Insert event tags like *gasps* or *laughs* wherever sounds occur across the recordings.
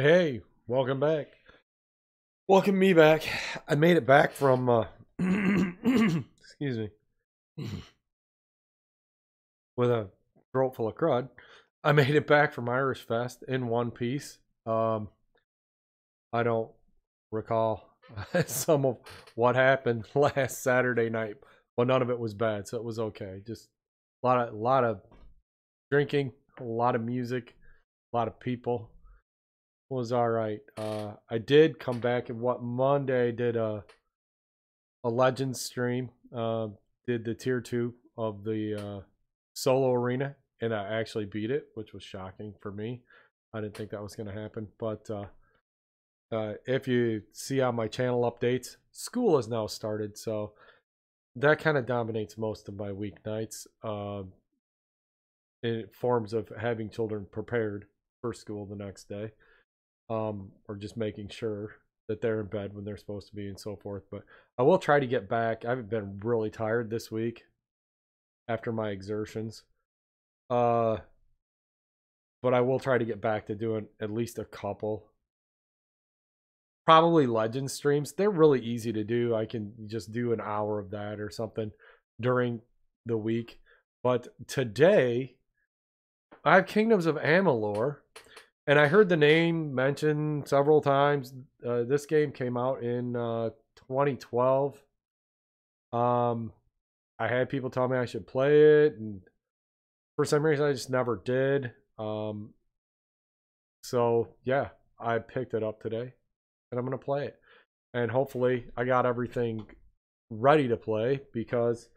Hey, welcome back. Welcome me back. I made it back from uh *clears throat* excuse me. With a throat full of crud. I made it back from Irish Fest in one piece. Um I don't recall *laughs* some of what happened *laughs* last Saturday night, but none of it was bad, so it was okay. Just a lot of a lot of drinking, a lot of music, a lot of people was all right. Uh, I did come back and what Monday did a a Legends stream. Uh, did the tier two of the uh, solo arena, and I actually beat it, which was shocking for me. I didn't think that was going to happen, but uh, uh, if you see on my channel updates, school has now started, so that kind of dominates most of my weeknights. Uh, in forms of having children prepared for school the next day um, or just making sure that they're in bed when they're supposed to be and so forth. But I will try to get back. I haven't been really tired this week after my exertions. Uh, but I will try to get back to doing at least a couple. Probably legend streams. They're really easy to do. I can just do an hour of that or something during the week. But today, I have Kingdoms of Amalur and I heard the name mentioned several times. Uh, this game came out in uh, 2012. Um, I had people tell me I should play it, and for some reason I just never did. Um, so yeah, I picked it up today, and I'm gonna play it. And hopefully, I got everything ready to play because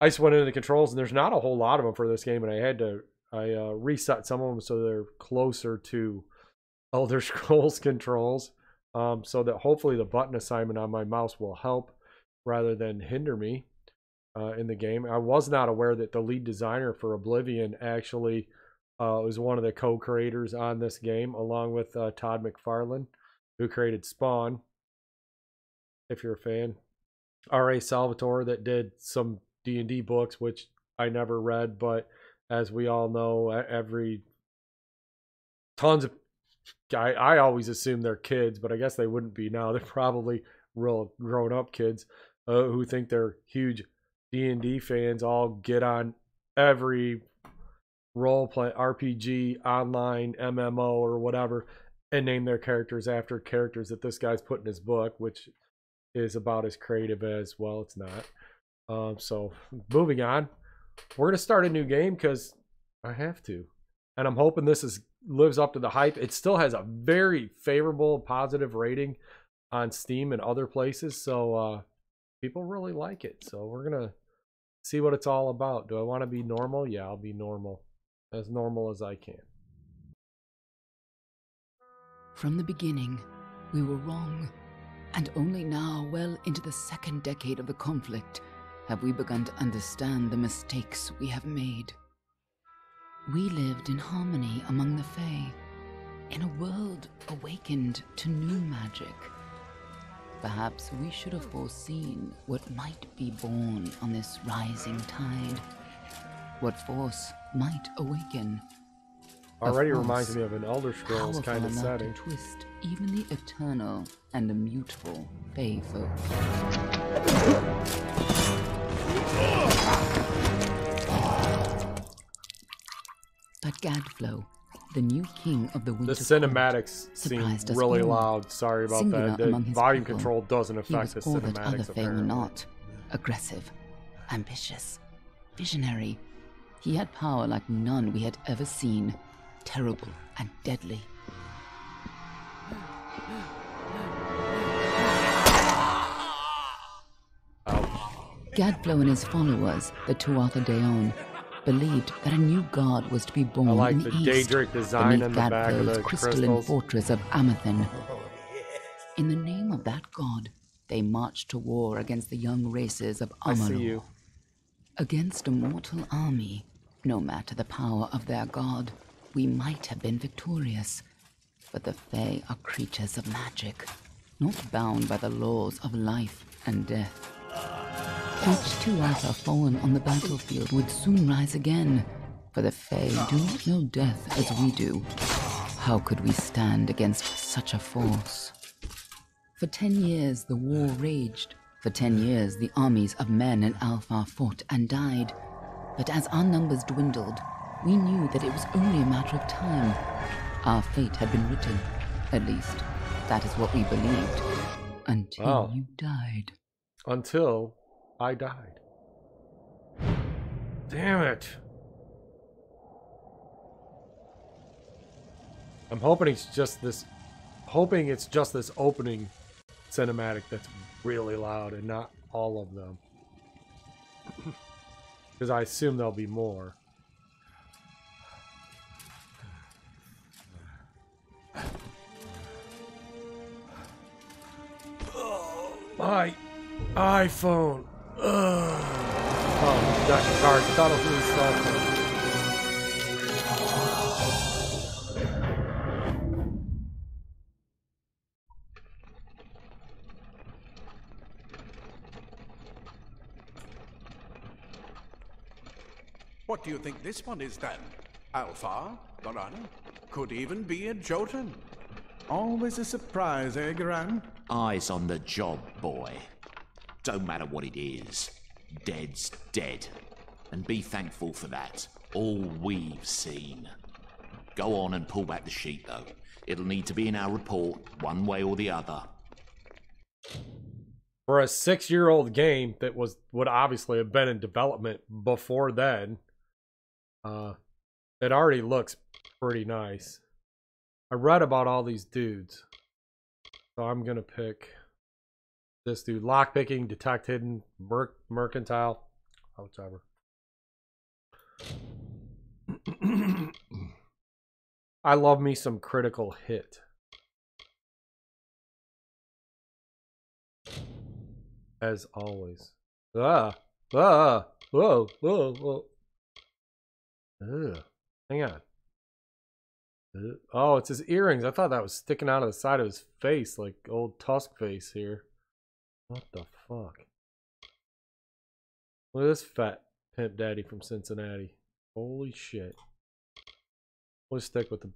I just went into the controls, and there's not a whole lot of them for this game, and I had to I uh, reset some of them so they're closer to Elder *laughs* Scrolls controls, um, so that hopefully the button assignment on my mouse will help rather than hinder me uh, in the game. I was not aware that the lead designer for Oblivion actually uh, was one of the co-creators on this game, along with uh, Todd McFarlane, who created Spawn. If you're a fan, R.A. Salvatore that did some D and D books, which I never read, but as we all know, every tons of I, I always assume they're kids, but I guess they wouldn't be now. *laughs* They're probably real grown up kids uh, who think they're huge D and D fans. All get on every role play RPG online MMO or whatever and name their characters after characters that this guy's put in his book, which is about as creative as well. It's not. Um, so moving on we're gonna start a new game because I have to, and I'm hoping this is lives up to the hype. It still has a very favorable, positive rating on Steam and other places, so uh, people really like it. So we're gonna see what it's all about. Do I want to be normal? Yeah, I'll be normal, as normal as I can. From the beginning, we were wrong, and only now, well into the second decade of the conflict have we begun to understand the mistakes we have made. We lived in harmony among the Fae, in a world awakened to new magic. Perhaps we should have foreseen what might be born on this rising tide. What force might awaken. Already reminds me of an Elder Scrolls kind of setting. To twist even the eternal and immutable Fae folk. But Gadflow, the new king of the Winter The cinematics seem really loud. Sorry about that. The volume people, control doesn't affect the cinematics. That other were not aggressive, ambitious, visionary. He had power like none we had ever seen, terrible and deadly. Gadflow and his followers, the Tuatha De Deón, believed that a new god was to be born like in the, the east design beneath Gadflow's crystalline crystals. fortress of Amathen. In the name of that god, they marched to war against the young races of Amalur. Against a mortal army, no matter the power of their god, we might have been victorious. But the Fae are creatures of magic, not bound by the laws of life and death. Each two Tuatha fallen on the battlefield would soon rise again, for the Fae do not know death as we do. How could we stand against such a force? For ten years, the war raged. For ten years, the armies of men and Alfar fought and died. But as our numbers dwindled, we knew that it was only a matter of time. Our fate had been written. At least, that is what we believed. Until Wow. you died. Until I died. Damn it. I'm hoping it's just this hoping it's just this opening cinematic that's really loud and not all of them. *clears throat* Because I assume there'll be more. My iPhone. Ugh. Oh, got your card. Thought it was cell phone. What do you think this one is then? Alfar? Garan? Could even be a Jotun. Always a surprise, eh, Garan? Eyes on the job, boy. Don't matter what it is. Dead's dead. And be thankful for that. All we've seen. Go on and pull back the sheet, though. It'll need to be in our report, one way or the other. For a six-year-old game that was would obviously have been in development before then, uh, it already looks pretty nice. I read about all these dudes, so I'm gonna pick this dude: lockpicking, detect hidden, merc- mercantile, whichever. *clears throat* I love me some critical hit. As always. Ah, ah, whoa, whoa, whoa. Ugh. Hang on. Oh, it's his earrings. I thought that was sticking out of the side of his face, like old Tusk face here. What the fuck? Look at this fat pimp daddy from Cincinnati. Holy shit. Let's stick with the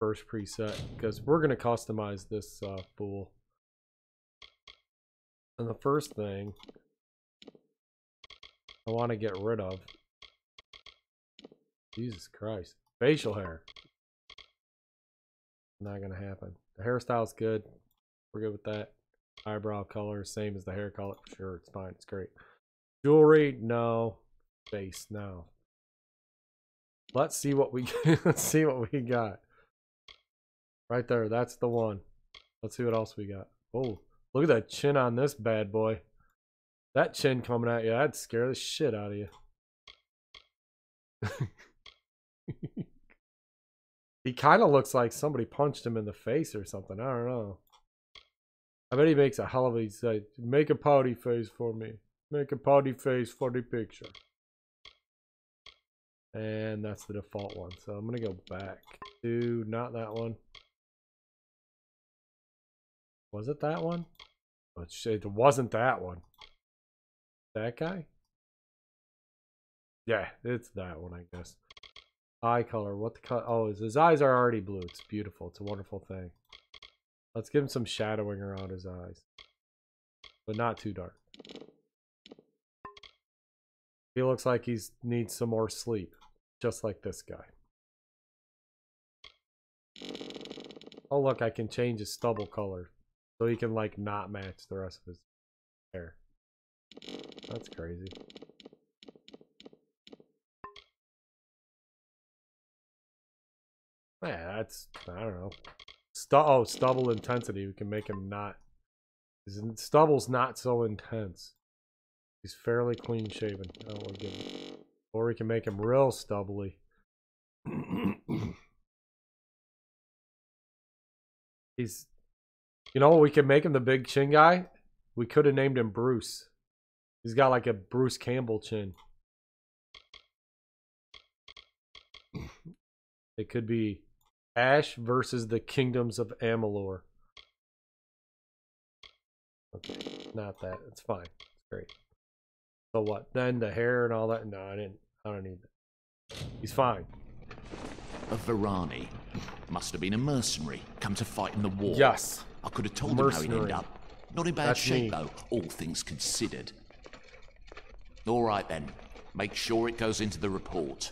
first preset because we're gonna customize this uh, fool. And the first thing I want to get rid of. Jesus Christ. Facial hair. Not gonna happen. The hairstyle's good. We're good with that. Eyebrow color, same as the hair color. Sure, it's fine. It's great. Jewelry, no. Face, no. Let's see what we *laughs* let's see what we got. Right there, that's the one. Let's see what else we got. Oh, look at that chin on this bad boy. That chin coming at you, that'd scare the shit out of you. *laughs* he kind of looks like somebody punched him in the face or something. I don't know. I bet he makes a hell of a. Make a pouty face for me. Make a pouty face for the picture. And that's the default one. So I'm going to go back to not that one. Was it that one? It wasn't that one. That guy? Yeah, it's that one, I guess. Eye color. What the color? Oh, his eyes are already blue. It's beautiful. It's a wonderful thing. Let's give him some shadowing around his eyes. But not too dark. He looks like he needs some more sleep. Just like this guy. Oh look, I can change his stubble color. So he can like not match the rest of his hair. That's crazy. Yeah, that's I don't know. Stu- oh, stubble intensity. We can make him not. His stubble's not so intense. He's fairly clean shaven. Give him. Or we can make him real stubbly. *clears throat* He's. You know, we could make him the big chin guy. We could have named him Bruce. He's got like a Bruce Campbell chin. It could be Ash versus the Kingdoms of Amalur. Okay, not that. It's fine. It's great. So what? Then the hair and all that? No, I didn't. I don't need that. He's fine. A Varani. Must have been a mercenary, come to fight in the war. Yes. I could have told him how he'd Mercenary. end up. Not in bad That's shape, me. though, all things considered. All right, then. Make sure it goes into the report.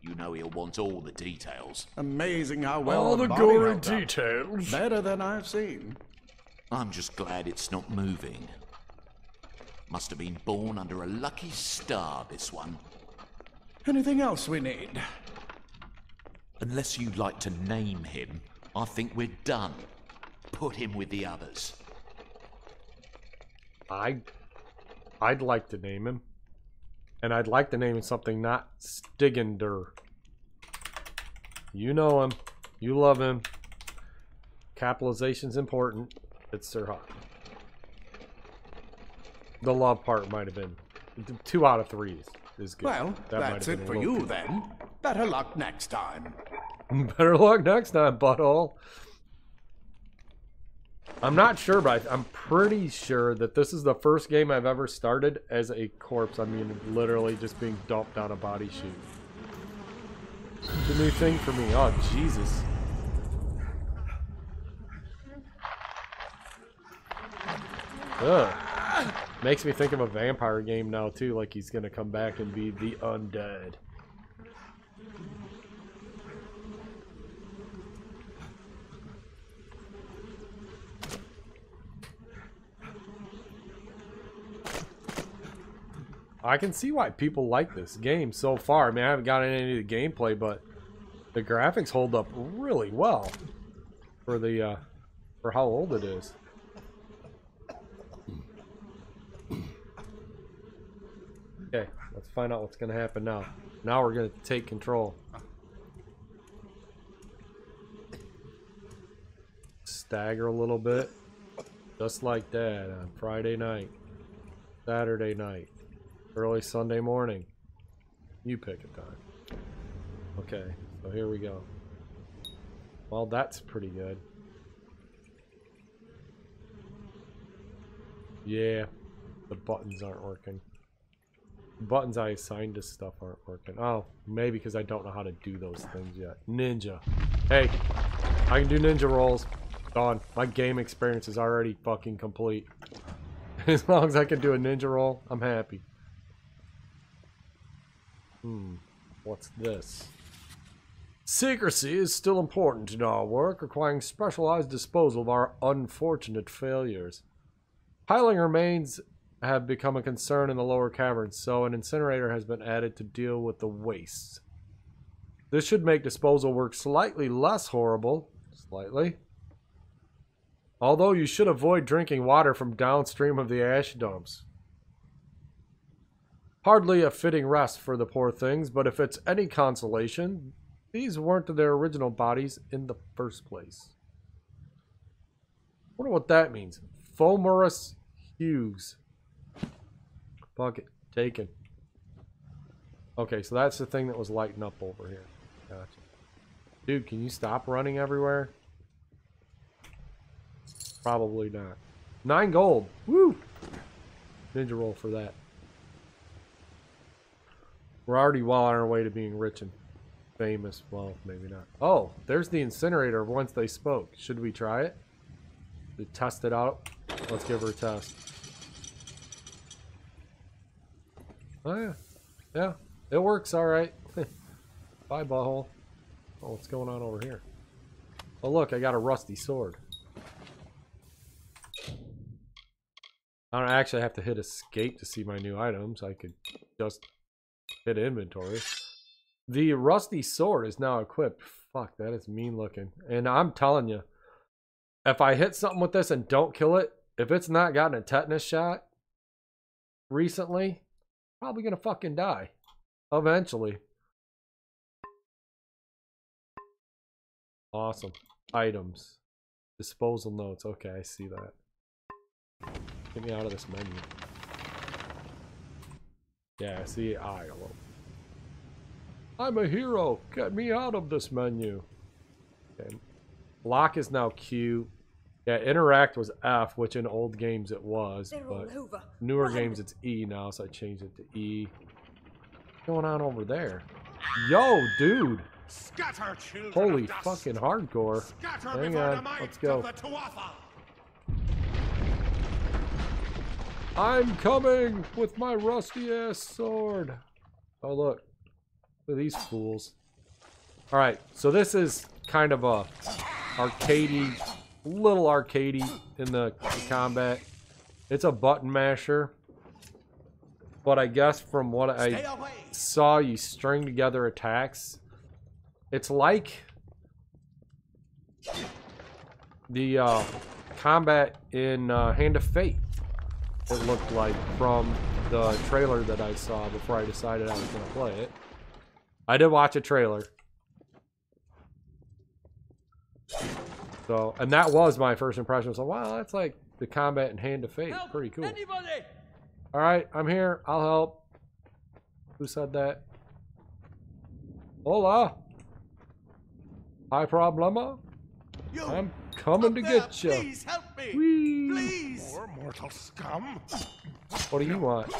You know he'll want all the details. Amazing how well All the body gory held up. details. Better than I've seen. I'm just glad it's not moving. Must have been born under a lucky star, this one. Anything else we need? Unless you'd like to name him, I think we're done. Put him with the others. I, I'd like to name him, and I'd like to name something not Stigender. You know him, you love him. Capitalization's important. It's Sir Hawk. The love part might have been two out of threes is good. Well, That that's it for you too- then. Better luck next time. *laughs* Better luck next time, butthole. I'm not sure, but I, I'm pretty sure that this is the first game I've ever started as a corpse. I mean, literally just being dumped down a body chute. The new thing for me. Oh, Jesus. Ugh. Makes me think of a vampire game now, too. Like he's going to come back and be the undead. I can see why people like this game so far. I mean, I haven't gotten any of the gameplay, but the graphics hold up really well for the uh, for how old it is. Okay, let's find out what's gonna happen now. Now we're gonna take control. Stagger a little bit, just like that on Friday night, Saturday night early Sunday morning. You pick a time. Okay, so here we go. Well, that's pretty good. Yeah, the buttons aren't working. The buttons I assigned to stuff aren't working. Oh, maybe because I don't know how to do those things yet. Ninja. Hey, I can do ninja rolls. Done. My game experience is already fucking complete. *laughs* As long as I can do a ninja roll, I'm happy. Hmm. What's this? Secrecy is still important in our work, requiring specialized disposal of our unfortunate failures. Piling remains have become a concern in the lower caverns, so an incinerator has been added to deal with the waste. This should make disposal work slightly less horrible. Slightly. Although you should avoid drinking water from downstream of the ash dumps. Hardly a fitting rest for the poor things, but if it's any consolation, these weren't their original bodies in the first place. Wonder what that means. Fomorous Hughes. Bucket. Taken. Okay, so that's the thing that was lighting up over here. Gotcha. Dude, can you stop running everywhere? Probably not. Nine gold. Woo! Ninja roll for that. We're already well on our way to being rich and famous. Well, maybe not. Oh, there's the incinerator once they spoke. Should we try it? To test it out? Let's give her a test. Oh, yeah. Yeah. It works all right. *laughs* Bye, butthole. Oh, what's going on over here? Oh, look, I got a rusty sword. I don't actually have to hit escape to see my new items. I could just hit inventory. The rusty sword is now equipped. Fuck, that is mean looking. And I'm telling you, if I hit something with this and don't kill it, if it's not gotten a tetanus shot recently, probably gonna fucking die. Eventually. Awesome. Items. Disposal notes. Okay, I see that. Get me out of this menu. Yeah, I see aisle. I'm a hero. Get me out of this menu. Okay. Lock is now Q. Yeah, interact was F, which in old games it was, They're but newer Run. games it's E now, so I changed it to E. What's going on over there? Yo, dude. Scatter, children Holy fucking hardcore. Scatter Hang before on, the let's go. I'm coming with my rusty ass sword. Oh look. Look at these fools. Alright, so this is kind of a arcadey, little arcadey in the, the combat. It's a button masher. But I guess from what I saw, you string together attacks. It's like the uh, combat in uh, Hand of Fate. It looked like from the trailer that I saw before I decided I was going to play it. I did watch a trailer. So, and that was my first impression. So, wow, that's like the combat in Hand of Fate. Pretty cool. All right, I'm here. I'll help. Who said that? Hola. Hi, problema. You, I'm coming to there, get you. Please help me. Whee! Please. More mortal scum. What do you want?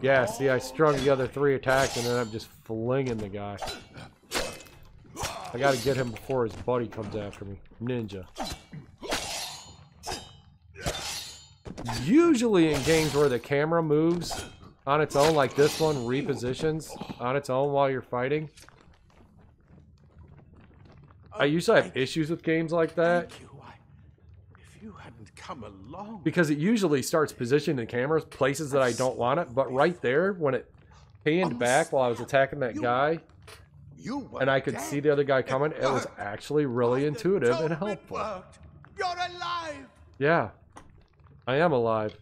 Yeah, see, I strung the other three attacks and then I'm just flinging the guy. I gotta get him before his buddy comes after me. Ninja. Usually in games where the camera moves on its own, like this one repositions on its own while you're fighting. I oh, usually have issues with games like that Thank you. I, if you hadn't come along. because it usually starts positioning the cameras places that I don't want it. But right there, when it panned back while I was attacking that guy, and I could see the other guy coming, it was actually really intuitive and helpful. You're alive. Yeah, I am alive.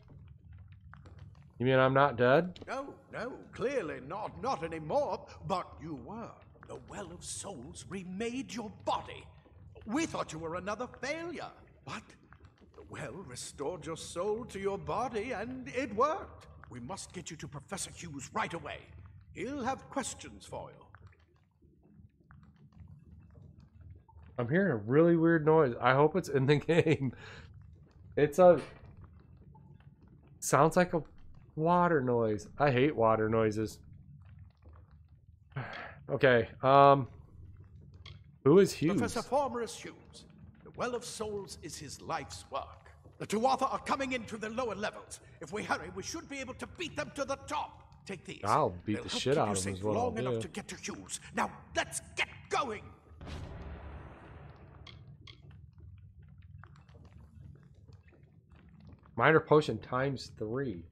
You mean I'm not dead? No, no, clearly not, not anymore. But you were. The Well of Souls remade your body. We thought you were another failure. But the well restored your soul to your body, and it worked. We must get you to Professor Hughes right away. He'll have questions for you. I'm hearing a really weird noise. I hope it's in the *laughs* game. It's a sounds like a water noise. I hate water noises. Okay, um who is Hughes? Professor Fomorous Hughes. The Well of Souls is his life's work. The Tuatha are coming in through the lower levels. If we hurry, we should be able to beat them to the top. Take these. I'll beat They'll the shit out of 'em safe is what I'll long enough do. to get to Hughes. Now, let's get going. Minor potion times three.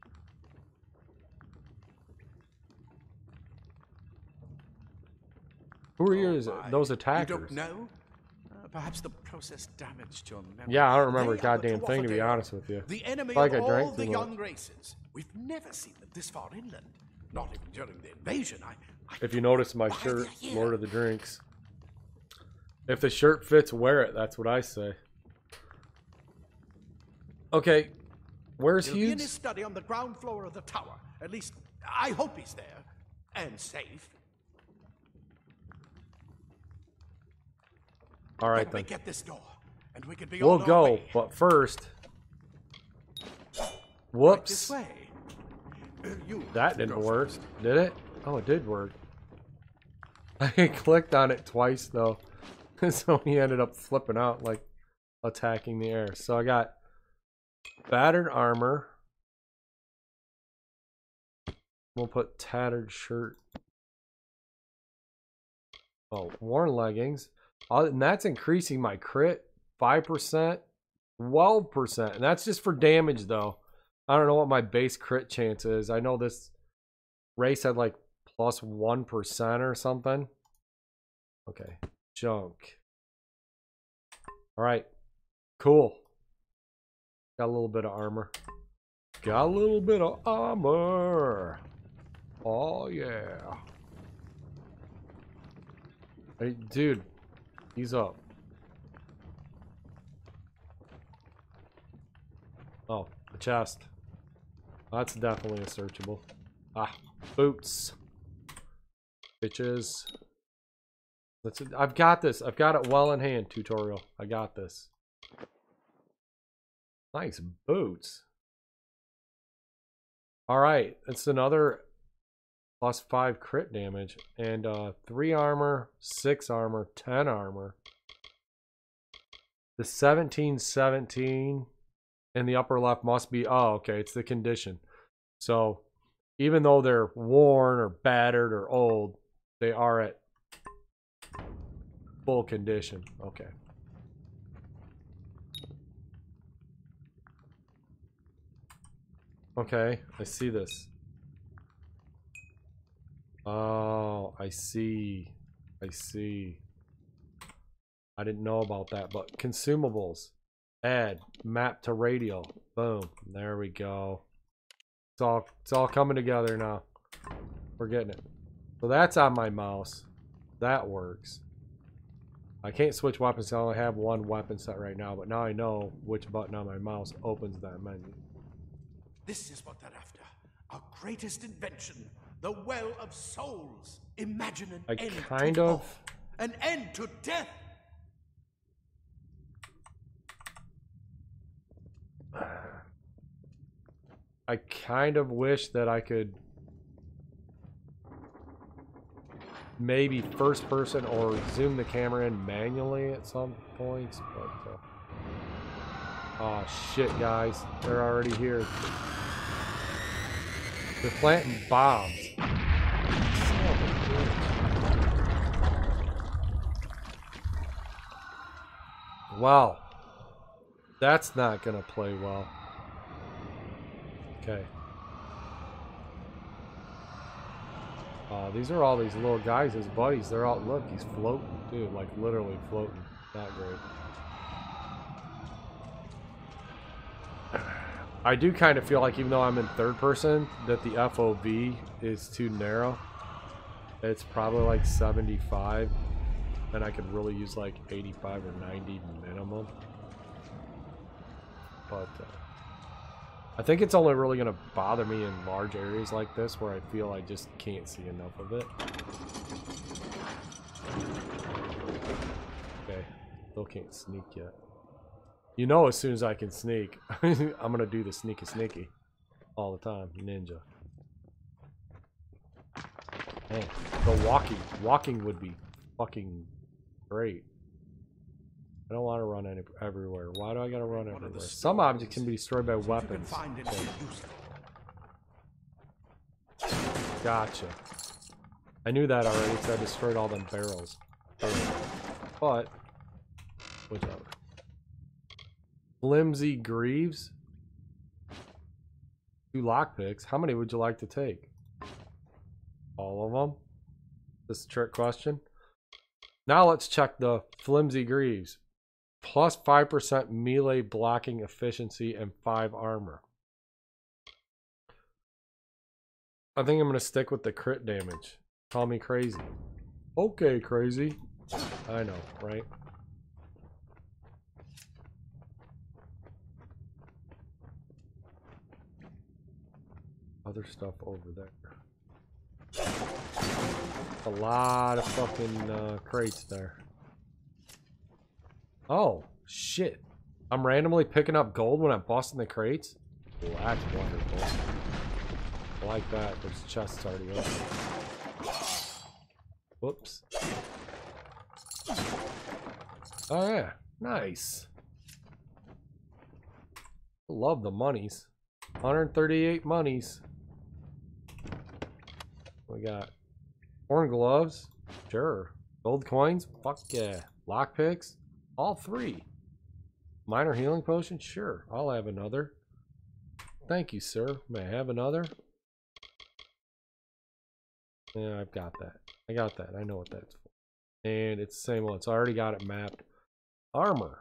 Who are yours, Oh, my. those You attackers? don't know? Uh, perhaps the process damaged your memory. Yeah, I don't remember a They the goddamn thing to be honest with you. The enemy Like of I all drank the too much. young races. We've never seen them this far inland. Not even during the invasion. I, I If you notice my shirt. Lord of the Drinks. If the shirt fits, wear it. That's what I say. Okay, where's He'll be in his study on the ground floor of the tower. At least, I hope he's there. And safe. All right Let then, get this door, and we can be we'll go. way. But first, whoops, you that didn't work, first. did it? Oh, it did work. *laughs* I clicked on it twice though, *laughs* so he ended up flipping out like attacking the air. So I got battered armor. We'll put tattered shirt. Oh, worn leggings. And that's increasing my crit 5%, 12%. And that's just for damage, though. I don't know what my base crit chance is. I know this race had like plus 1 or something. Okay. Junk. All right. Cool. Got a little bit of armor. Got a little bit of armor. Oh, yeah. Hey, dude, he's up. Oh, the chest. That's definitely a searchable. Ah, boots. Bitches. Let's, I've got this. I've got it well in hand, tutorial. I got this. Nice boots. All right, it's another plus five crit damage, and uh, three armor, six armor, ten armor. The 17 17 in the upper left must be, oh, okay, it's the condition. So even though they're worn or battered or old, they are at full condition. Okay. Okay, I see this. Oh, I see. I see. I didn't know about that, but consumables. Add map to radial. Boom. There we go. It's all it's all coming together now. We're getting it. So that's on my mouse. That works. I can't switch weapons. I only have one weapon set right now, but now I know which button on my mouse opens that menu. This is what they're after. Our greatest invention, the Well of Souls. Imagine an I end kind to of- war, an end to death. *sighs* I kind of wish that I could maybe first person or zoom the camera in manually at some points, but uh, oh shit, guys, they're already here. They're planting bombs. Son of a bitch. Wow, that's not gonna play well. Okay. Uh, these are all these little guys, his buddies. They're all look. He's floating, dude. Like literally floating. Not great. I do kind of feel like even though I'm in third person, that the FOV is too narrow. It's probably like 75, and I could really use like 85 or 90 minimum. But. Uh, I think it's only really going to bother me in large areas like this where I feel I just can't see enough of it. Okay, still can't sneak yet. You know as soon as I can sneak, *laughs* I'm going to do the sneaky sneaky all the time. Ninja. Man, the walking. Walking would be fucking great. I don't want to run any, everywhere. Why do I gotta run everywhere? Some objects can be destroyed by See if you can weapons. gotcha. I knew that already because I destroyed all them barrels. But, whichever. Flimsy Greaves. Two lockpicks. How many would you like to take? All of them? This is a trick question. Now let's check the Flimsy Greaves. Plus 5% melee blocking efficiency and 5 armor. I think I'm going to stick with the crit damage. Call me crazy. Okay, crazy. I know, right? Other stuff over there. A lot of fucking uh, crates there. Oh, shit. I'm randomly picking up gold when I'm busting the crates? Well, that's wonderful. I like that. There's chests already open. Whoops. Oh yeah, nice. Love the monies. 138 monies. We got horn gloves. Sure. Gold coins. Fuck yeah. Lockpicks. All three. Minor healing potion. Sure. I'll have another. Thank you, sir. May I have another? Yeah, I've got that. I got that. I know what that's for. And it's the same one. So I already got it mapped. Armor.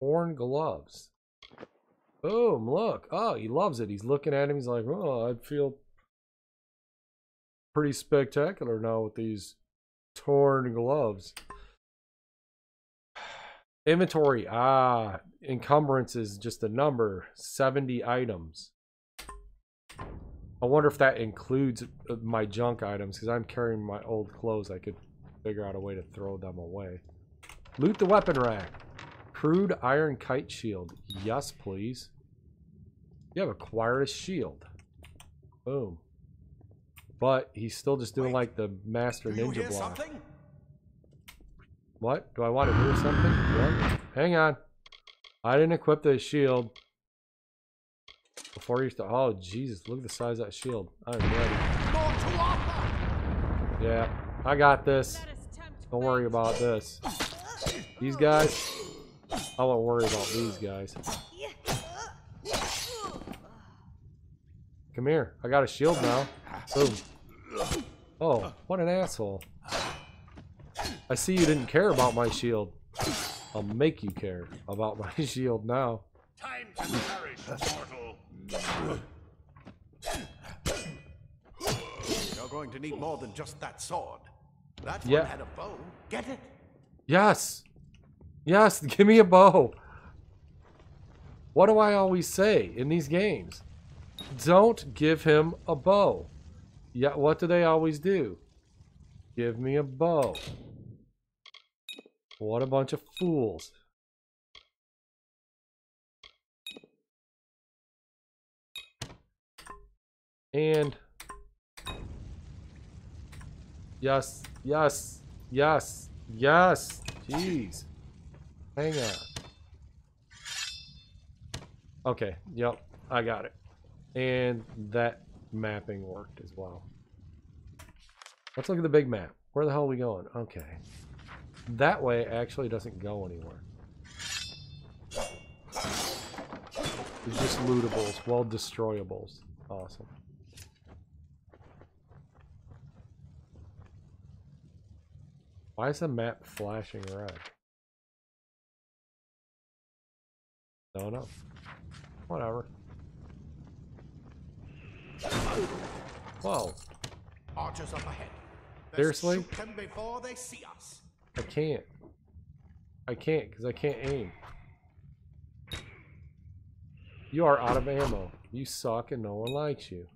Horn gloves. Boom, look. Oh, he loves it. He's looking at him. He's like, oh, I feel pretty spectacular now with these torn gloves. *sighs* Inventory. Ah, encumbrance is just a number. 70 items. I wonder if that includes uh, my junk items because I'm carrying my old clothes. I could figure out a way to throw them away. Loot the weapon rack. Crude iron kite shield. Yes, please. You have acquired a shield. Boom. But he's still just doing Wait. like the master Do you ninja hear block. something? What? Do I want to do something? What? Hang on. I didn't equip the shield. Before you start. Oh, Jesus. Look at the size of that shield. I'm ready. More! Yeah. I got this. Don't worry about this. These guys. I won't worry about these guys. Come here. I got a shield now. Boom. Oh, what an asshole. I see you didn't care about my shield. I'll make you care about my *laughs* shield now. Time to perish, mortal. You're going to need more than just that sword. That Yeah. one had a bow. Get it? Yes. Yes, *laughs* give me a bow. What do I always say in these games? Don't give him a bow. Yeah, what do they always do? Give me a bow. What a bunch of fools. And yes, yes, yes, yes. Jeez. Hang on. Okay, yep, I got it. And that mapping worked as well. Let's look at the big map. Where the hell are we going? Okay. That way actually doesn't go anywhere. It's just lootables, well destroyables. Awesome. Why is the map flashing red? Don't know. Whatever. Whoa. Archers up ahead. Seriously? Shoot them before they see us. I can't. I can't because I can't aim. You are out of ammo. You suck and no one likes you.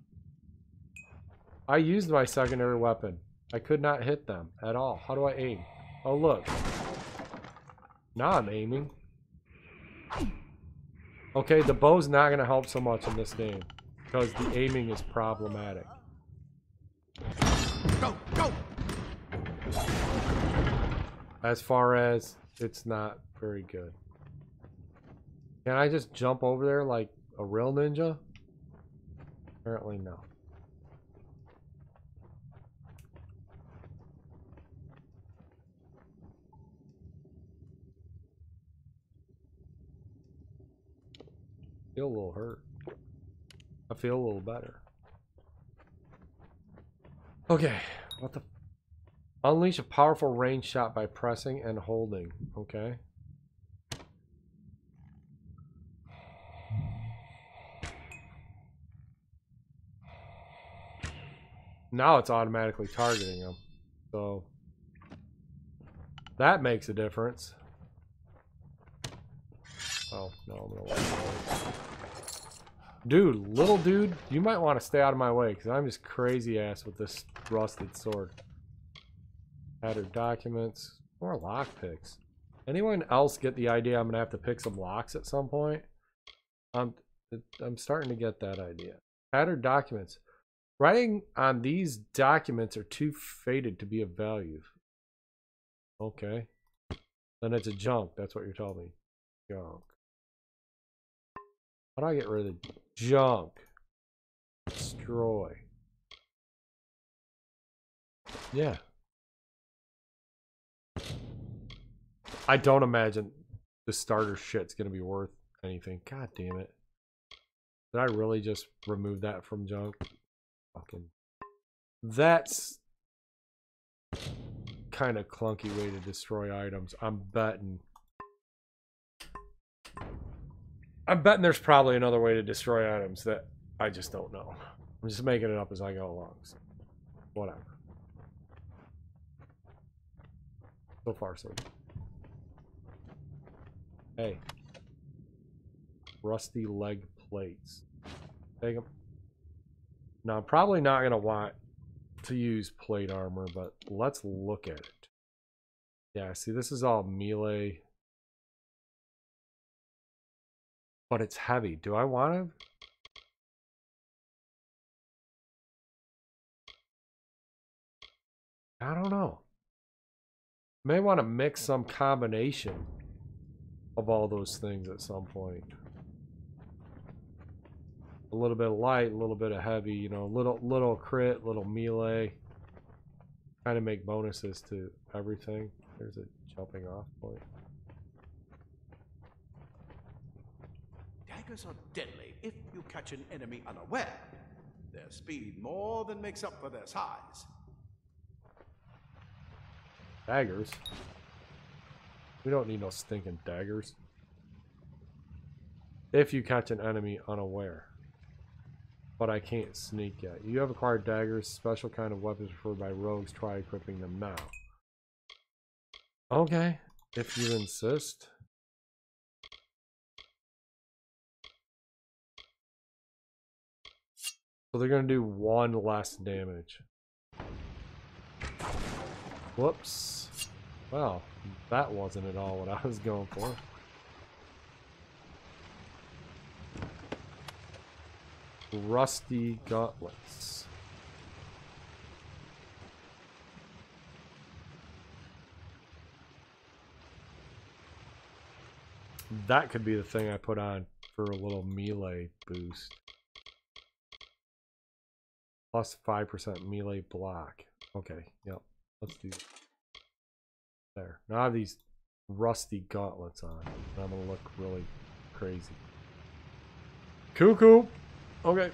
I used my secondary weapon. I could not hit them at all. How do I aim? Oh, look. Now I'm aiming. Okay, the bow's not going to help so much in this game because the aiming is problematic. Go, go! As far as it's not very good. Can I just jump over there like a real ninja? Apparently no. Feel a little hurt. I feel a little better. Okay, what the Unleash a powerful range shot by pressing and holding. Okay. Now it's automatically targeting them. So that makes a difference. Oh, no, I'm gonna wait. Dude, little dude, you might want to stay out of my way because I'm just crazy ass with this rusted sword. Added documents. More lockpicks. Anyone else get the idea I'm gonna have to pick some locks at some point? I'm I'm starting to get that idea. Added documents. Writing on these documents are too faded to be of value. Okay. Then it's a junk. That's what you're telling me. Junk. How do I get rid of the junk? Destroy. Yeah. I don't imagine the starter shit's gonna be worth anything. God damn it. Did I really just remove that from junk? Fucking. That's kind of clunky way to destroy items. I'm betting. I'm betting there's probably another way to destroy items that I just don't know. I'm just making it up as I go along. So whatever. So far, so good. Hey. Rusty leg plates. Take them. Now, I'm probably not going to want to use plate armor, but let's look at it. Yeah, see, this is all melee. But it's heavy. Do I want to? I don't know. May want to mix some combination of all those things at some point. A little bit of light, a little bit of heavy, you know, little little crit, little melee. Kind of make bonuses to everything. There's a jumping off point. Daggers are deadly if you catch an enemy unaware. Their speed more than makes up for their size. Daggers. We don't need no stinking daggers. If you catch an enemy unaware. But I can't sneak yet. You have acquired daggers, special kind of weapons preferred by rogues. Try equipping them now. Okay, if you insist. So they're going to do one less damage. Whoops. Well, that wasn't at all what I was going for. Rusty gauntlets. That could be the thing I put on for a little melee boost. Plus 5% melee block. Okay, yep. Let's do there. Now I have these rusty gauntlets on. I'm gonna look really crazy. Cuckoo! Okay.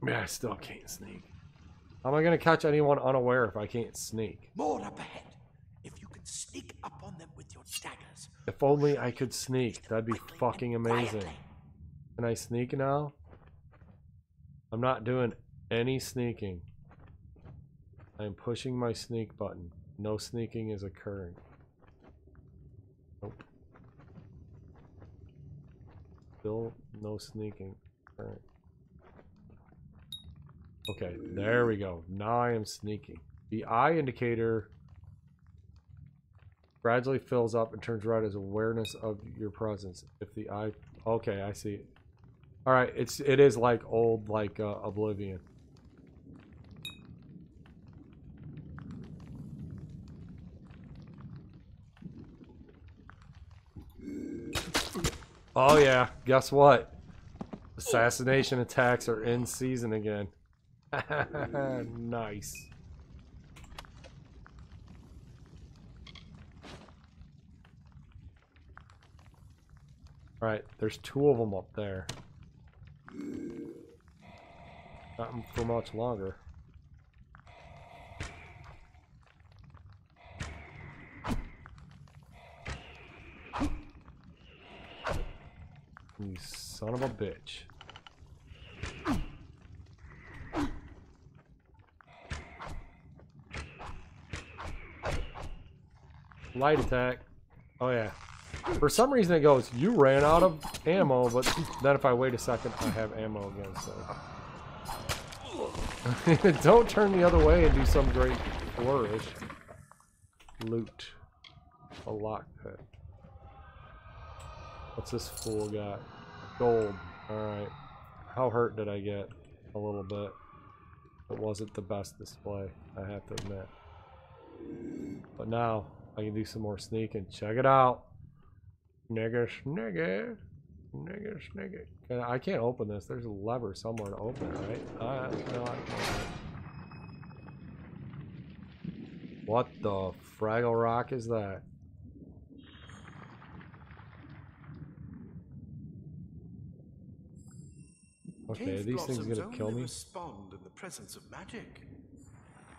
Man, I still can't sneak. How am I gonna catch anyone unaware if I can't sneak? More up ahead. If sneak up on them with your daggers. If only I could sneak. That'd be fucking amazing. Can I sneak now? I'm not doing any sneaking. I'm pushing my sneak button. No sneaking is occurring. Nope. Still no sneaking. Alright. Okay, there we go. Now I am sneaking. The eye indicator gradually fills up and turns red as awareness of your presence. If the eye Okay, I see. All right, it's it is like old like uh, Oblivion. Oh yeah, guess what? Assassination attacks are in season again. *laughs* nice. Right, there's two of them up there. Not for much longer. You son of a bitch. Light attack. Oh yeah. For some reason it goes, you ran out of ammo, but then if I wait a second, I have ammo again, so. *laughs* Don't turn the other way and do some great flourish. Loot. A lockpick. What's this fool got? Gold. Alright. How hurt did I get? A little bit. It wasn't the best display, I have to admit. But now, I can do some more sneaking. Check it out. Snigga. nigger, snigga. Can I can't open this. There's a lever somewhere to open it, right? Uh, no. What the Fraggle Rock is that? Okay, these things gonna kill me? respond in the presence of magic.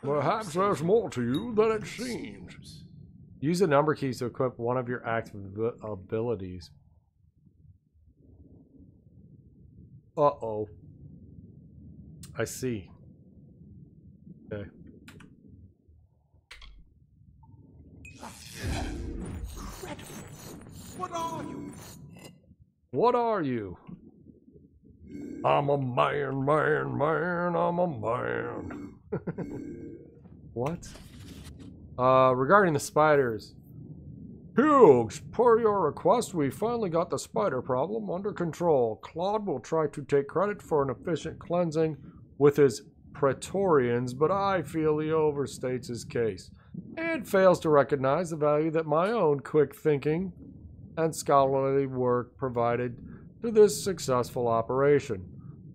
Perhaps there's more to you than it seems. Use the number keys to equip one of your active abilities. Uh-oh. I see. Okay. What are you? What are you? I'm a man, man, man, I'm a man. *laughs* what? Uh, regarding the spiders, Hughes, per your request, we finally got the spider problem under control. Claude will try to take credit for an efficient cleansing with his Praetorians, but I feel he overstates his case and fails to recognize the value that my own quick thinking and scholarly work provided to this successful operation.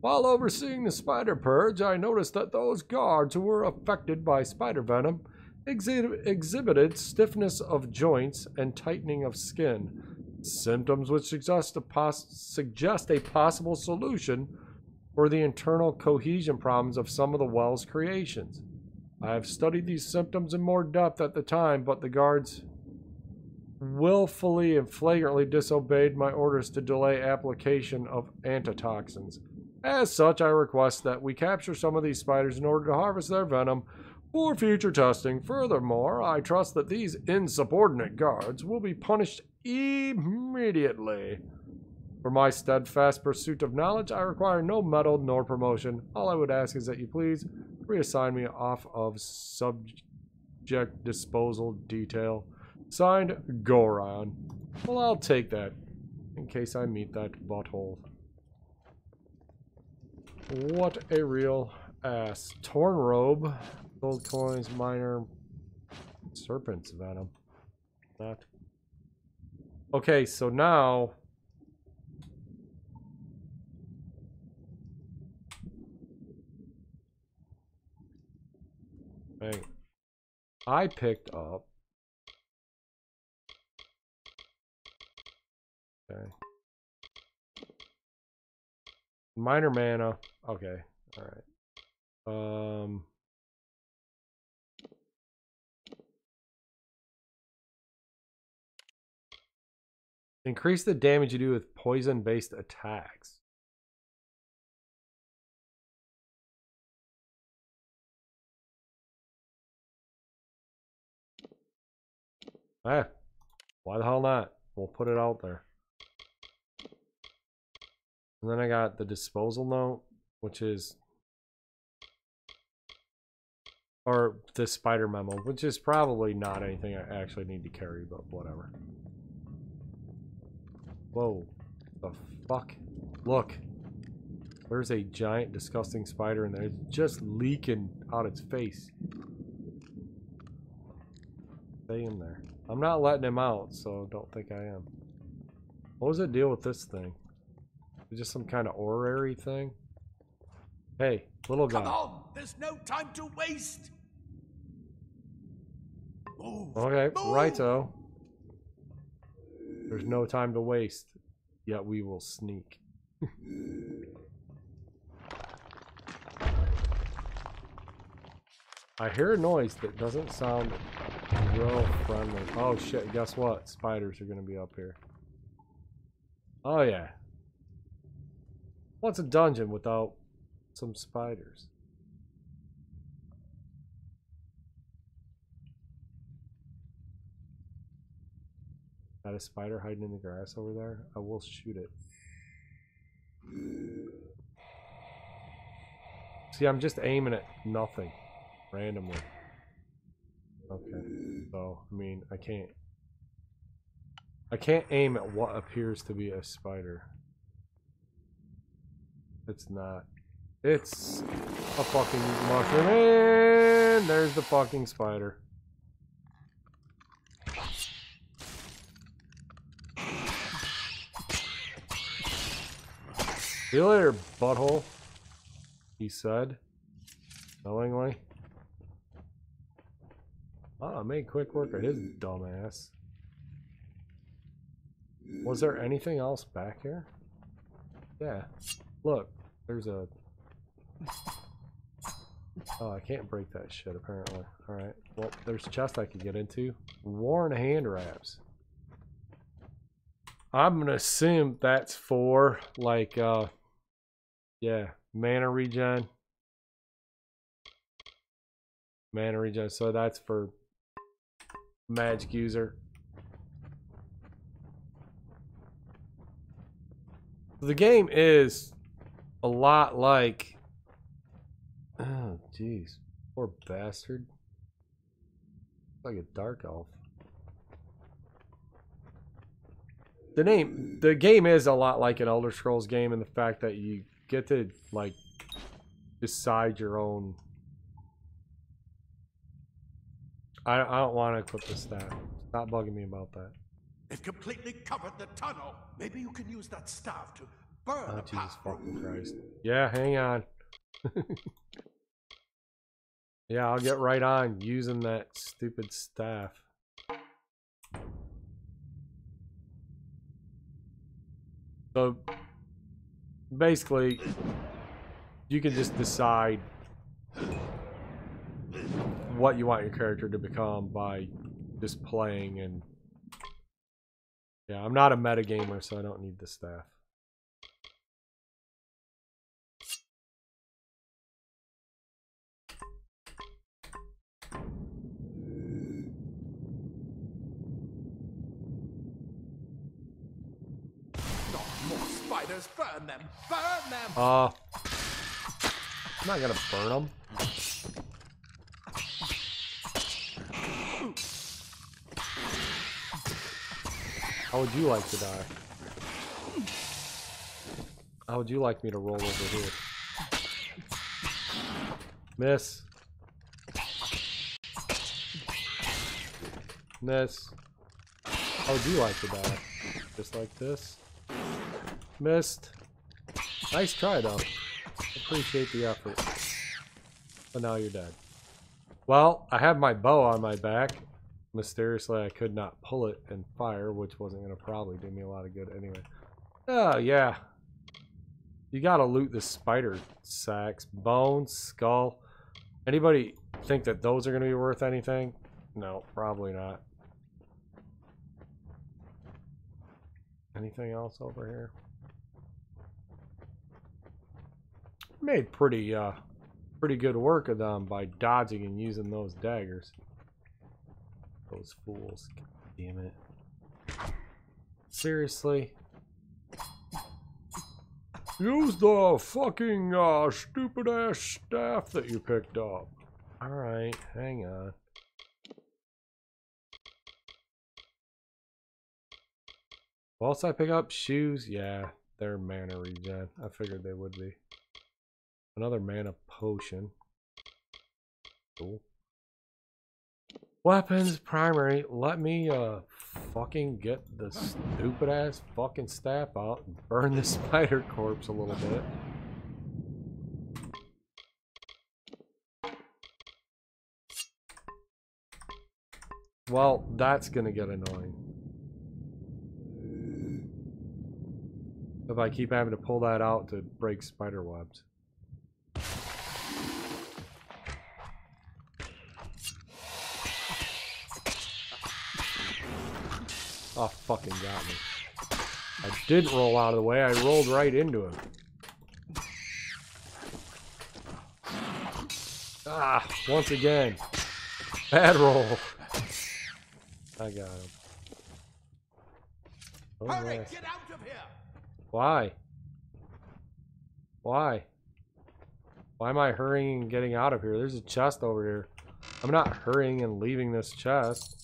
While overseeing the spider purge, I noticed that those guards who were affected by spider venom exhi- exhibited stiffness of joints and tightening of skin, symptoms which suggest a, suggest a possible solution for the internal cohesion problems of some of the well's creations. I have studied these symptoms in more depth at the time, but the guards willfully and flagrantly disobeyed my orders to delay application of antitoxins. As such, I request that we capture some of these spiders in order to harvest their venom for future testing. Furthermore, I trust that these insubordinate guards will be punished immediately. For my steadfast pursuit of knowledge, I require no medal nor promotion. All I would ask is that you please reassign me off of subject disposal detail. Signed, Goron. Well, I'll take that in case I meet that butthole. What a real ass. Torn robe, gold coins, minor serpent's venom. That. Okay, so now Hey, I picked up. Okay. Minor mana. Okay. All right. Um. Increase the damage you do with poison-based attacks. Eh, why the hell not? We'll put it out there. And then I got the disposal note, which is or the spider memo, which is probably not anything I actually need to carry, but whatever. Whoa. The fuck? Look. There's a giant disgusting spider in there. It's just leaking out its face. Stay in there. I'm not letting him out, so don't think I am. What was the deal with this thing? Is just some kind of orrery thing? Hey, little guy. Come on, there's no time to waste. Move. Okay, move. righto. There's no time to waste. Yet we will sneak. I hear a noise that doesn't sound real friendly. Oh shit, guess what? Spiders are gonna be up here. Oh yeah. What's a dungeon without some spiders? Got a spider hiding in the grass over there? I will shoot it. See, I'm just aiming at nothing randomly. Okay, so, I mean, I can't... I can't aim at what appears to be a spider. It's not. It's a fucking mushroom, and there's the fucking spider. See you later, butthole. He said, knowingly. Ah, made quick work of his dumbass. Was there anything else back here? Yeah. Look, there's a... Oh, I can't break that shit, apparently. Alright. Well, there's a chest I could get into. Worn hand wraps. I'm gonna assume that's for, like, uh... Yeah, mana regen. Mana regen, so that's for magic user. The game is a lot like. *clears throat* Oh, jeez. Poor bastard. Like a dark elf. the name the game is a lot like an Elder Scrolls game in the fact that you get to like decide your own. I I don't want to equip the staff. Stop bugging me about that. They've completely covered the tunnel. Maybe you can use that staff to burn Oh Jesus fucking. Christ! Yeah, hang on. *laughs* yeah, I'll get right on using that stupid staff. So basically, you can just decide what you want your character to become by just playing and yeah, I'm not a metagamer, so I don't need the staff. Burn them. Burn them. Uh, I'm not gonna burn them. How would you like to die? How would you like me to roll over here? Miss. Miss. How would you like to die? Just like this? Missed. Nice try, though. Appreciate the effort. But now you're dead. Well, I have my bow on my back. Mysteriously, I could not pull it and fire, which wasn't going to probably do me a lot of good anyway. Oh, yeah. You gotta loot the spider sacks. Bones, skull. Anybody think that those are going to be worth anything? No, probably not. Anything else over here? Made pretty uh pretty good work of them by dodging and using those daggers. Those fools. God damn it. Seriously? Use the fucking uh stupid ass staff that you picked up. Alright, hang on. What else I pick up? Shoes? Yeah, they're mana regen. I figured they would be. Another mana potion. Cool. Weapons, primary. Let me uh fucking get the stupid ass fucking staff out and burn the *laughs* spider corpse a little bit. Well, that's gonna get annoying. If I keep having to pull that out to break spider webs. Oh, fucking got me. I didn't roll out of the way, I rolled right into him. Ah, once again. Bad roll. I got him. Oh, Hurry, yes. get out of here. Why? Why? Why am I hurrying and getting out of here? There's a chest over here. I'm not hurrying and leaving this chest.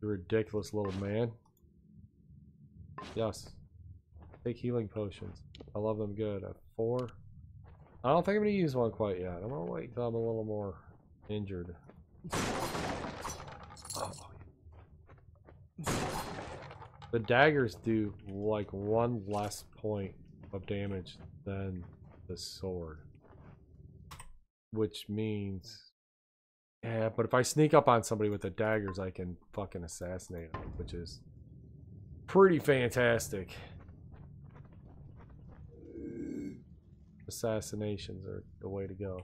You ridiculous little man. Yes. Take healing potions. I love them good. At four. I don't think I'm gonna use one quite yet. I'm gonna wait till I'm a little more injured. Oh. The daggers do like one less point of damage than the sword. Which means. Yeah, but if I sneak up on somebody with the daggers, I can fucking assassinate them, which is pretty fantastic. Assassinations are the way to go.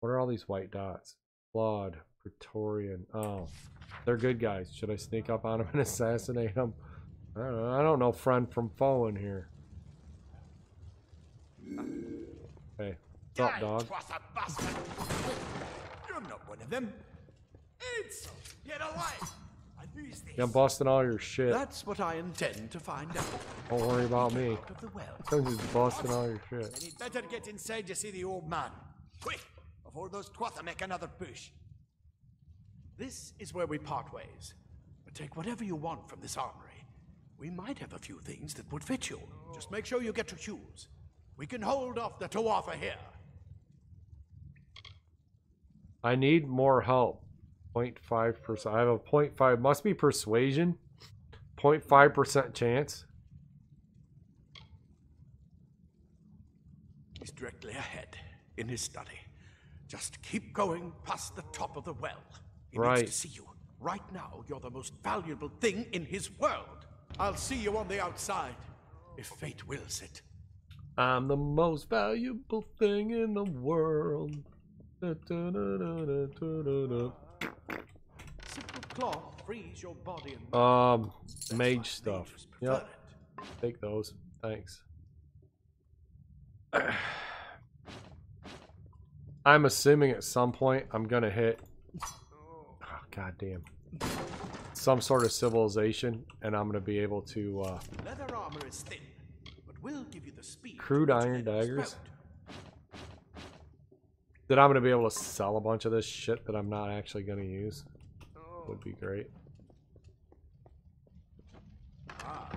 What are all these white dots? Claude, Praetorian. Oh, they're good guys. Should I sneak up on them and *laughs* assassinate them? I don't know. I don't know friend from foe in here. Hey, what's up, dog? One of them. It's get alive. Yeah, I'm busting all your shit. That's what I intend to find out. Don't worry about me. Out of the well. I'm just busting all your shit. Then he'd better get inside to see the old man. Quick, before those Tuatha make another push. This is where we part ways. But take whatever you want from this armory. we might have a few things that would fit you. Just make sure you get to choose. We can hold off the Tuatha here. I need more help. 0.5%. I have a 0.5. Must be persuasion. 0.5% chance. He's directly ahead in his study. Just keep going past the top of the well. He Right. needs to see you. Right now, you're the most valuable thing in his world. I'll see you on the outside, if fate wills it. I'm the most valuable thing in the world. Cloth frees your body and Um, mage stuff. Yep, take those. Thanks. *sighs* I'm assuming at some point I'm gonna hit. Oh, God damn. Some sort of civilization, and I'm gonna be able to. Uh, Leather armor is thin, but will give you the speed. Crude iron daggers? That I'm gonna be able to sell a bunch of this shit that I'm not actually gonna use. Would be great. Ah,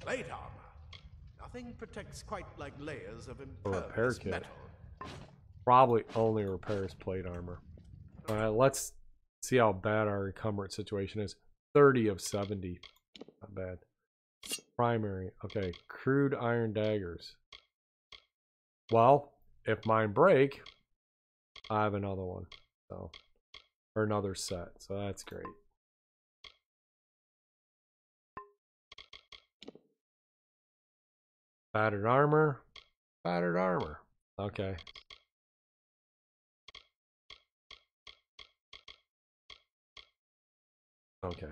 plate armor. Nothing protects quite like layers of repair impervious kit. metal. Probably only repairs plate armor. All right, let's see how bad our encumbrance situation is. 30 of 70. Not bad. Primary. Okay, crude iron daggers. Well, if mine break, I have another one. So, or another set. So that's great. Battered armor. Battered armor. Okay. Okay.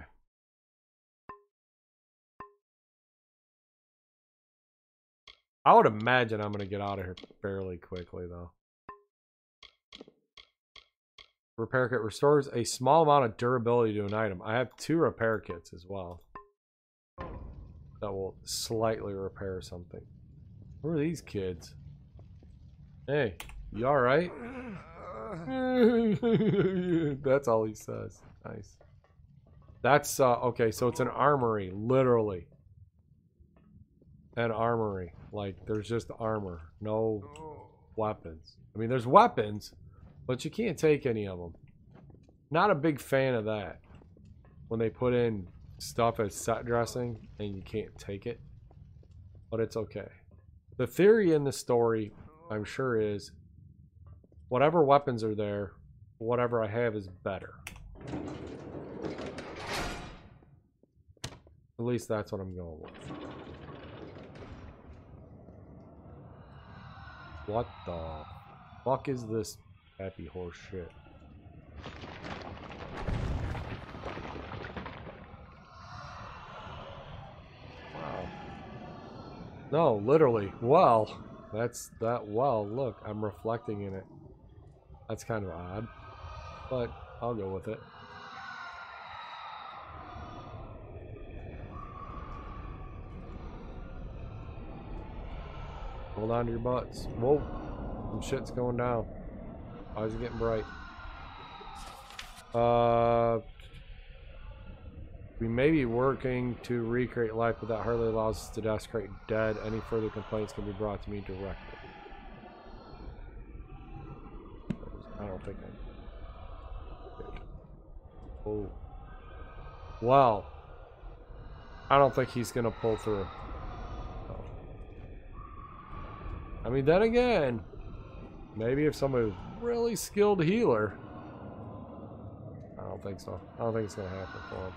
I would imagine I'm going to get out of here fairly quickly, though. Repair kit restores a small amount of durability to an item. I have two repair kits as well. That will slightly repair something. Who are these kids? Hey, you alright? *laughs* That's all he says. Nice. That's uh okay, so it's an armory, literally. An armory. Like there's just armor, no weapons. I mean there's weapons, but you can't take any of them. Not a big fan of that. When they put in stuff as set dressing and you can't take it. But it's okay. The theory in the story, I'm sure, is whatever weapons are there, whatever I have is better. At least that's what I'm going with. What the fuck is this happy horse shit? Wow. No, literally. Well, that's that well. Look, I'm reflecting in it. That's kind of odd, but I'll go with it. Hold on to your butts. Whoa. Some shit's going down. Why is it getting bright? Uh, we may be working to recreate life, but that hardly allows us to desecrate dead. Any further complaints can be brought to me directly. I don't think I. Oh. Well. I don't think he's gonna pull through. Oh. I mean, then again, maybe if somebody really skilled healer. I don't think so. I don't think it's gonna happen for him.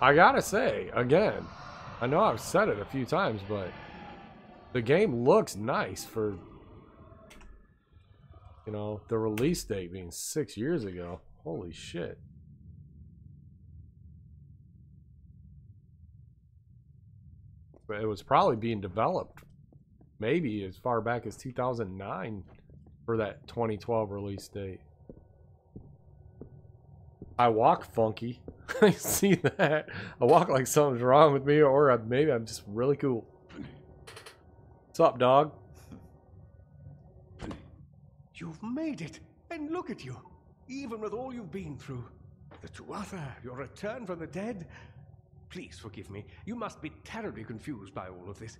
I gotta say, again, I know I've said it a few times, but the game looks nice for, you know, the release date being six years ago. Holy shit. It was probably being developed maybe as far back as 2009 for that 2012 release date. I walk funky. *laughs* I see that. I walk like something's wrong with me, or I- maybe I'm just really cool. What's up, dog? You've made it, and look at you. even with all you've been through. The Tuatha, your return from the dead. Please forgive me. You must be terribly confused by all of this.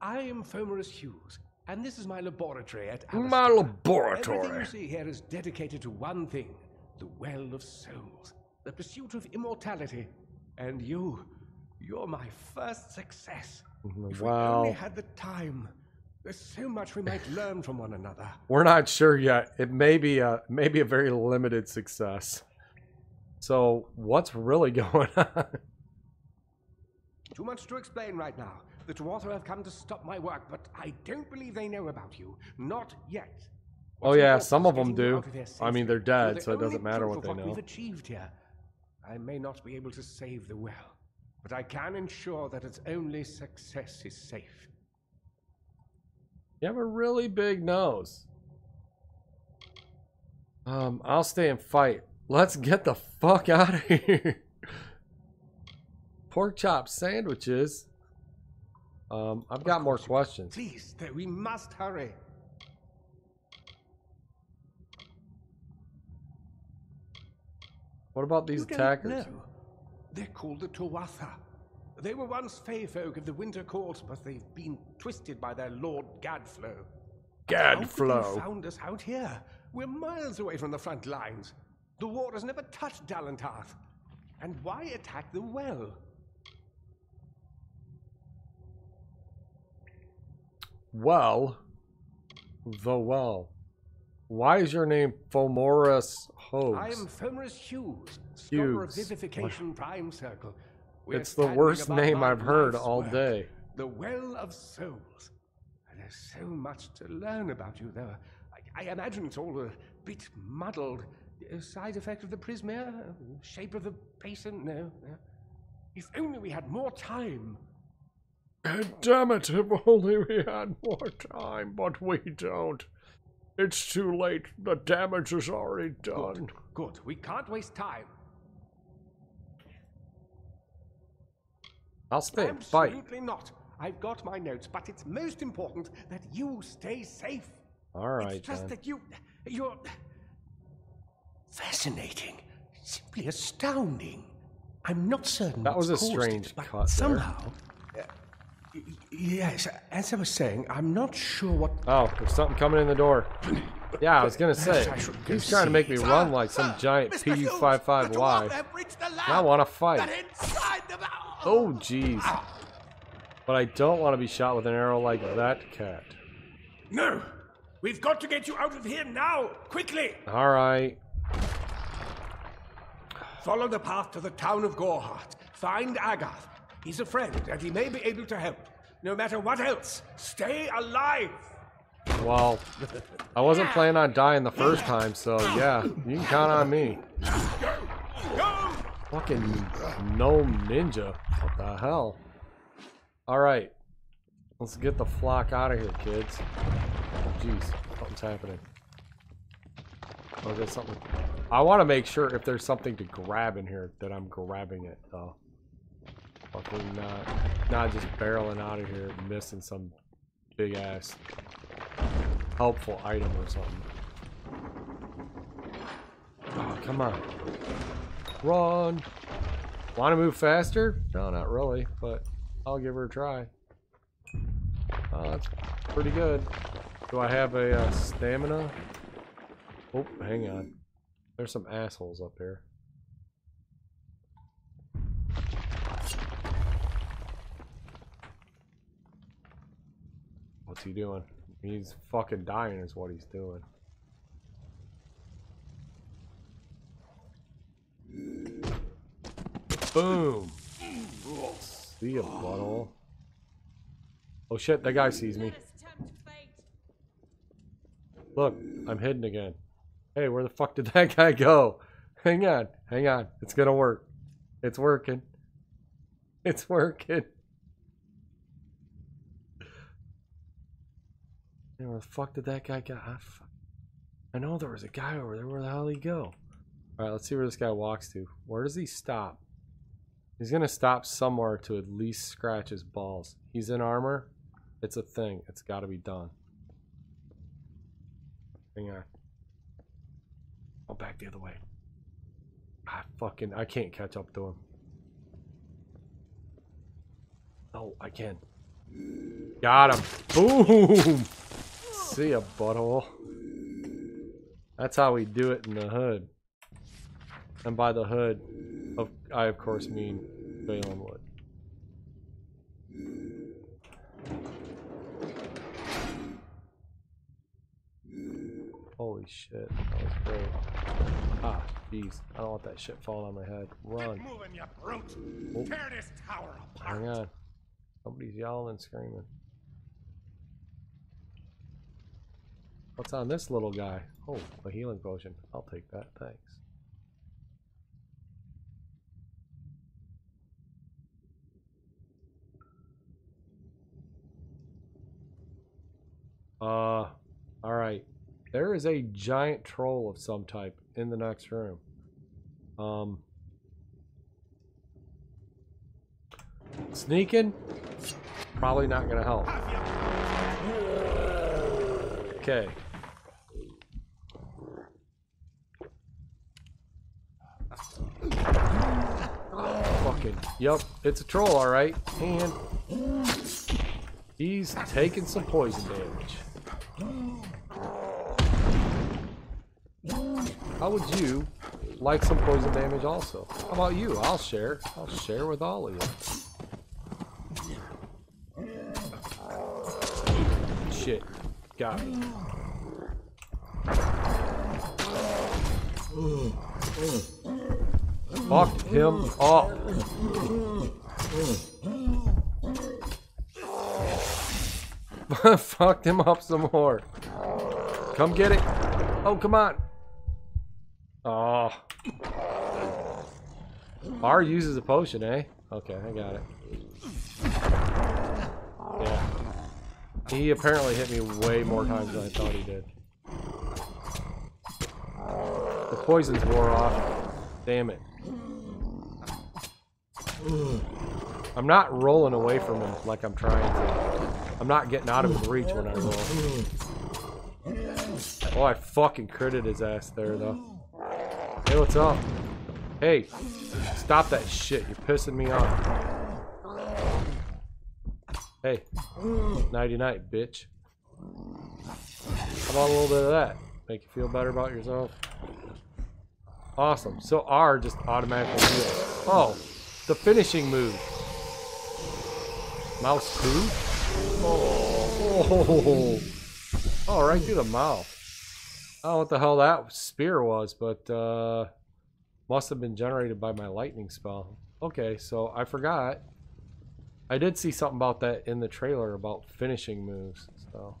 I am Fomorous Hughes, and this is my laboratory at Allestar. My Everything laboratory. you see here is dedicated to one thing the Well of Souls, the pursuit of immortality. And you, you're my first success. Wow. If we only had the time, there's so much we might *sighs* learn from one another. We're not sure yet. It may be a maybe a very limited success. So what's really *laughs* going on? Too much to explain right now. The Tuatha have come to stop my work, but I don't believe they know about you. Not yet. Oh yeah, some of them do. of I mean, they're dead, so it doesn't matter what they know. we've achieved here. I may not be able to save the well, but I can ensure that its only success is safe. You have a really big nose. Um, I'll stay and fight. Let's get the fuck out of *laughs* here. Pork chop sandwiches. Um, I've got more questions. Please, we must hurry. What about these you don't attackers? know. They're called the Tuatha. They were once fey folk of the Winter Court, but they've been twisted by their lord Gadflow. How could they Gadflow. found us out here? We're miles away from the front lines. The war has never touched Dalentarth. And why attack the well? Well, the well. Why is your name Fomorus Hobbs? I am Fomorous Hughes, scholar of Hughes. Vivification Prime Circle. We're It's the worst name I've heard all work, day. The Well of Souls. There's so much to learn about you, though. I, I imagine it's all a bit muddled. A side effect of the prismere? Shape of the basin? No. no. If only we had more time. God damn it, if only we had more time, but we don't. It's too late. The damage is already done. Good. Good. We can't waste time. I'll stay and fight. Absolutely not. I've got my notes, but it's most important that you stay safe. Alright, it's just then. that you, you're fascinating, simply astounding. I'm not certain. That was a strange it, but cut. Somehow, y- y- yes. As I was saying, I'm not sure what. Oh, there's something coming in the door. *clears throat* Yeah, I was gonna say. Perhaps I should go He's trying to make me run ah, like some ah, giant. PU-55Y. have reached the lab. I want to fight. They're inside the mouth. Oh, jeez. Ah. But I don't want to be shot with an arrow like that cat. No, we've got to get you out of here now, quickly. Alright. Follow the path to the town of Gorhart. Find Agarth. He's a friend, and he may be able to help. No matter what else, stay alive. Well, I wasn't planning on dying the first time, so yeah, you can count on me. Go! Fucking gnome ninja. What the hell? Alright. Let's get the flock out of here, kids. Jeez. Something's happening. Oh, there's something. I want to make sure if there's something to grab in here that I'm grabbing it, though. Fucking not, not just barreling out of here missing some big ass helpful item or something. Oh, come on. Run! Want to move faster? No, not really, but I'll give her a try. Oh, that's pretty good. Do I have a uh, stamina? Oh, hang on. There's some assholes up here. What's he doing? He's fucking dying is what he's doing. Boom. See ya, butthole. Oh shit, that guy sees me. Look, I'm hidden again. Hey, where the fuck did *laughs* that guy go? Hang on, hang on. It's gonna work. It's working. It's working. Where the fuck did that guy go? I, I know there was a guy over there. Where the hell did he go? Alright, let's see where this guy walks to. Where does he stop? He's gonna stop somewhere to at least scratch his balls. He's in armor. It's a thing. It's gotta be done. Hang on. Oh, back the other way. I fucking I can't catch up to him. Oh, I can. Got him. Boom. See a butthole. That's how we do it in the hood. And by the hood, of, I of course mean Balaam Wood. Holy shit, that was great. Ah, jeez. I don't want that shit falling on my head. Run. moving! Oh. Tear this tower apart! Hang on. Somebody's yelling and screaming. What's on this little guy? Oh, a healing potion. I'll take that, thanks. Uh, alright. There is a giant troll of some type in the next room. Um, sneaking? Probably not gonna help. Okay. Fucking, yep, it's a troll, alright. And he's taking some poison damage. How would you like some poison damage also? How about you? I'll share. I'll share with all of you. Shit. Got me. Mm, mm. Fucked him up. *laughs* Fucked him up some more. Come get it. Oh, come on. Oh. R uses a potion, eh? Okay, I got it. Yeah. He apparently hit me way more times than I thought he did. The poisons wore off. Damn it. I'm not rolling away from him like I'm trying to. I'm not getting out of his reach when I roll. Oh, I fucking critted his ass there, though. Hey, what's up? Hey, stop that shit. You're pissing me off. Hey, nighty night, bitch. How about a little bit of that? Make you feel better about yourself? Awesome. So R just automatically heals. Oh, the finishing move. Mouse two? Oh, oh, right through the mouth. I don't know what the hell that spear was, but uh, must have been generated by my lightning spell. Okay, so I forgot. I did see something about that in the trailer about finishing moves. So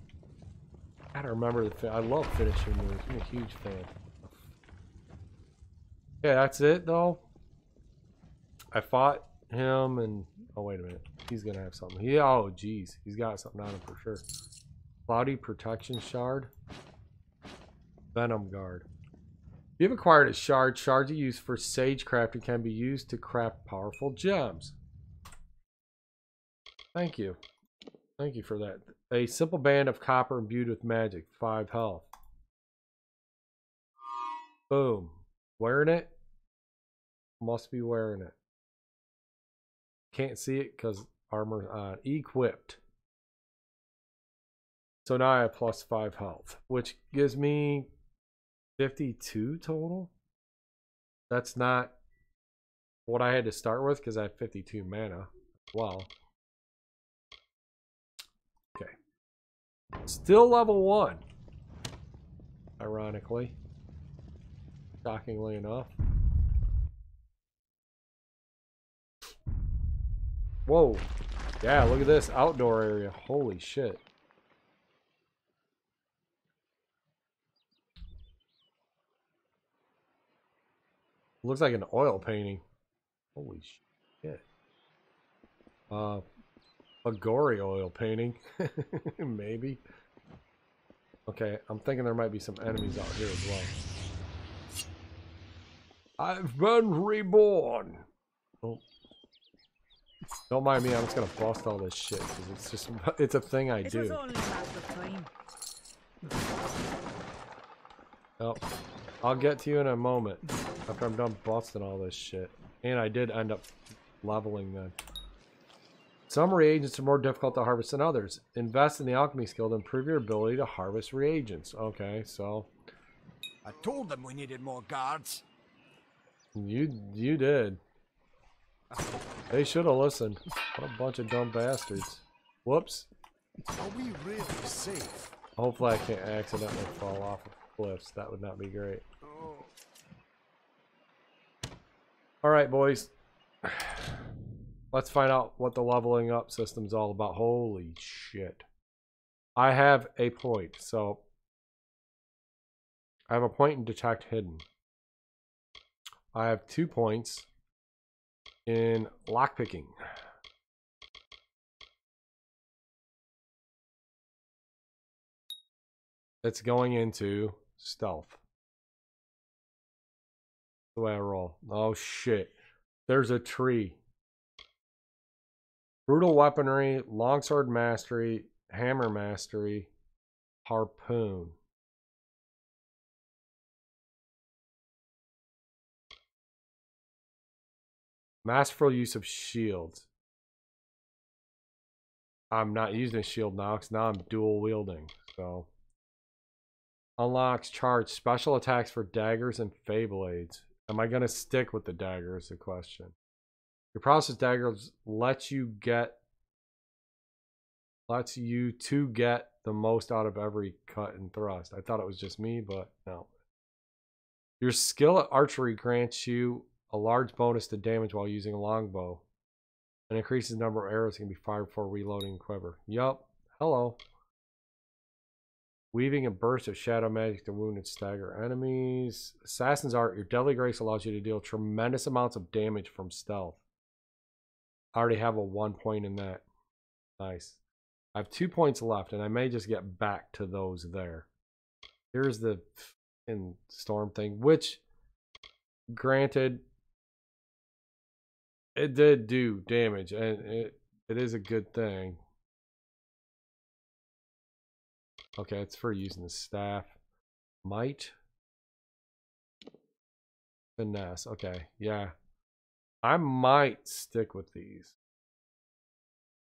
gotta remember the. I love finishing moves. I'm a huge fan. Yeah, that's it though. I fought him and oh wait a minute, he's gonna have something. He oh geez, he's got something on him for sure. Cloudy protection shard. Venom guard. You've acquired a shard. Shards you use for sage crafting can be used to craft powerful gems. Thank you. Thank you for that. A simple band of copper imbued with magic. Five health. Boom. Wearing it? Must be wearing it. Can't see it because armor on. Equipped. So now I have plus five health, which gives me 52 total. That's not what I had to start with because I have 52 mana. Wow. Okay. Still level one. Ironically. Shockingly enough. Whoa. Yeah, look at this outdoor area. Holy shit. Looks like an oil painting. Holy shit. Uh, a gory oil painting. *laughs* Maybe. Okay, I'm thinking there might be some enemies out here as well. I've been reborn. Oh. Don't mind me, I'm just gonna bust all this shit because it's just *laughs* it's a thing I It do. was only a matter time. Oh, I'll get to you in a moment after I'm done busting all this shit. And I did end up leveling then. Some reagents are more difficult to harvest than others. Invest in the alchemy skill to improve your ability to harvest reagents. Okay, so I told them we needed more guards. You you did. They should have listened. What a bunch of dumb bastards. Whoops. Are we really safe? Hopefully I can't accidentally fall off of cliffs. That would not be great. Oh. Alright, boys. Let's find out what the leveling up system's all about. Holy shit. I have a point, so I have a point in detect hidden. I have two points in lockpicking. It's going into stealth. The way I roll. Oh shit. There's a tree. Brutal weaponry, longsword mastery, hammer mastery, harpoon. Masterful use of shields. I'm not using a shield now because now I'm dual wielding. So unlocks charge special attacks for daggers and blades. Am I gonna stick with the dagger is the question. Your process daggers lets you get lets you to get the most out of every cut and thrust. I thought it was just me, but no. Your skill at archery grants you a large bonus to damage while using a longbow. And increases the number of arrows can be fired before reloading quiver. Yup. Hello. Weaving a burst of shadow magic to wound and stagger enemies. Assassin's Art. Your Deadly Grace allows you to deal tremendous amounts of damage from stealth. I already have a one point in that. Nice. I have two points left, and I may just get back to those there. Here's the in storm thing, which, granted, it did do damage, and it it is a good thing. Okay, it's for using the staff. Might. Finesse. Okay, yeah. I might stick with these.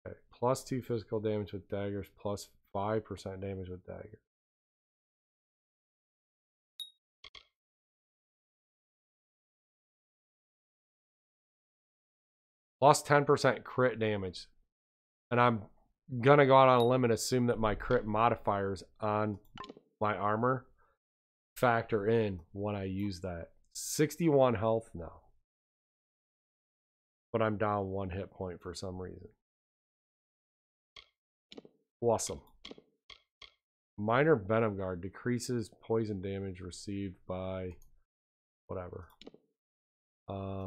Okay, plus two physical damage with daggers, plus 5% damage with daggers. Plus 10% crit damage. And I'm going to go out on a limb and assume that my crit modifiers on my armor factor in when I use that. 61 health now. But I'm down one hit point for some reason. Awesome. Minor Venom Guard decreases poison damage received by whatever. Uh,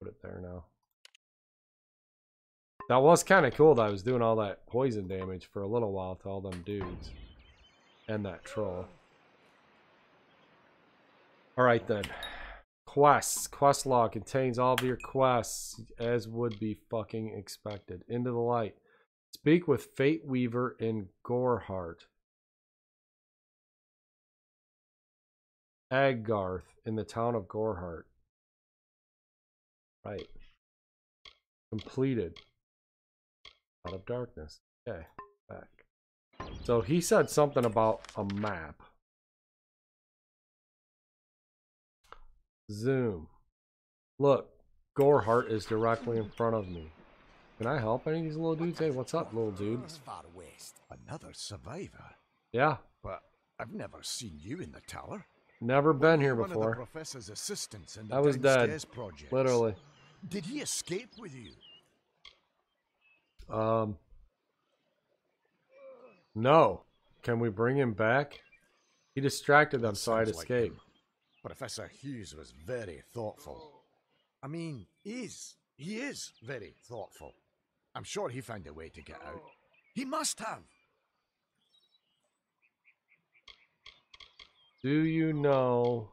put it there now. That was kind of cool that I was doing all that poison damage for a little while to all them dudes. And that troll. Alright then. Quests. Quest log contains all of your quests as would be fucking expected. Into the light. Speak with Fate Weaver in Gorhart. Agarth in the town of Gorhart. Right. Completed. Out of darkness. Okay, back. So he said something about a map. Zoom. Look, Gorhart is directly in front of me. Can I help any of these little dudes? Hey, what's up, little dude? Far west. Another survivor. Yeah, But I've never seen you in the tower. never been here before. One of the professor's assistants in the I was dead, projects. Literally. Did he escape with you? Um. No. Can we bring him back? He distracted them, so I'd Sounds like escape. Professor Hughes was very thoughtful. I mean, is he is very thoughtful. I'm sure he found a way to get out. He must have. Do you know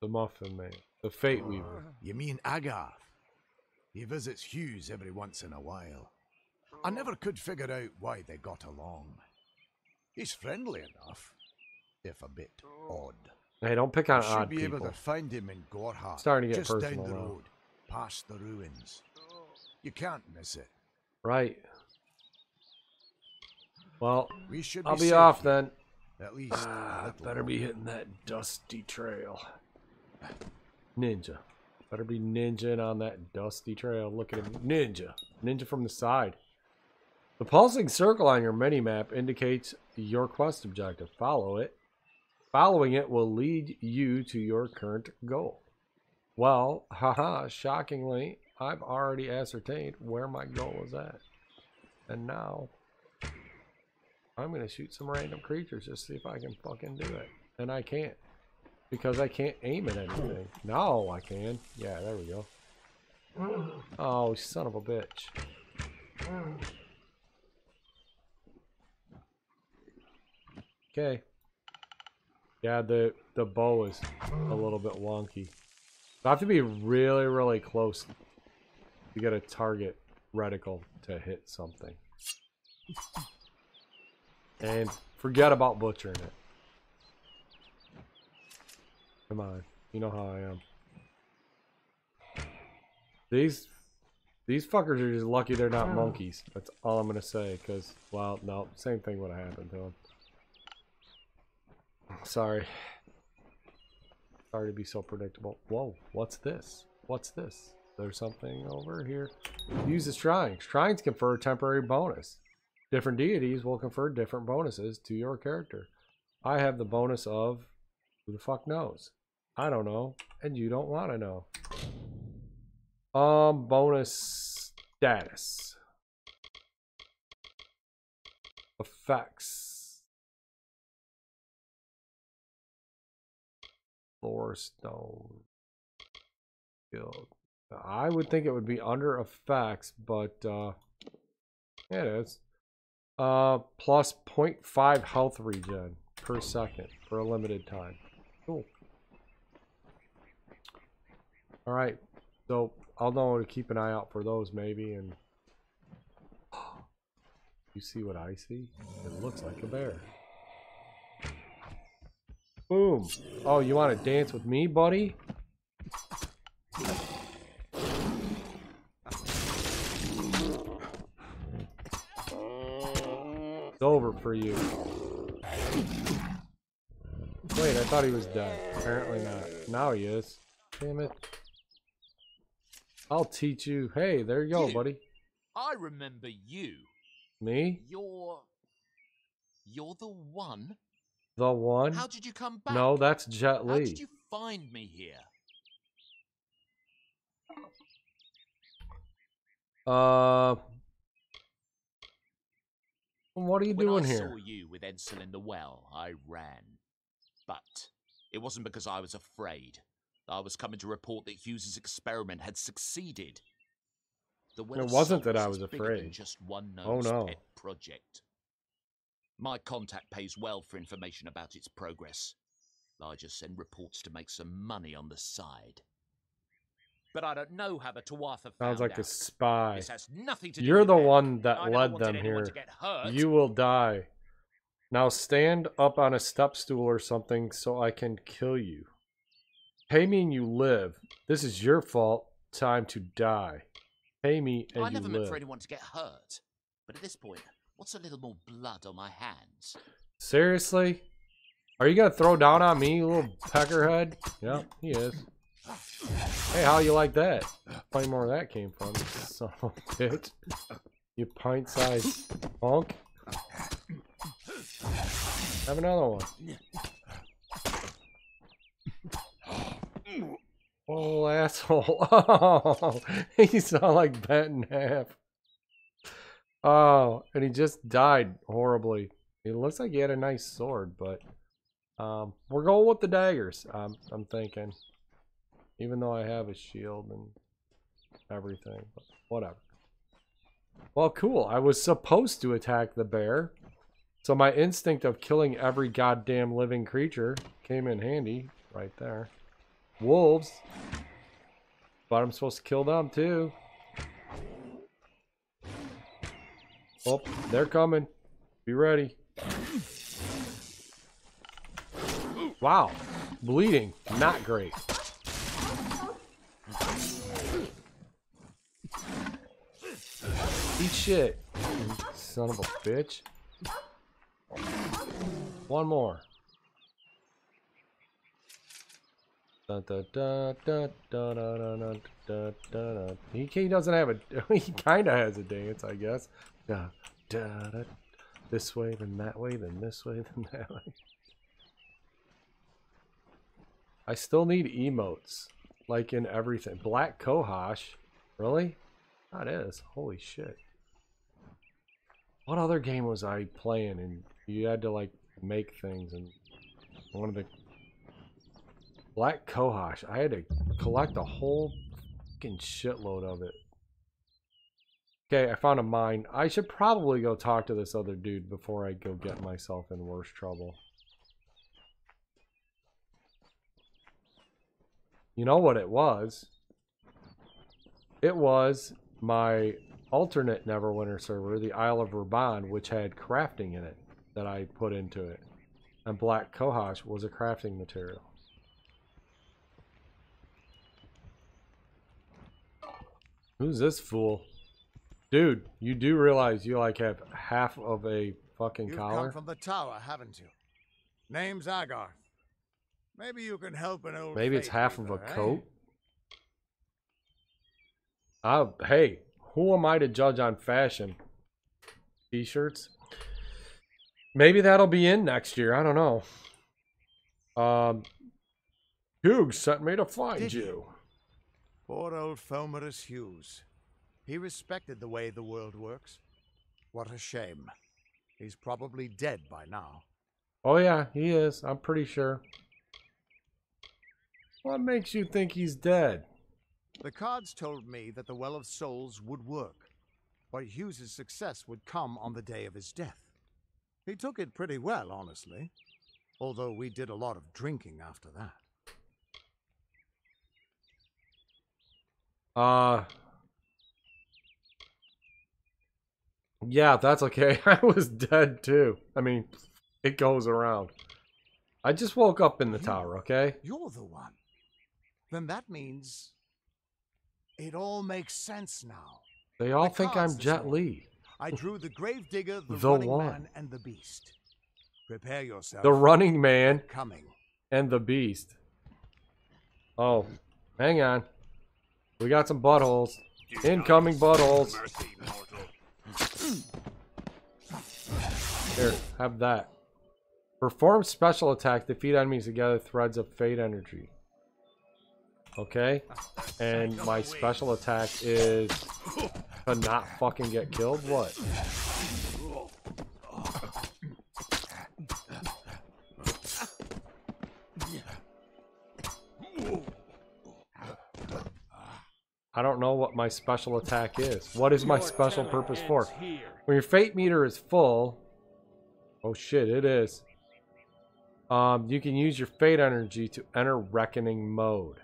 the Muffin Man? The Fate Weaver. You mean Agarth? He visits Hughes every once in a while. I never could figure out why they got along. He's friendly enough, if a bit odd. Hey, don't pick on should odd be people. able to find him in Gorhart. Starting to get just personal down the road, past the ruins. You can't miss it. Right. Well, We should. I'll be off then. At least. Ah, little better be hitting that dusty trail. Ninja. Better be ninjaing on that dusty trail. Look at him. Ninja. Ninja from the side. The pulsing circle on your mini-map indicates your quest objective. Follow it. Following it will lead you to your current goal. Well, haha, shockingly, I've already ascertained where my goal is at. And now, I'm going to shoot some random creatures just see if I can fucking do it. And I can't. Because I can't aim at anything. No, I can. Yeah, there we go. Oh, son of a bitch. Okay. Yeah, the the bow is a little bit wonky. I have to be really, really close to get a target reticle to hit something. And forget about butchering it. Come on. You know how I am. These these fuckers are just lucky they're not monkeys. That's all I'm gonna say, because well, no, same thing would have happened to them. Sorry. Sorry to be so predictable. Whoa, what's this? What's this? There's something over here. Use the shrines. Shrines confer a temporary bonus. Different deities will confer different bonuses to your character. I have the bonus of who the fuck knows? I don't know, and you don't want to know. Um, bonus status. Effects. Floor stone. I would think it would be under effects, but uh, it is. Uh, plus 0.5 health regen per second for a limited time. Cool. All right, so I'll know to keep an eye out for those maybe. And *gasps* you see what I see? It looks like a bear. Boom. Oh, you want to dance with me, buddy? It's over for you. Wait, I thought he was dead. Apparently not. Now he is. Damn it. I'll teach you. Hey, there you go, You. buddy. I remember you. Me? You're. You're the one? The one? How did you come back? No, that's Jet Li. How did you find me here? Uh. What are you when doing I here? saw you with Edsel in the well, I ran. But it wasn't because I was afraid. I was coming to report that Hughes's experiment had succeeded. The well It wasn't that I was afraid. just one Oh, no. pet project. My contact pays well for information about its progress. I just send reports to make some money on the side. But I don't know how the Tuatha Sounds like a spy. This has nothing to You're with the one that I led them here. To get hurt. You will die. Now stand up on a step stool or something so I can kill you. Pay me and you live. This is your fault. Time to die. Pay me and I you never meant live. for anyone to get hurt. But at this point, what's a little more blood on my hands? Seriously? Are you gonna throw down on me, you little peckerhead? Yeah, he is. Hey, how you like that? Plenty more where that came from, you son of a bitch. You pint-sized punk. Have another one. Oh, asshole. *laughs* Oh, he's all like bent in half. Oh, and he just died horribly. It looks like he had a nice sword, but um, we're going with the daggers. Um, I'm thinking, even though I have a shield and everything, but whatever. Well, cool. I was supposed to attack the bear, so my instinct of killing every goddamn living creature came in handy right there. Wolves, but I'm supposed to kill them too. Oh, they're coming. Be ready. Wow. Bleeding, not great. Eat shit, son of a bitch. One more. Dun, dun, dun, dun, dun, dun, dun, dun, dun. He, he doesn't have a. *laughs* He kind of has a dance, I guess. Da, da, da, this way, then that way, then this way, *laughs* then that way. I still need emotes, like in everything. Black cohosh, really? That is. Holy shit. What other game was I playing and you had to like make things and one of the Black cohosh. I had to collect a whole fucking shitload of it. Okay, I found a mine. I should probably go talk to this other dude before I go get myself in worse trouble. You know what it was? It was my alternate Neverwinter server, the Isle of Raban, which had crafting in it that I put into it. And Black cohosh was a crafting material. Who's this fool? Dude, you do realize you like have half of a fucking You've collar? come from the tower, haven't you? Name's Agarth. Maybe you can help an old. Maybe it's half of a eh? coat. Uh, hey, who am I to judge on fashion? T-shirts. Maybe that'll be in next year. I don't know. Um, Hughes sent me to find Did you. Poor old Fomorous Hughes. He respected the way the world works. What a shame. He's probably dead by now. Oh yeah, he is. I'm pretty sure. What makes you think he's dead? The cards told me that the Well of Souls would work, but Hughes's success would come on the day of his death. He took it pretty well, honestly, although we did a lot of drinking after that. Uh Yeah, that's okay. *laughs* I was dead too. I mean, it goes around. I just woke up in the You- tower, okay? You're the one. Then that means it all makes sense now. They all The think I'm Jet. Li. I drew the Gravedigger, the, The Running one. Man, and the Beast. Prepare yourself. The running man coming. and the beast. Oh, hang on. We got some buttholes. Incoming buttholes. Here, have that. Perform special attack. Defeat enemies together. Threads of fate energy. Okay. And my special attack is to not fucking get killed. What? I don't know what my special attack is. What is my special purpose for? When your fate meter is full, oh shit, it is. Um, you can use your fate energy to enter reckoning mode.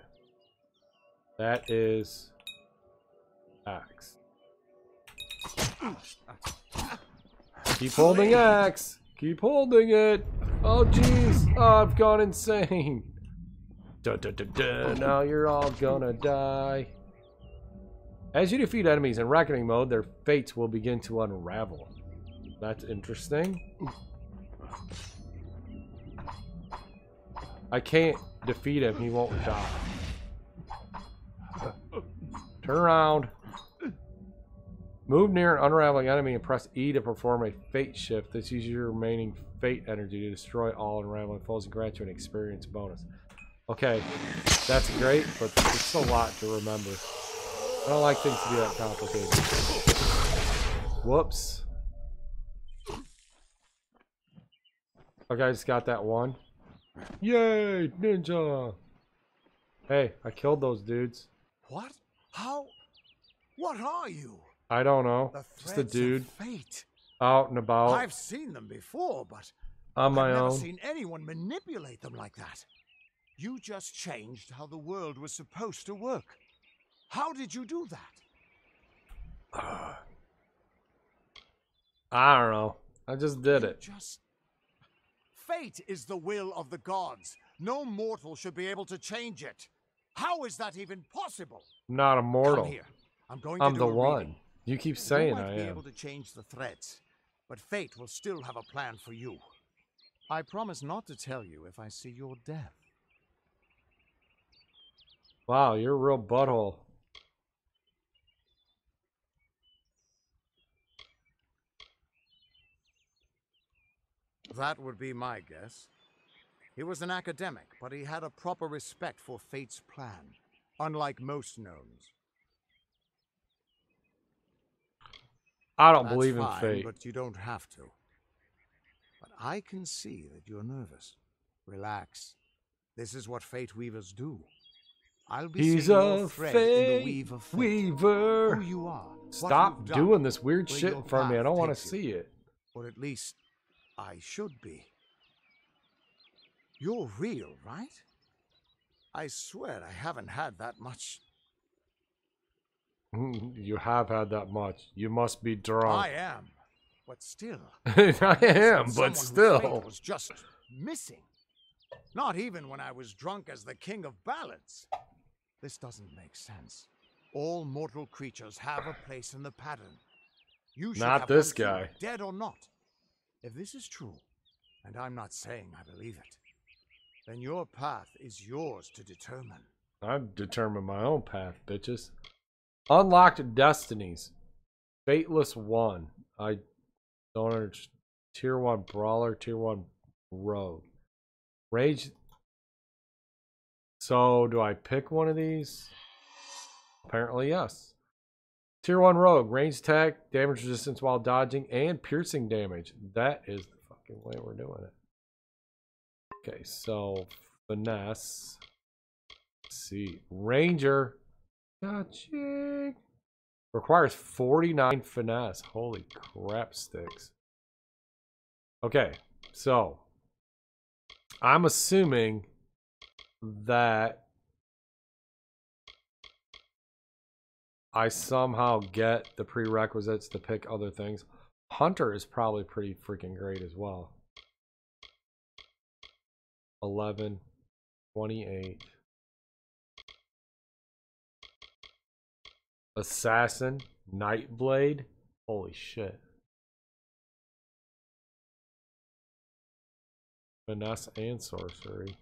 That is X. Keep holding X. Keep holding it. Oh jeez, oh, I've gone insane. *laughs* Da, da, da, da. Now you're all gonna die. As you defeat enemies in reckoning mode, their fates will begin to unravel. That's interesting. I can't defeat him, he won't die. Turn around. Move near an unraveling enemy and press E to perform a fate shift. This uses your remaining fate energy to destroy all unraveling foes and grant you an experience bonus. Okay, that's great, but it's a lot to remember. I don't like things to be that complicated. Whoops. Okay, I just got that one. Yay, ninja! Hey, I killed those dudes. What? How? What are you? I don't know. The Just a dude fate. out and about I've seen them before, but on my I've never own. seen anyone manipulate them like that. You just changed how the world was supposed to work. How did you do that? I don't know. I just did You it. Just fate is the will of the gods. No mortal should be able to change it. How is that even possible? I'm not immortal. Come here. I'm going to I'm the one. reading. You keep saying you might I be am. able to change the threads, but fate will still have a plan for you. I promise not to tell you if I see your death. Wow, you're a real butthole. That would be my guess. He was an academic, but he had a proper respect for fate's plan, unlike most gnomes. I don't That's believe in fine, fate. but you don't have to. But I can see that you're nervous. Relax. This is what fate weavers do. I'll be He's a your thread in the fate weave of fate. weaver. Who you are. Stop done, doing this weird shit your for me. I don't want to see it. Or at least, I should be. You're real, right? I swear I haven't had that much. *laughs* You have had that much. You must be drunk. I am. But still. *laughs* I am, but still. was just missing. Not even when I was drunk as the king of ballads. This doesn't make sense. All mortal creatures have a place in the pattern. You should Not have this guy. dead or not. If this is true, and I'm not saying I believe it, then your path is yours to determine. I've determined my own path, bitches. Unlocked destinies. Fateless one. I don't understand. Tier one brawler, tier one rogue. Rage. So do I pick one of these? Apparently yes. Tier one rogue, range attack, damage resistance while dodging, and piercing damage. That is the fucking way we're doing it. Okay, so finesse. Let's see. Ranger. Dodging. Requires 49 finesse. Holy crap sticks. Okay, so I'm assuming that I somehow get the prerequisites to pick other things. Hunter is probably pretty freaking great as well. 11, 28. Assassin, Nightblade. Holy shit. Finesse and sorcery.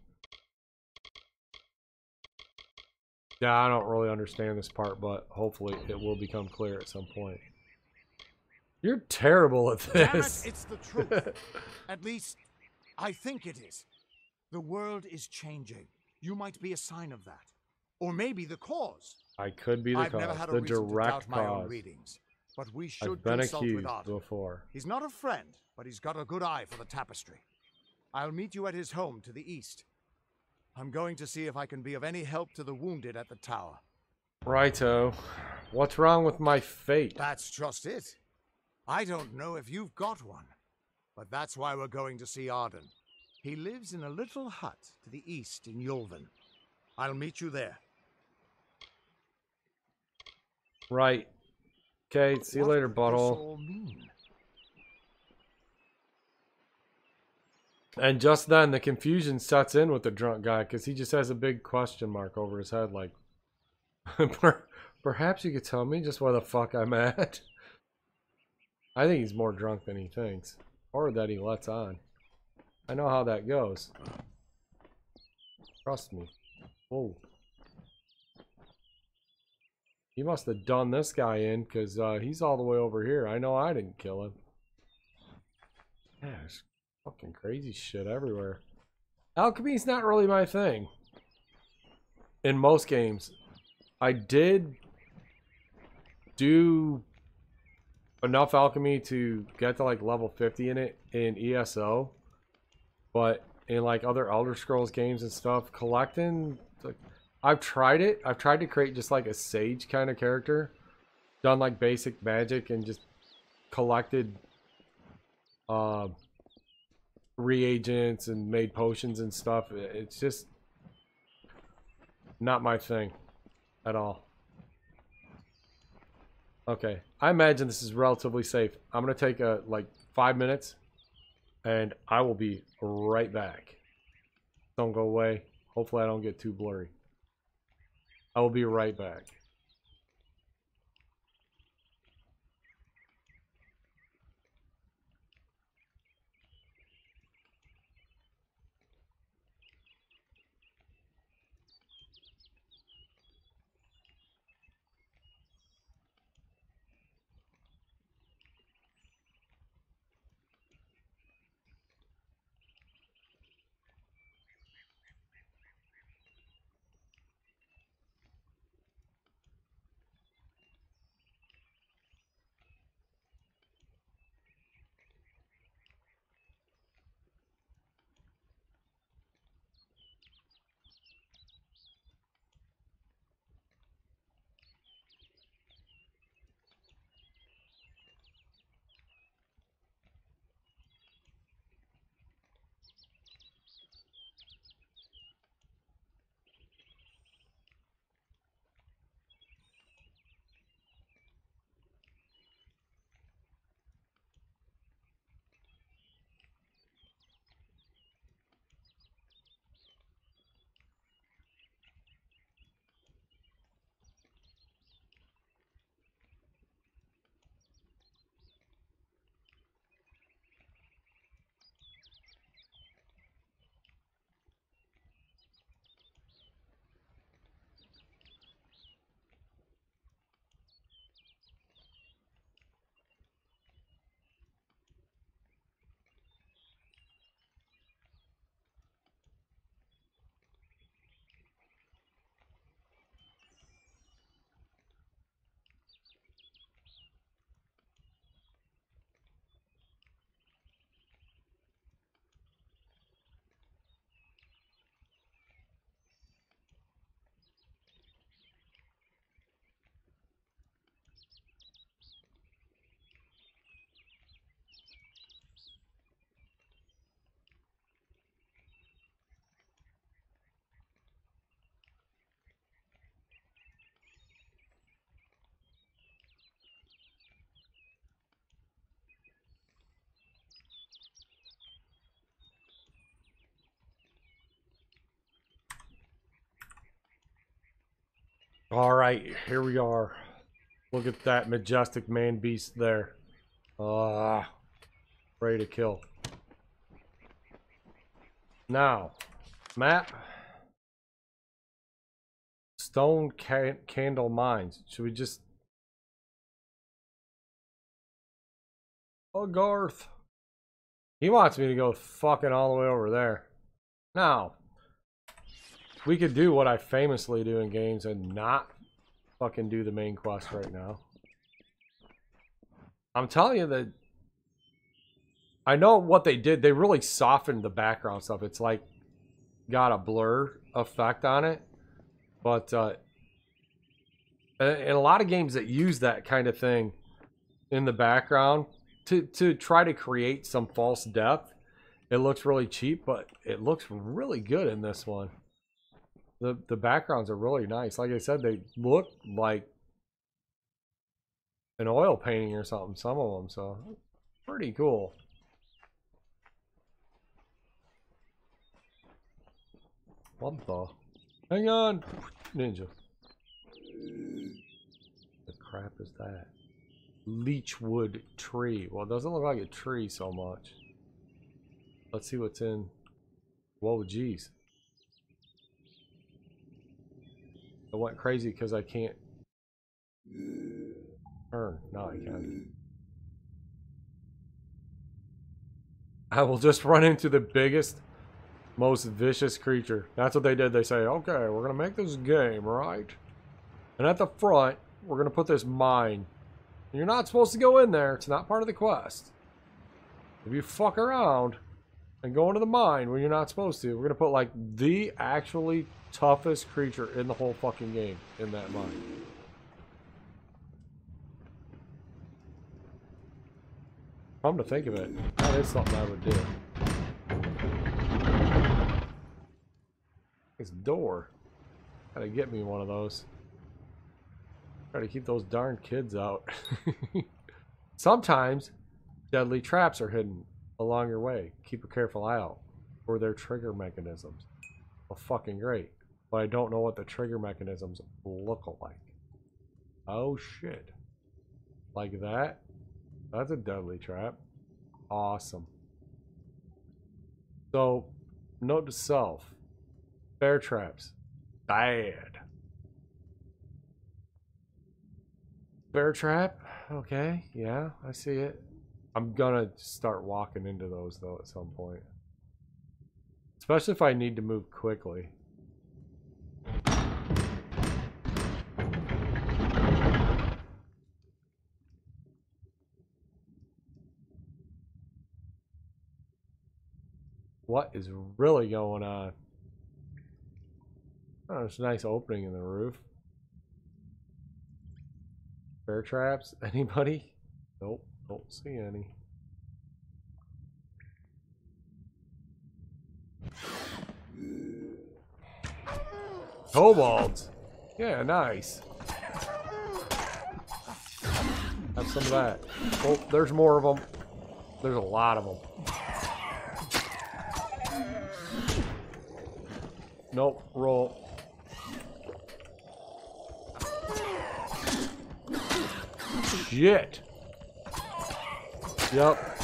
Yeah, I don't really understand this part, but hopefully it will become clear at some point. You're terrible at Damn it, this. it's the truth. *laughs* At least, I think it is. The world is changing. You might be a sign of that. Or maybe the cause. I could be the I've cause, never had a the reason to direct doubt my own cause. readings. But we should I've been consult with Arden. before. He's not a friend, but he's got a good eye for the tapestry. I'll meet you at his home to the east. I'm going to see if I can be of any help to the wounded at the tower. Righto. What's wrong with my fate? That's just it. I don't know if you've got one, but that's why we're going to see Arden. He lives in a little hut to the east in Yulven. I'll meet you there. Right. Okay, see you What later, butthole. all mean? And just then, the confusion sets in with the drunk guy because he just has a big question mark over his head. Like, *laughs* perhaps you could tell me just where the fuck I'm at. I think he's more drunk than he thinks, or that he lets on. I know how that goes. Trust me. Whoa. He must have done this guy in because uh, he's all the way over here. I know I didn't kill him. There's fucking crazy shit everywhere. Alchemy's not really my thing. In most games, I did do enough alchemy to get to like level 50 in it in ESO, but in like other Elder Scrolls games and stuff, collecting like I've tried it. I've tried to create just like a sage kind of character, done like basic magic and just collected uh, reagents and made potions and stuff. It's just not my thing at all. Okay, I imagine this is relatively safe. I'm gonna take a like five minutes, and I will be right back. don't go away. Hopefully I don't get too blurry. I will be right back. All right, here we are. Look at that majestic man beast there. Ah, ready to kill. Now, map. Stone ca Candle Mines. Should we just... Oh, Garth. He wants me to go fucking all the way over there. Now, we could do what I famously do in games and not fucking do the main quest right now. I'm telling you that I know what they did. They really softened the background stuff. It's like got a blur effect on it. But uh, in a lot of games that use that kind of thing in the background to, to try to create some false depth, it looks really cheap, but it looks really good in this one. The the backgrounds are really nice. Like I said, they look like an oil painting or something, some of them, so pretty cool. What the? Hang on! Ninja. The crap is that? Leechwood tree. Well, it doesn't look like a tree so much. Let's see what's in. Whoa, geez. I went crazy because I can't turn. No, I can't. I will just run into the biggest, most vicious creature. That's what they did. They say, okay, we're going to make this game, right? And at the front, we're going to put this mine. You're not supposed to go in there. It's not part of the quest. If you fuck around and go into the mine when you're not supposed to, we're going to put like the actually toughest creature in the whole fucking game in that mine. Come to think of it, that is something I would do. This door. Gotta get me one of those. Try to keep those darn kids out. *laughs* Sometimes deadly traps are hidden along your way. Keep a careful eye out. for their trigger mechanisms. Well, fucking great. But I don't know what the trigger mechanisms look like. Oh shit. Like that? That's a deadly trap. Awesome. So, note to self. Bear traps. Bad. Bear trap? Okay, yeah, I see it. I'm gonna start walking into those though at some point. Especially if I need to move quickly. What is really going on? Oh, there's a nice opening in the roof. Bear traps? *laughs* Anybody? Nope, don't see any. Kobolds! Yeah, nice. Have some of that. Oh, there's more of them. There's a lot of them. Nope, roll. Shit. Yep.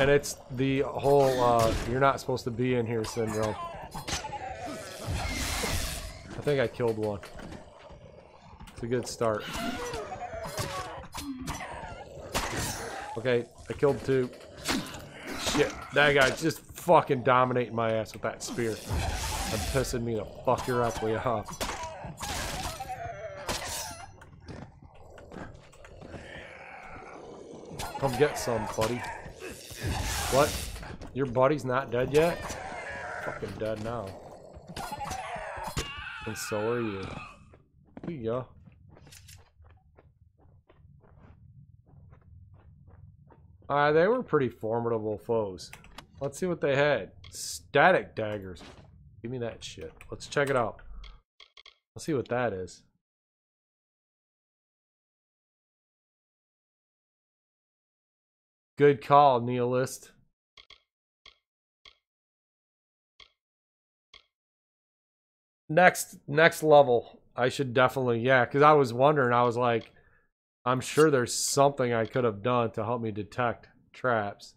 And it's the whole, uh, you're not supposed to be in here syndrome. I think I killed one. It's a good start. Okay, I killed two. Shit, that guy's just fucking dominating my ass with that spear. I'm pissing me the fuck directly off. Come get some, buddy. What? Your buddy's not dead yet? Fucking dead now. And so are you. Here you go. Uh, they were pretty formidable foes. Let's see what they had. Static daggers. Give me that shit. Let's check it out. Let's see what that is. Good call, nihilist. Next, next level. I should definitely, yeah, because I was wondering. I was like, I'm sure there's something I could have done to help me detect traps.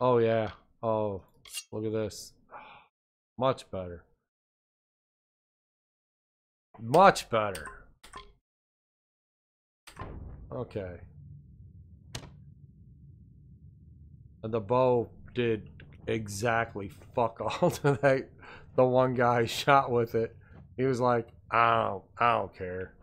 Oh yeah. Oh, look at this. *sighs* Much better. Much better. Okay. And the bow did exactly fuck all *laughs* to that. The one guy shot with it. He was like, I don't, I don't care.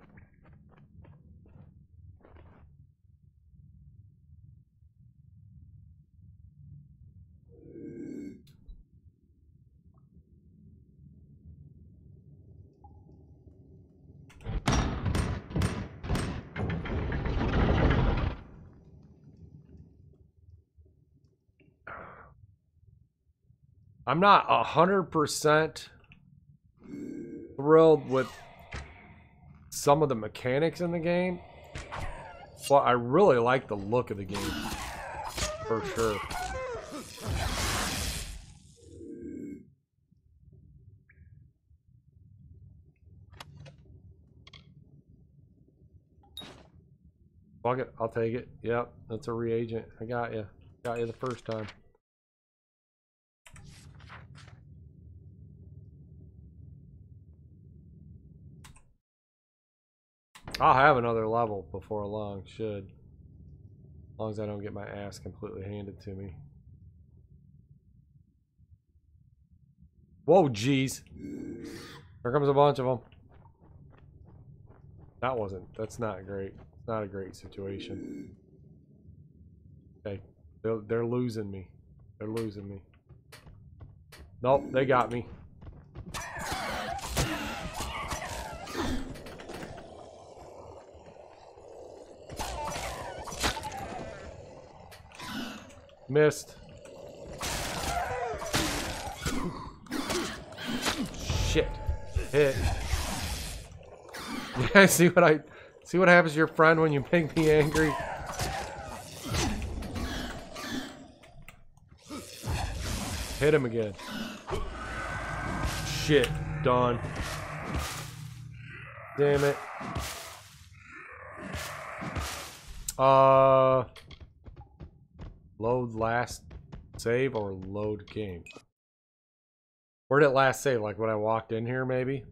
I'm not a hundred percent thrilled with some of the mechanics in the game, but I really like the look of the game for sure. Fuck it, I'll take it. Yep, that's a reagent. I got you. Got you the first time. I'll have another level before long, should. As long as I don't get my ass completely handed to me. Whoa, jeez. Here comes a bunch of them. That wasn't, that's not great. It's not a great situation. Okay, they're, they're losing me. They're losing me. Nope, they got me. Missed. Shit. Hit. *laughs* Yeah, see what I see what happens to your friend when you make me angry? Hit him again. Shit. Done. Damn it. Uh, load last save or load game. Where did it last save? Like when I walked in here, maybe?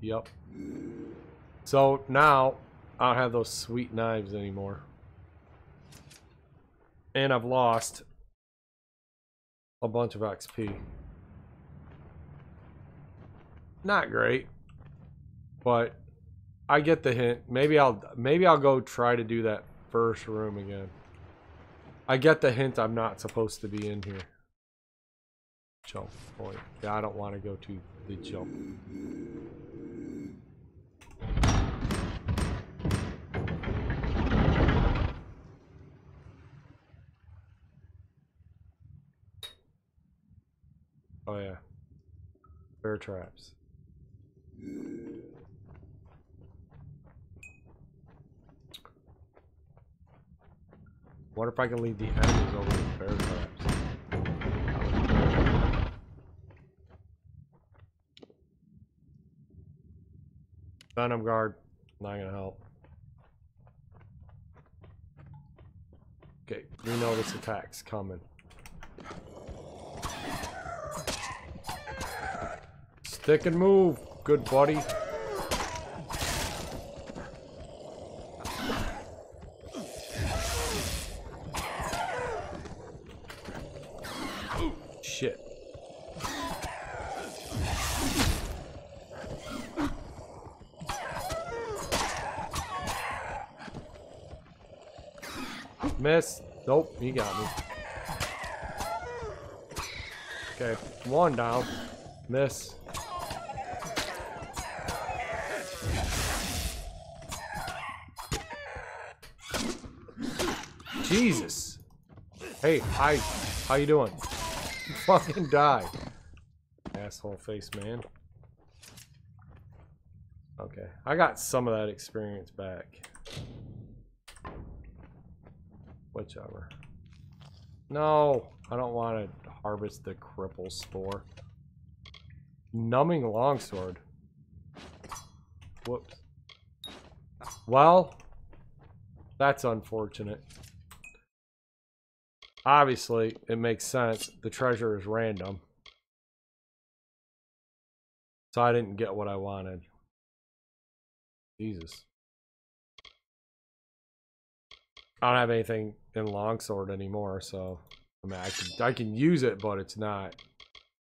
Yep. So now I don't have those sweet knives anymore. And I've lost a bunch of XP. Not great, but I get the hint. Maybe I'll maybe I'll go try to do that first room again. I get the hint I'm not supposed to be in here. Jump point. Yeah, I don't want to go to the jump. Oh yeah. Bear traps. What if I can leave the enemies over the bear traps? Venom guard, not gonna help. Okay, we know this attack's coming. Stick and move, good buddy. Shit. Miss. He got me. Okay, one down. Miss. Jesus. Hey, hi. How you doing? You *laughs* fucking die. Asshole face man. Okay. I got some of that experience back. Whichever. No, I don't want to harvest the cripple spore. Numbing longsword. Whoops. Well, that's unfortunate. Obviously, it makes sense. The treasure is random. So I didn't get what I wanted. Jesus. I don't have anything in longsword anymore, so I mean I can I can use it, but it's not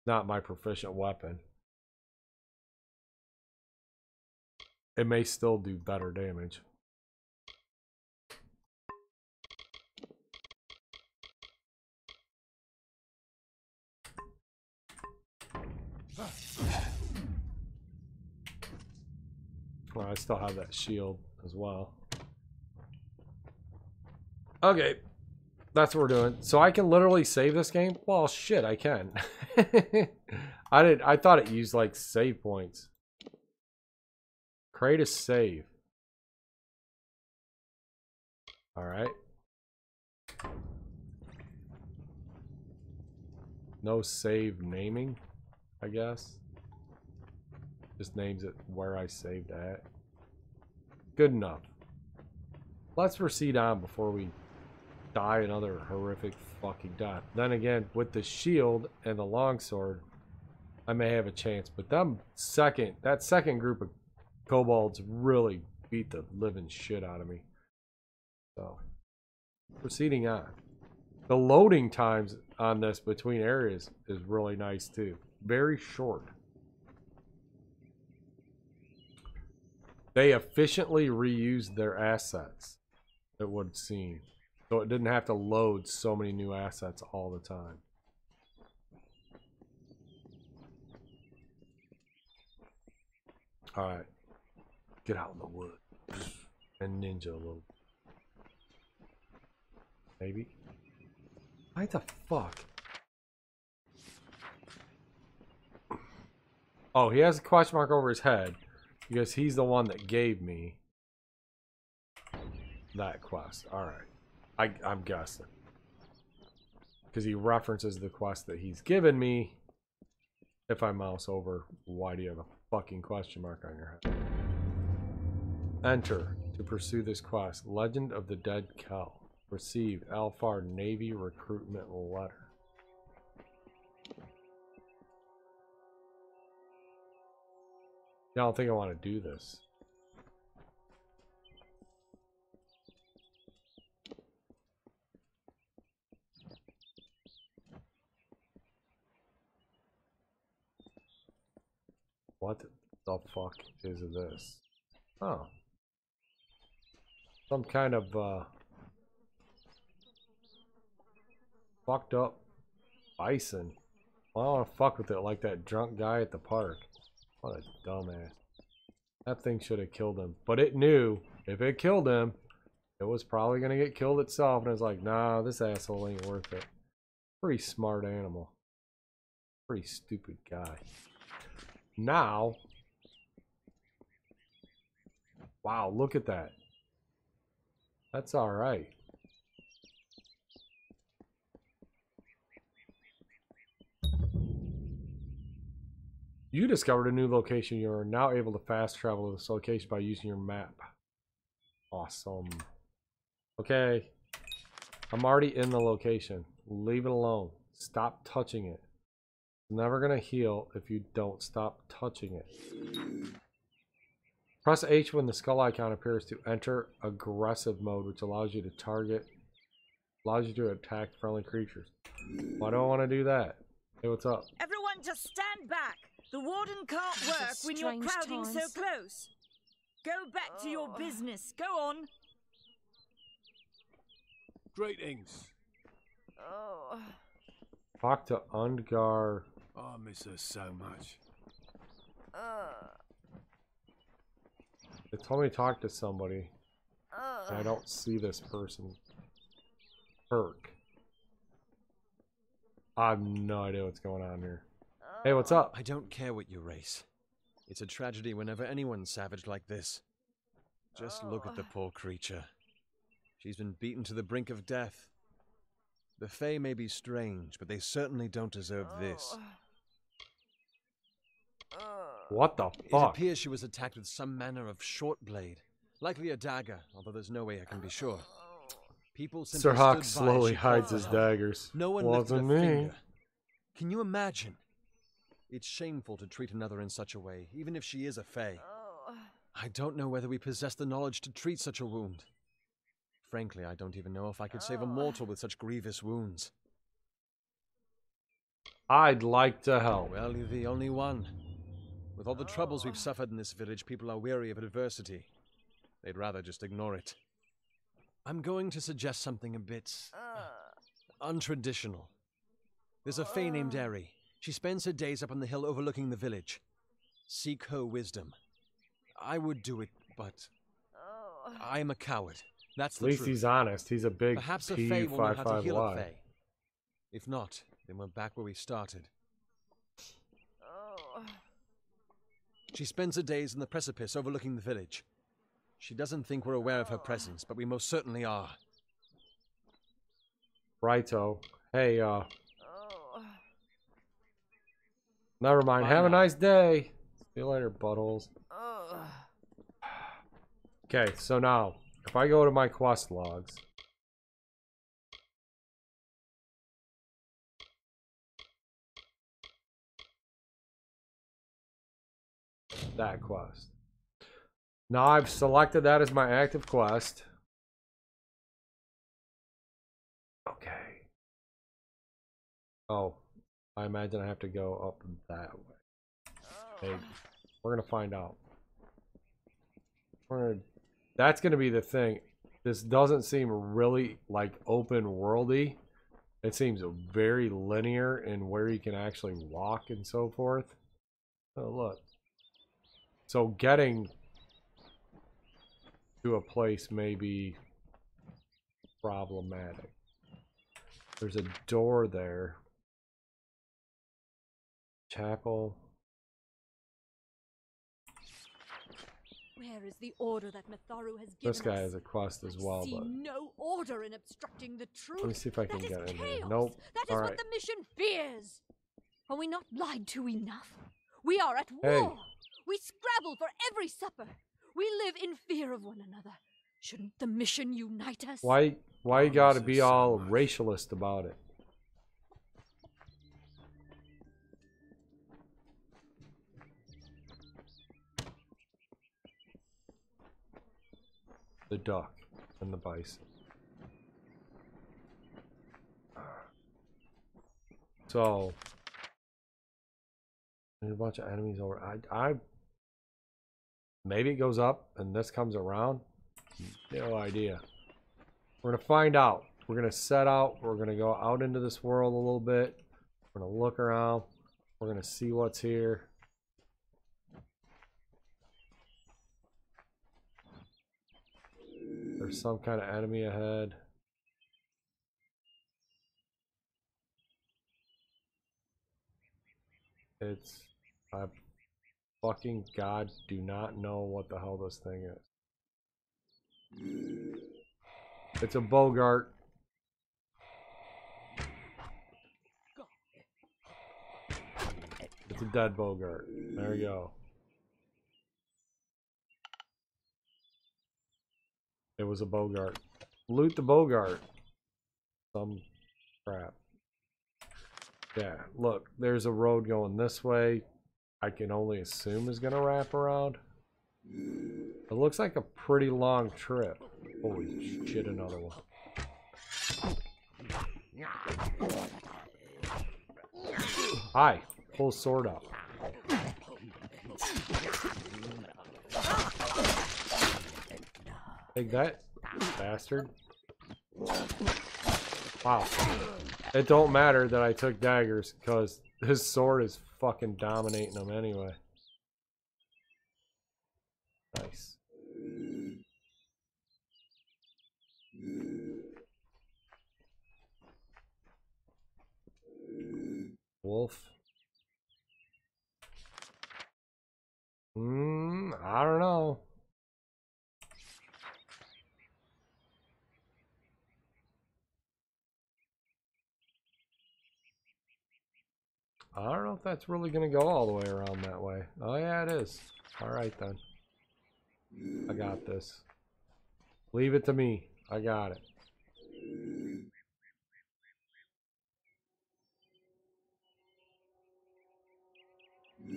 not my proficient weapon. It may still do better damage. Well, I still have that shield as well. Okay. That's what we're doing. So I can literally save this game? Well, shit, I can. *laughs* I did I thought it used like save points. Create a save. Alright. No save naming, I guess. Just names it where I saved at. Good enough. Let's proceed on before we die another horrific fucking death. Then again, with the shield and the longsword, I may have a chance. But them second, that second group of kobolds really beat the living shit out of me. So, proceeding on. The loading times on this between areas is really nice too. Very short. They efficiently reused their assets, it would seem. So it didn't have to load so many new assets all the time. Alright. Get out in the wood. And ninja a little. Maybe. Why the fuck? Oh, he has a question mark over his head because he's the one that gave me that quest. All right, I, I'm guessing. because he references the quest that he's given me. If I mouse over, why do you have a fucking question mark on your head? Enter to pursue this quest. Legend of the Dead Kel. Received Alfar Navy recruitment letter. I don't think I want to do this. What the fuck is this? Oh. Some kind of, uh... Fucked up bison. I don't want to fuck with it like that drunk guy at the park. What a dumbass. That thing should have killed him. But it knew if it killed him, it was probably going to get killed itself. And it's like, nah, this asshole ain't worth it. Pretty smart animal. Pretty stupid guy. Now, wow, look at that. That's all right. You discovered a new location. You are now able to fast travel to this location by using your map. Awesome. Okay. I'm already in the location. Leave it alone. Stop touching it. It's never going to heal if you don't stop touching it. Press H when the skull icon appears to enter aggressive mode, which allows you to target, allows you to attack friendly creatures. Why do I want to do that? Hey, what's up? Everyone just stand back. The warden can't work when you're strange crowding so close. Go back to your Oh. business. Go on. Greetings. Oh. Talk to Undgar. I miss her so much. Uh. They told me to talk to somebody, Uh. I don't see this person. Perk. I have no idea what's going on here. Hey, what's up? I don't care what you race. It's a tragedy whenever anyone's savage like this. Just look at the poor creature. She's been beaten to the brink of death. The Fae may be strange, but they certainly don't deserve this. What the fuck? It appears she was attacked with some manner of short blade, likely a dagger, although there's no way I can be sure. People simply Sir Hawk stood by as slowly hides his daggers. No one Wasn't lifted a me. finger. Can you imagine? It's shameful to treat another in such a way, even if she is a Fae. I don't know whether we possess the knowledge to treat such a wound. Frankly, I don't even know if I could save a oh. mortal with such grievous wounds. I'd like to help. Well, you're the only one. With all the troubles we've oh. suffered in this village, people are weary of adversity. They'd rather just ignore it. I'm going to suggest something a bit ah. untraditional. There's a Fae named ah. Eri. She spends her days up on the hill overlooking the village. Seek her wisdom. I would do it, but oh. I am a coward. That's the At least truth. he's honest. He's a big Perhaps a Fae will know how to heal a PU55Y. Fae. If not, then we're back where we started. Oh. She spends her days in the precipice overlooking the village. She doesn't think we're aware of her presence, but we most certainly are. Righto. Hey, uh. Never mind. Have a nice day. See you later, buttholes. Okay, so now, if I go to my quest logs. That quest. Now I've selected that as my active quest. Okay. Oh, I imagine I have to go up that way. We're gonna find out. We're gonna, that's gonna be the thing. This doesn't seem really like open worldy. It seems very linear in where you can actually walk and so forth. Oh look. So getting to a place may be problematic. There's a door there. Chapel. Where is the order that Mitharu has given This guy us? has a quest as well, I see but no order in obstructing the truth. let me see if I can That is get in here. Nope. That is All what right. the mission fears. Are we not lied to enough? We are at Hey. war. We scrabble for every supper. We live in fear of one another. Shouldn't the mission unite us? Why why you gotta be all racialist about it? The duck and the bison. So there's a bunch of enemies over. I I maybe it goes up and this comes around. No idea. We're gonna find out. We're gonna set out. We're gonna go out into this world a little bit. We're gonna look around. We're gonna see what's here. There's some kind of enemy ahead. It's I fucking god do not know what the hell this thing is. It's a Boggart. It's a dead Boggart. There you go. It was a Boggart. Loot the Boggart. Some crap. Yeah, look, there's a road going this way. I can only assume is going to wrap around. It looks like a pretty long trip. Holy shit, another one. Hi, pull sword out. Take that, bastard. Wow. It don't matter that I took daggers, because his sword is fucking dominating him anyway. Nice. Wolf. Hmm, I don't know. I don't know if that's really going to go all the way around that way. Oh, yeah, it is. All right, then. I got this. Leave it to me. I got it.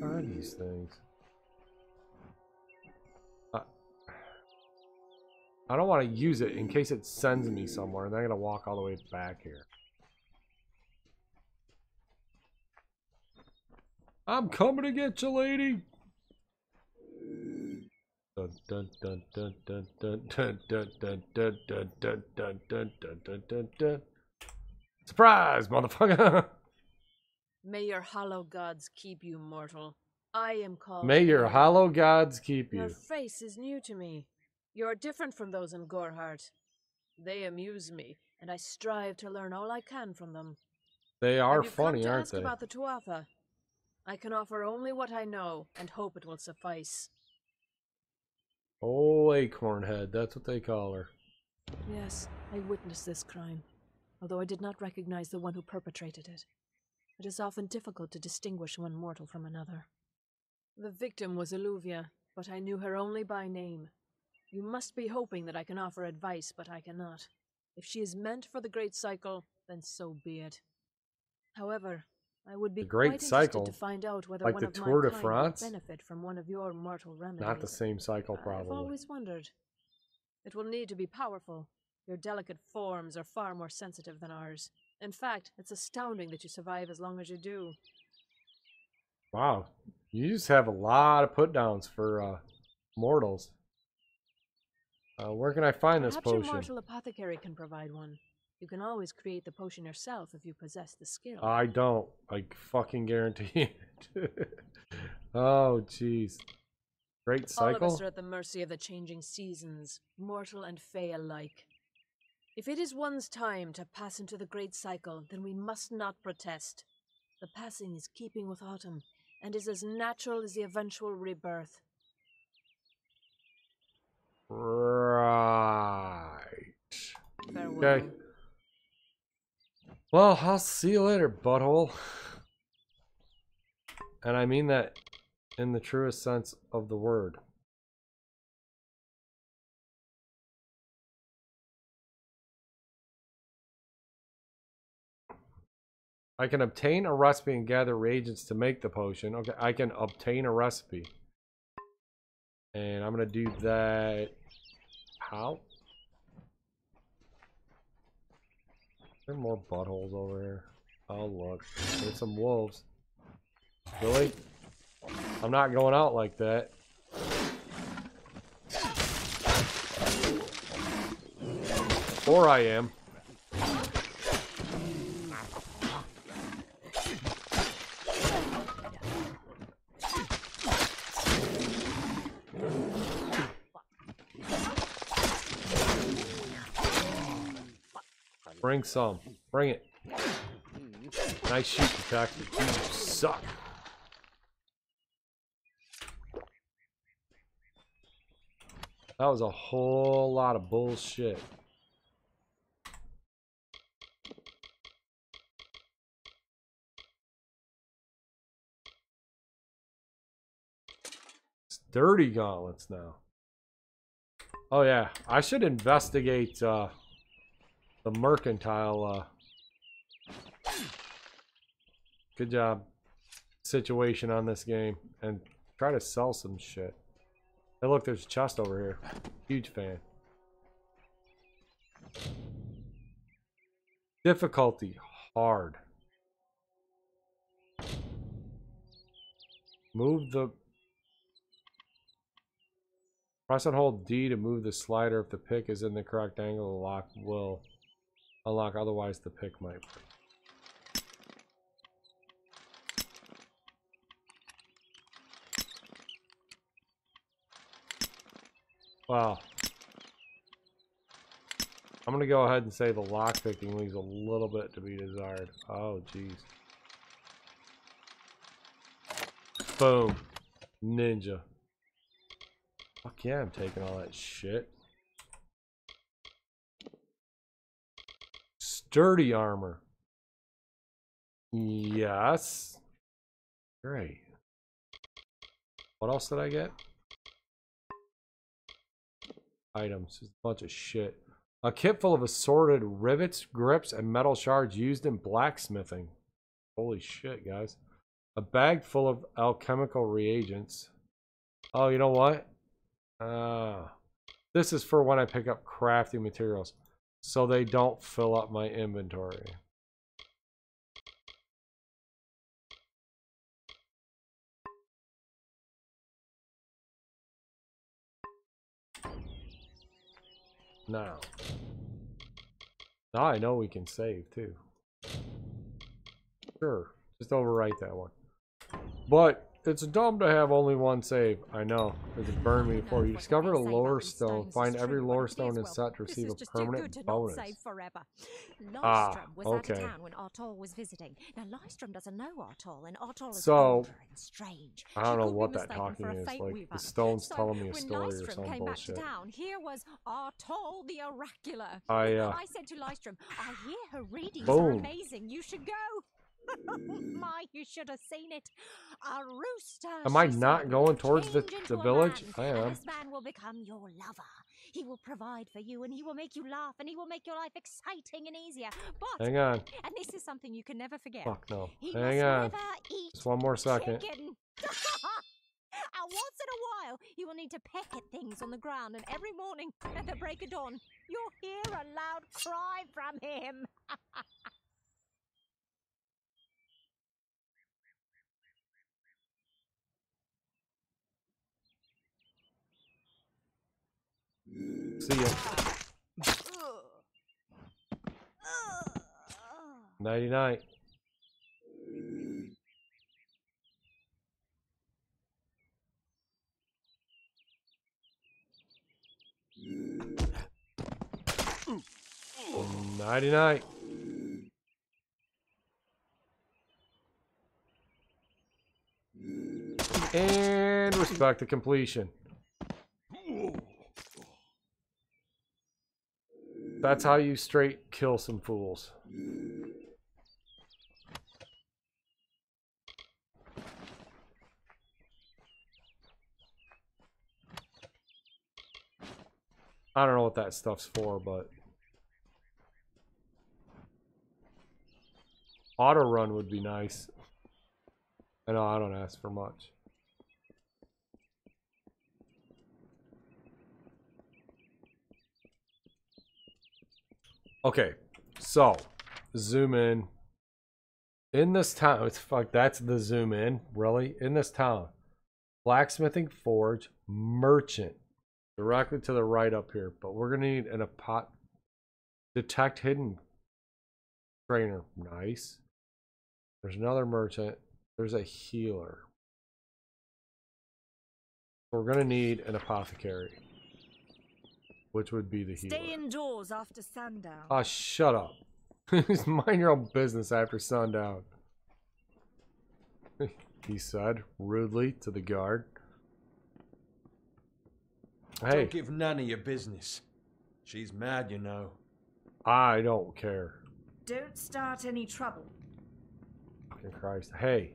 Are these things? I, don't want to use it in case it sends me somewhere, and then I gotta walk all the way back here. I'm coming to get you, lady. Dun dun dun dun dun dun dun dun dun dun dun dun dun dun dun dun dun dun. Surprise, motherfucker! May your hollow gods keep you mortal. I am called. May your hollow gods keep you. Your face is new to me. You are different from those in Gorhart. They amuse me, and I strive to learn all I can from them. They are Have you funny, come to aren't ask they? about the Tuatha? I can offer only what I know, and hope it will suffice. Oh, acorn head. That's what they call her. Yes, I witnessed this crime, although I did not recognize the one who perpetrated it. It is often difficult to distinguish one mortal from another. The victim was Illuvia, but I knew her only by name. You must be hoping that I can offer advice, but I cannot. If she is meant for the Great Cycle, then so be it. However, I would be The Great quite Cycle? to find out whether Like one the of Tour my de France? benefit from one of your mortal remedies. Not the same cycle, I've always wondered. It will need to be powerful. Your delicate forms are far more sensitive than ours. In fact, it's astounding that you survive as long as you do. Wow. You just have a lot of put downs for uh, mortals. Uh, where can I find this Perhaps your potion? mortal apothecary can provide one. You can always create the potion yourself if you possess the skill. I don't. I fucking guarantee *laughs* it. oh, jeez. Great cycle. All of us are at the mercy of the changing seasons, mortal and fey alike. If it is one's time to pass into the great cycle, then we must not protest. The passing is keeping with autumn, and is as natural as the eventual rebirth. Right. Farewell. Okay. Well, I'll see you later, butthole. And I mean that in the truest sense of the word. I can obtain a recipe and gather reagents to make the potion. Okay, I can obtain a recipe. And I'm going to do that. How? There are more buttholes over here. Oh, look. There's some wolves. Really? I'm not going out like that. Or I am. Bring some. Bring it. Nice shoot detected. You suck. That was a whole lot of bullshit. It's dirty gauntlets now. Oh yeah, I should investigate uh, the mercantile uh, good job situation on this game and try to sell some shit. Hey look, there's a chest over here. Huge fan. Difficulty, hard. Move the... Press and hold D to move the slider if the pick is in the correct angle. The lock will unlock, otherwise the pick might break. Wow. I'm gonna go ahead and say the lock picking leaves a little bit to be desired. Oh, jeez. Boom. Ninja. Fuck yeah, I'm taking all that shit. Sturdy armor. Yes. Great. What else did I get? Items. A bunch of shit. A kit full of assorted rivets, grips, and metal shards used in blacksmithing. Holy shit, guys. A bag full of alchemical reagents. Oh, you know what? Ah. this is for when I pick up crafting materials. So they don't fill up my inventory. Now. Now I know we can save too. Sure. Just overwrite that one. But it's dumb to have only one save. I know. It burned me before. You discover a lorestone. Find every lorestone in set to receive a permanent bonus. Ah, was okay. out of town when Artol was visiting. Now Lystrom doesn't know Artol, and Artol So, and. I don't know what that talking is. Like, the stone's telling me a story or some bullshit. back to town, here was Artol the oracular. I, uh, I said to Lystrom, I hear her readings Boom. are amazing. You should go. *laughs* My, you should have seen it. A rooster. Am I not going towards the, the village? I am. this man will become your lover. He will provide for you, and he will make you laugh, and he will make your life exciting and easier. But Hang on. and this is something you can never forget. Fuck no. He Hang on. Just one more second. *laughs* and once in a while, he will need to peck at things on the ground, and every morning *laughs* at the break of dawn, you'll hear a loud cry from him. See ya. Nighty night. Nighty night. And respect to completion. That's how you straight kill some fools. I don't know what that stuff's for, but auto run would be nice. I know I don't ask for much. Okay, so zoom in. In this town, it's fuck. That's the zoom in. Really, in this town, blacksmithing forge, merchant, directly to the right up here. But we're gonna need an a pot detect hidden trainer. Nice. There's another merchant. There's a healer. We're gonna need an apothecary. Which would be the healer. Stay indoors after sundown. Ah, shut up. *laughs* Mind your own business after sundown. *laughs* he said rudely to the guard. Hey, Don't give Nanny your business. She's mad, you know. I don't care. Don't start any trouble. Fucking Christ. Hey,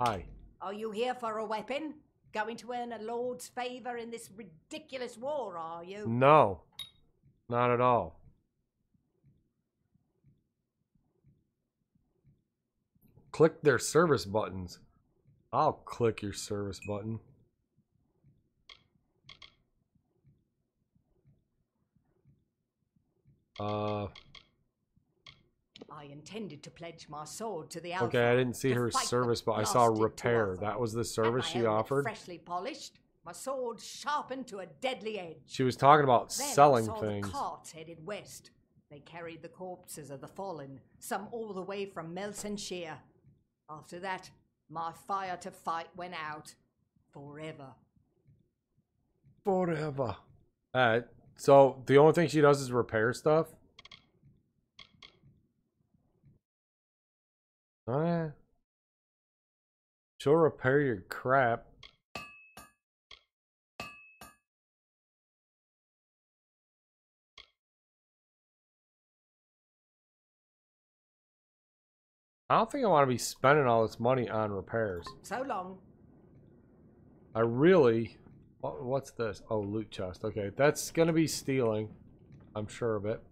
hi. Are you here for a weapon? Going to earn a lord's favour in this ridiculous war, are you? No, not at all. Click their service buttons. I'll click your service button. Uh, I intended to pledge my sword to the Alfar. okay, I didn't see her service, but I saw repair. That was the service she offered. Freshly polished, my sword sharpened to a deadly edge. She was talking about Then selling I saw things. The carts headed west. They carried the corpses of the fallen, some all the way from Mel Senshir. After that, my fire to fight went out forever. Forever. Alright, so the only thing she does is repair stuff? Alright. She'll repair your crap. I don't think I want to be spending all this money on repairs. So long. I really. what- What's this? Oh, loot chest. Okay, that's gonna be stealing. I'm sure of it.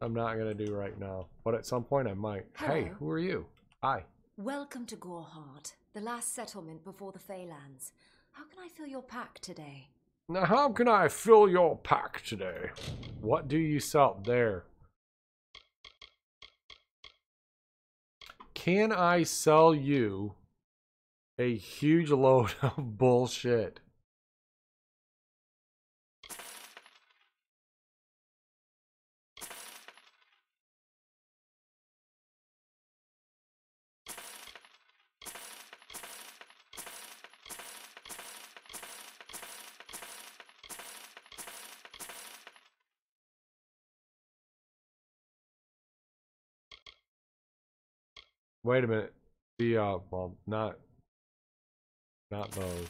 I'm not gonna do right now, but at some point I might. Hey, who are you? Hi. Welcome to Gorhart, the last settlement before the Feylands. How can I fill your pack today? Now, how can I fill your pack today? What do you sell there? Can I sell you a huge load *laughs* of bullshit? Wait a minute. The uh well not not those.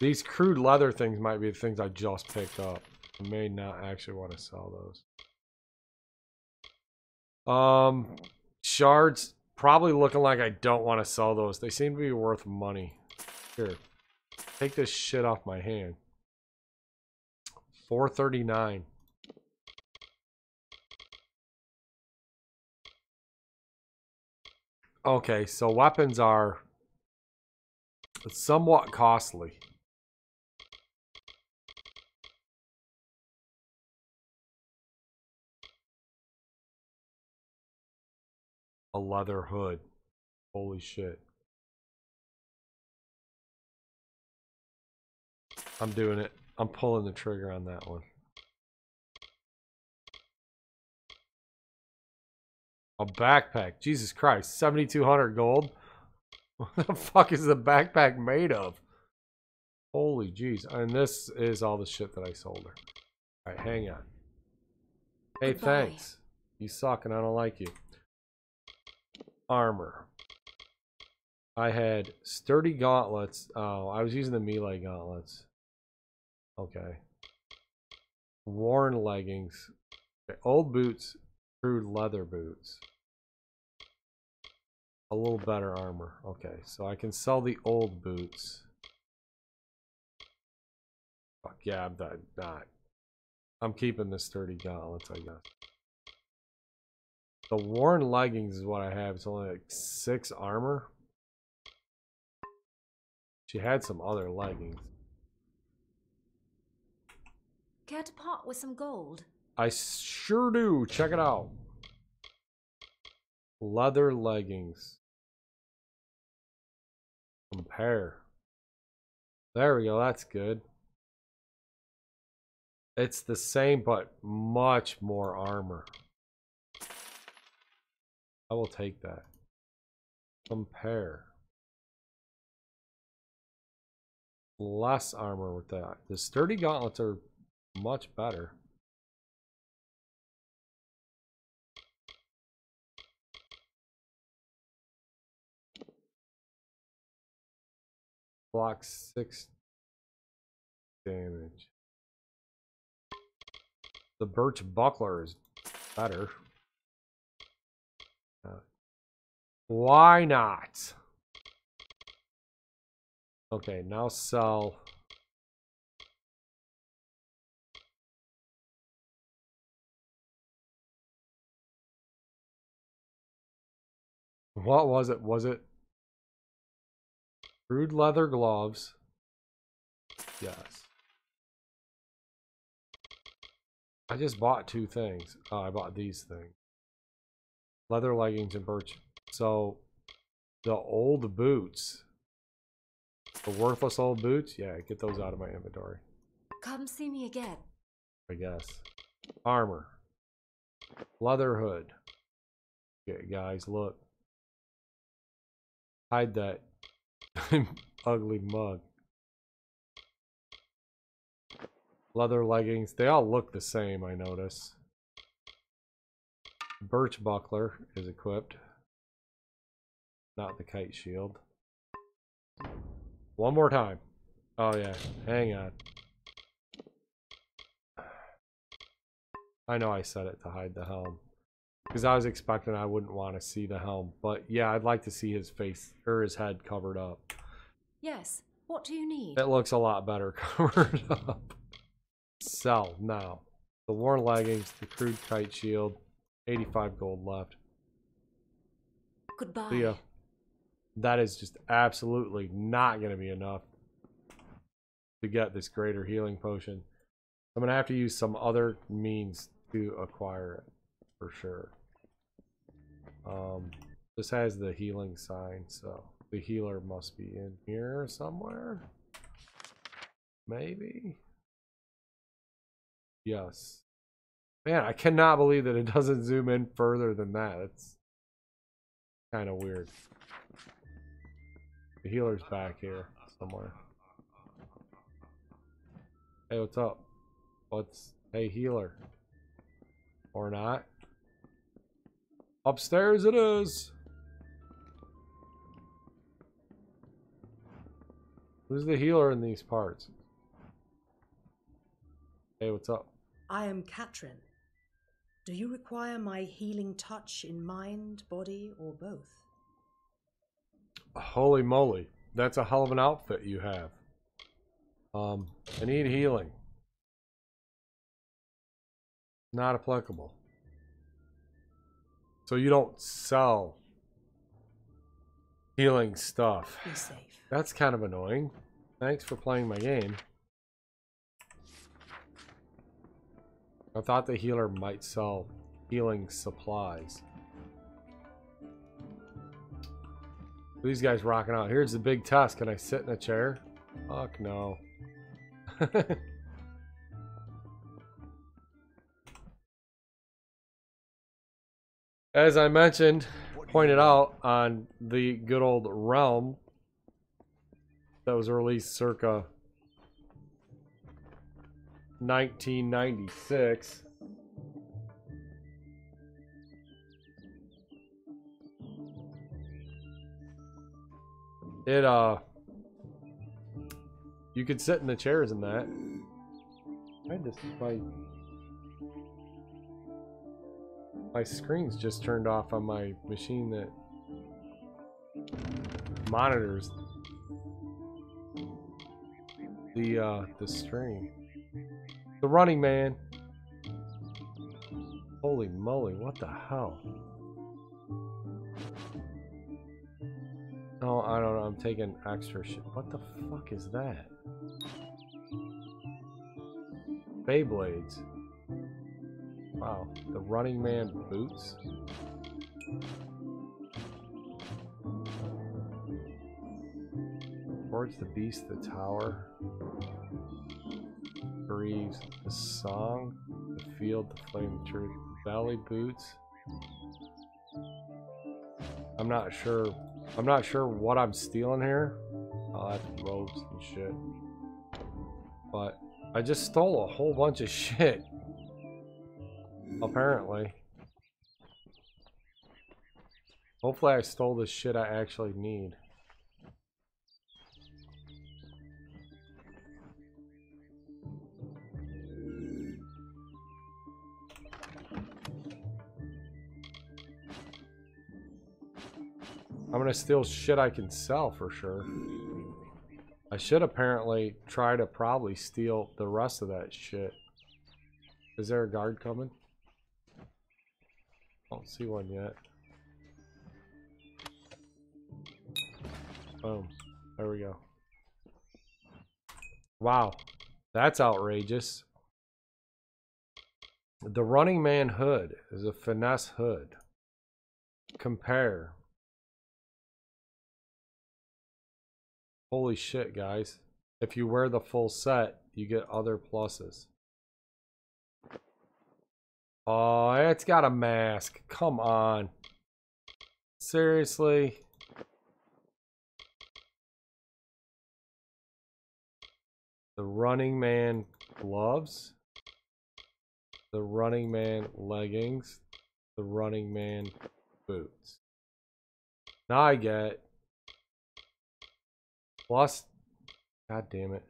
These crude leather things might be the things I just picked up. I may not actually want to sell those. Um shards probably looking like I don't want to sell those. They seem to be worth money. Here. Take this shit off my hand. 439. Okay, so weapons are somewhat costly. A leather hood. Holy shit. I'm doing it. I'm pulling the trigger on that one. A backpack. Jesus Christ. 7,200 gold? *laughs* What the fuck is the backpack made of? Holy jeez. And this is all the shit that I sold her. Alright, hang on. Hey, Goodbye. thanks. You suck and I don't like you. Armor. I had sturdy gauntlets. Oh, I was using the melee gauntlets. Okay. Worn leggings. Okay, old boots, crude leather boots. A little better armor. Okay, so I can sell the old boots. Fuck yeah, I'm not. I'm keeping the sturdy gauntlets, I guess. The worn leggings is what I have. It's only like six armor. She had some other leggings. Care to part with some gold? I sure do. Check it out. Leather leggings. Compare. There we go. That's good. It's the same, but much more armor. I will take that. Compare. Less armor with that. The sturdy gauntlets are much better. Block six damage. The birch buckler is better. Uh, why not? Okay, now sell. What was it? Was it crude leather gloves? Yes. I just bought two things. Oh, I bought these things. Leather leggings and birch. So, the old boots. The worthless old boots? Yeah, get those out of my inventory. Come see me again. I guess. Armor. Leather hood. Okay, guys, look. Hide that *laughs* ugly mug. Leather leggings. They all look the same, I notice. Birch buckler is equipped. Not the kite shield. One more time. Oh yeah, hang on. *sighs* I know I said it to hide the helm. Because I was expecting I wouldn't want to see the helm. But yeah, I'd like to see his face, or his head covered up. Yes. What do you need? It looks a lot better *laughs* covered up. Sell now. The worn leggings, the crude kite shield, 85 gold left. Goodbye. See ya. That is just absolutely not going to be enough to get this greater healing potion. I'm going to have to use some other means to acquire it for sure. Um, this has the healing sign, so the healer must be in here somewhere. Maybe. Yes. Man, I cannot believe that it *laughs* doesn't zoom in further than that. It's kind of weird. The healer's back here somewhere. Hey, what's up? What's... Hey, healer. Or not. Upstairs it is! Who's the healer in these parts? Hey, what's up? I am Katrin. Do you require my healing touch in mind, body, or both? Holy moly. That's a hell of an outfit you have. Um, I need healing. Not applicable. So you don't sell healing stuff. Be safe. That's kind of annoying. Thanks for playing my game. I thought the healer might sell healing supplies. These guys rocking out. Here's the big test. Can I sit in a chair? Fuck no. *laughs* As I mentioned, pointed out on the good old Realm that was released circa 1996. It, uh, you could sit in the chairs in that. I just my my screen's just turned off on my machine that monitors the uh the stream. The running man. Holy moly, what the hell? Oh, I don't know. I'm taking extra shit. What the fuck is that? Beyblades. Wow. The Running Man boots. Towards the Beast, the Tower. Breeze, the Song, the Field, the Flame, the Truth, Valley Boots. I'm not sure. I'm not sure what I'm stealing here. Oh, that's robes and shit. But I just stole a whole bunch of *laughs* shit. Apparently. Hopefully I stole the shit I actually need. I'm gonna steal shit I can sell for sure. I should apparently try to probably steal the rest of that shit. Is there a guard coming? Don't see one yet. Boom. There we go. Wow. That's outrageous. The Running Man hood is a finesse hood. Compare. Holy shit, guys. If you wear the full set, you get other pluses. Oh, it's got a mask. Come on. Seriously? The Running Man gloves. The Running Man leggings. The Running Man boots. Now I get plus god damn it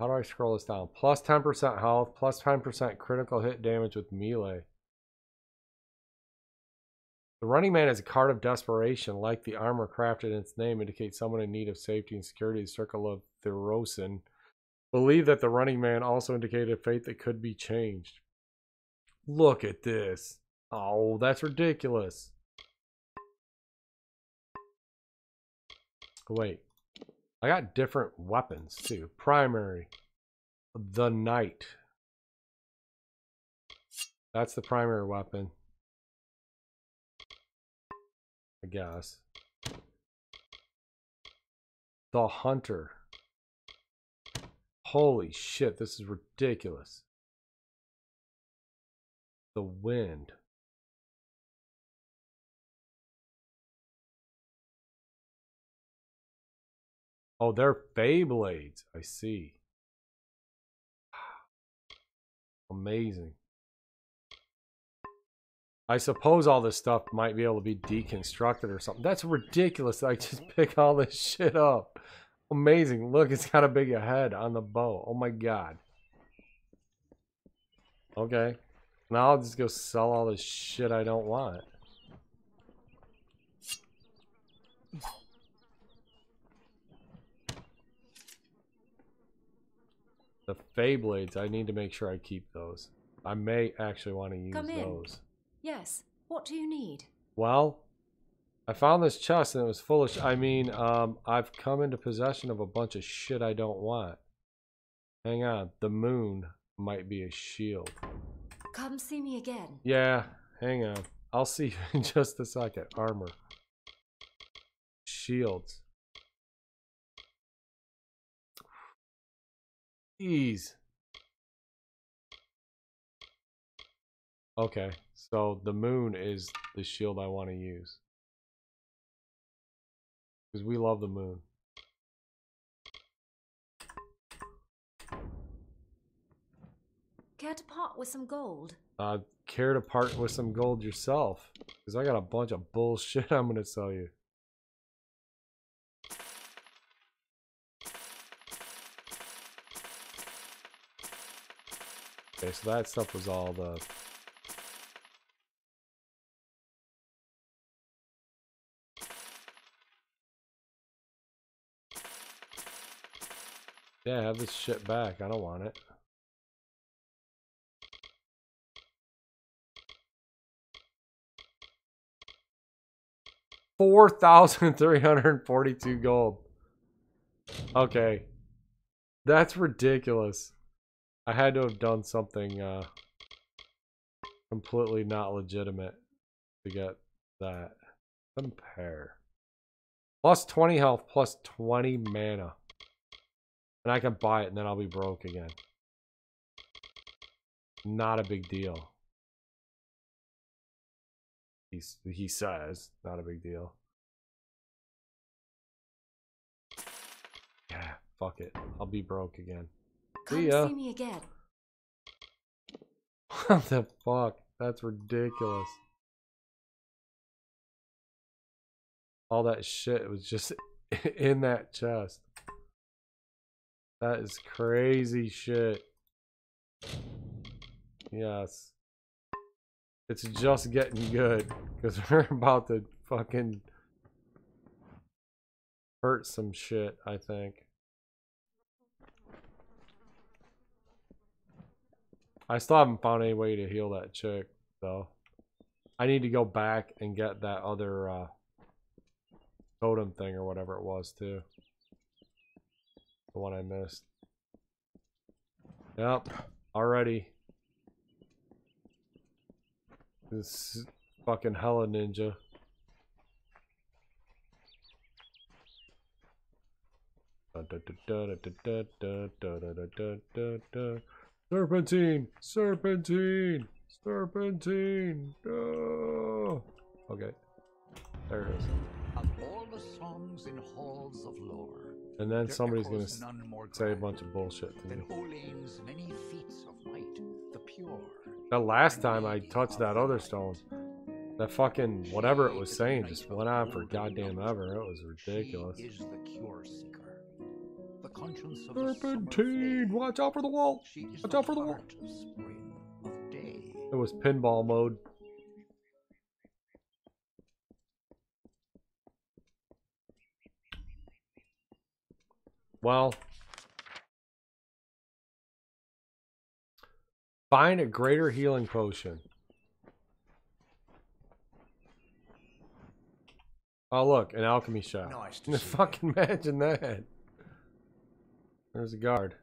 how do I scroll this down? Plus 10% health plus 10% critical hit damage with melee. The running man is a card of desperation like the armor crafted in its name indicates someone in need of safety and security the circle of Therosin. Believe that the running man also indicated a fate that could be changed. Look at this. Oh that's ridiculous. Wait. I got different weapons too. Primary. The Knight. That's the primary weapon. I guess. The Hunter. Holy shit, this is ridiculous. The Wind. Oh, they're Beyblades. I see. *sighs* Amazing. I suppose all this stuff might be able to be deconstructed or something. That's ridiculous. I just *laughs* pick all this shit up. Amazing. Look, it's got a big head on the bow. Oh my god. Okay. Now I'll just go sell all this shit I don't want. The Beyblades, I need to make sure I keep those. I may actually want to use Come in. those. Yes. What do you need? Well, I found this chest and it was full of. I mean, um, I've come into possession of a bunch of shit I don't want. Hang on, the moon might be a shield. Come see me again. Yeah, hang on. I'll see you *laughs* in just a second. Armor. Shields. Jeez. Okay, so the moon is the shield I want to use. Because we love the moon. Care to part with some gold? Uh, care to part with some gold yourself? Because I got a bunch of bullshit *laughs* I'm going to sell you. Okay, so that stuff was all the Yeah, have this shit back. I don't want it. Four thousand three hundred forty-two gold. Okay. That's ridiculous. I had to have done something uh, completely not legitimate to get that. Compare. Plus 20 health, plus 20 mana. And I can buy it and then I'll be broke again. Not a big deal. He's, he says, not a big deal. Yeah, fuck it. I'll be broke again. Come See see me again. *laughs* What the fuck? That's ridiculous. All that shit was just *laughs* in that chest. That is crazy shit. Yes. It's just getting good. Because *laughs* we're about to fucking hurt some shit, I think. I still haven't found any way to heal that chick, though. I need to go back and get that other uh, totem thing or whatever it was, too. The one I missed. Yep, already. This fucking hella ninja. Da, da, da, Serpentine! Serpentine! Serpentine! No! Okay. There it is. Of all the songs in halls of lore. And then somebody's gonna say a bunch of bullshit to me. Might, the pure, that last time I touched that other stone, that fucking whatever it was saying just went on for goddamn ever. It was ridiculous. She is the cure seeker. Conscience of Serpentine! Watch out for the wall! Watch out for the wall! of day. It was pinball mode. Well, find a greater healing potion. Oh, look, an alchemy shop. Nice to *laughs* Fucking imagine that. There's a guard.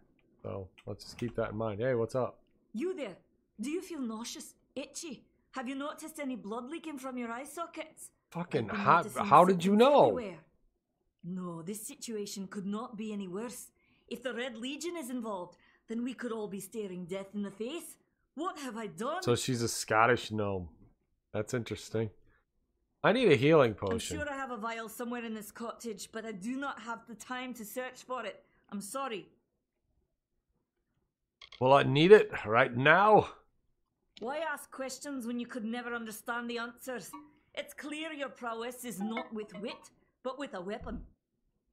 So let's just keep that in mind. Hey, what's up? You there? Do you feel nauseous? Itchy? Have you noticed any blood leaking from your eye sockets? Fucking how, how did you know? everywhere. No, this situation could not be any worse. If the Red Legion is involved, then we could all be staring death in the face. What have I done? So she's a Scottish gnome. That's interesting. I need a healing potion. I'm sure I have a vial somewhere in this cottage, but I do not have the time to search for it. I'm sorry. Well, I need it right now. Why ask questions when you could never understand the answers? It's clear your prowess is not with wit, but with a weapon.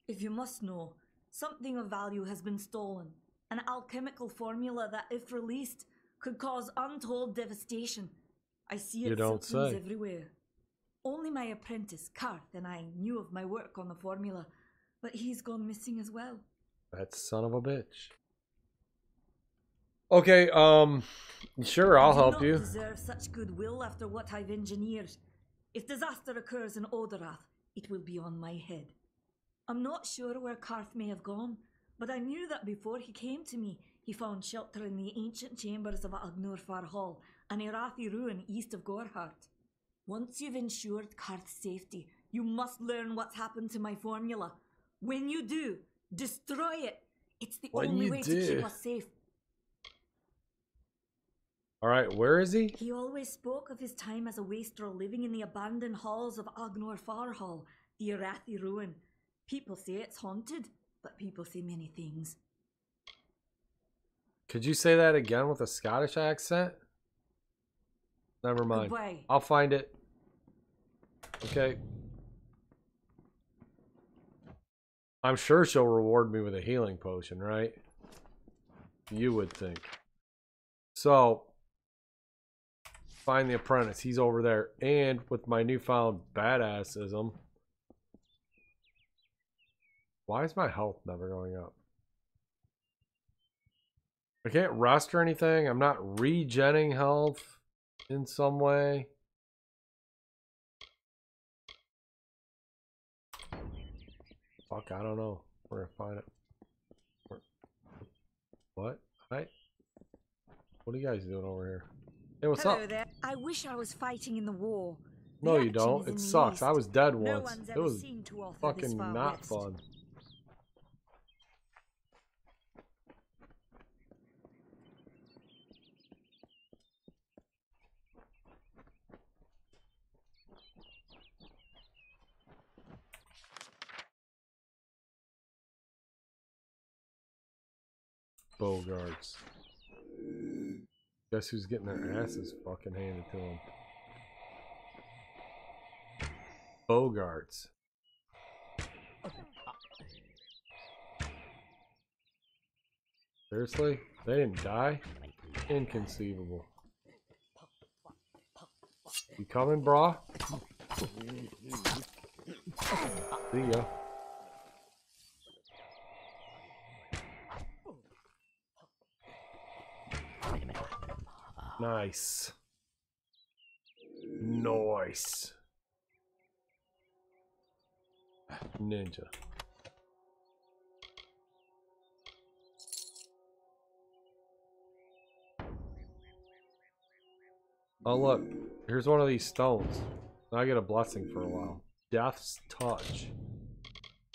If you must know, something of value has been stolen. An alchemical formula that, if released, could cause untold devastation. I see it symptoms everywhere. Only my apprentice, Karth, and I knew of my work on the formula, but he's gone missing as well. That son of a bitch. Okay, um, sure, I'll help not you. deserve such goodwill after what I've engineered. If disaster occurs in Odarath, it will be on my head. I'm not sure where Karth may have gone, but I knew that before he came to me, he found shelter in the ancient chambers of Agnurfar Hall, an Irathi ruin east of Gorhart. Once you've ensured Karth's safety, you must learn what's happened to my formula. When you do, destroy it. It's the When only way to keep us safe. All right, where is he? He always spoke of his time as a wastrel living in the abandoned halls of Agnor Farhall, the Arathi ruin. People say it's haunted, but people say many things. Could you say that again with a Scottish accent? Never mind. I'll find it. Okay. I'm sure she'll reward me with a healing potion, right? You would think. So, find the apprentice. He's over there. And with my newfound badassism, why is my health never going up? I can't rest or anything. I'm not regenning health in some way. Fuck, I don't know. We're gonna find it. Where- What? Hi. What are you guys doing over here? Hey, what's Hello up? there. I wish I was fighting in the war. The No, you don't. It the sucks. I was dead once. one's It was seen to offer this fucking not west. fun. Boggarts. Guess who's getting their asses fucking handed to them? Boggarts. Seriously? They didn't die? Inconceivable. You coming, brah? See ya. Nice. Nice. Ninja. Oh look, here's one of these stones. I get a blessing for a while. Death's touch.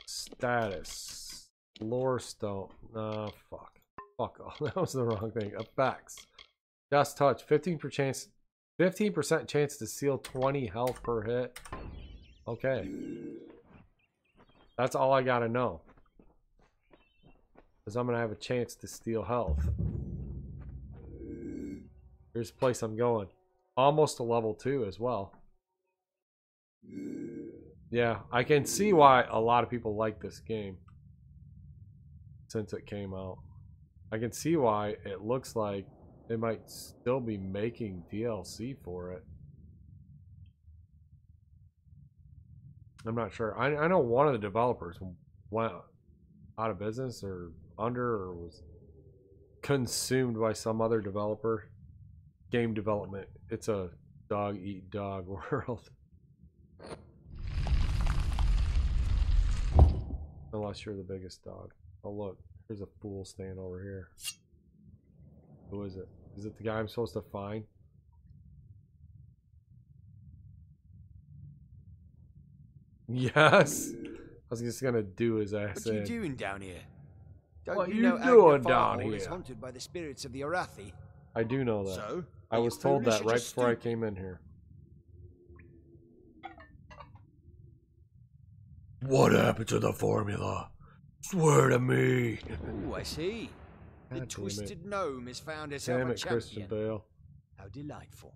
Status. Lorestone. Ah, fuck. Fuck off. *laughs* That was the wrong thing. Effects. Death's touch. 15% chance. 15% chance to seal 20 health per hit. Okay. That's all I gotta know. Because I'm gonna have a chance to steal health. Here's the place I'm going. Almost a level 2 as well. Yeah, I can see why a lot of people like this game. Since it came out. I can see why it looks like they might still be making DLC for it. I'm not sure. I, I know one of the developers went out of business or under or was consumed by some other developer. Game development. It's a dog eat dog *laughs* world. Unless you're the biggest dog. Oh look, there's a fool stand over here. Who is it? Is it the guy I'm supposed to find? *laughs* Yes. I was just gonna do his ass What you in. doing down here? Don't What you you know doing Agna down Farhall is here? haunted by the spirits of the Arathi? I do know that. So? I was told that right before I came in here. What happened to the formula? Swear to me. Oh, I see. The damn it. twisted gnome has found herself Damn a it, Christian champion. Bale. How delightful.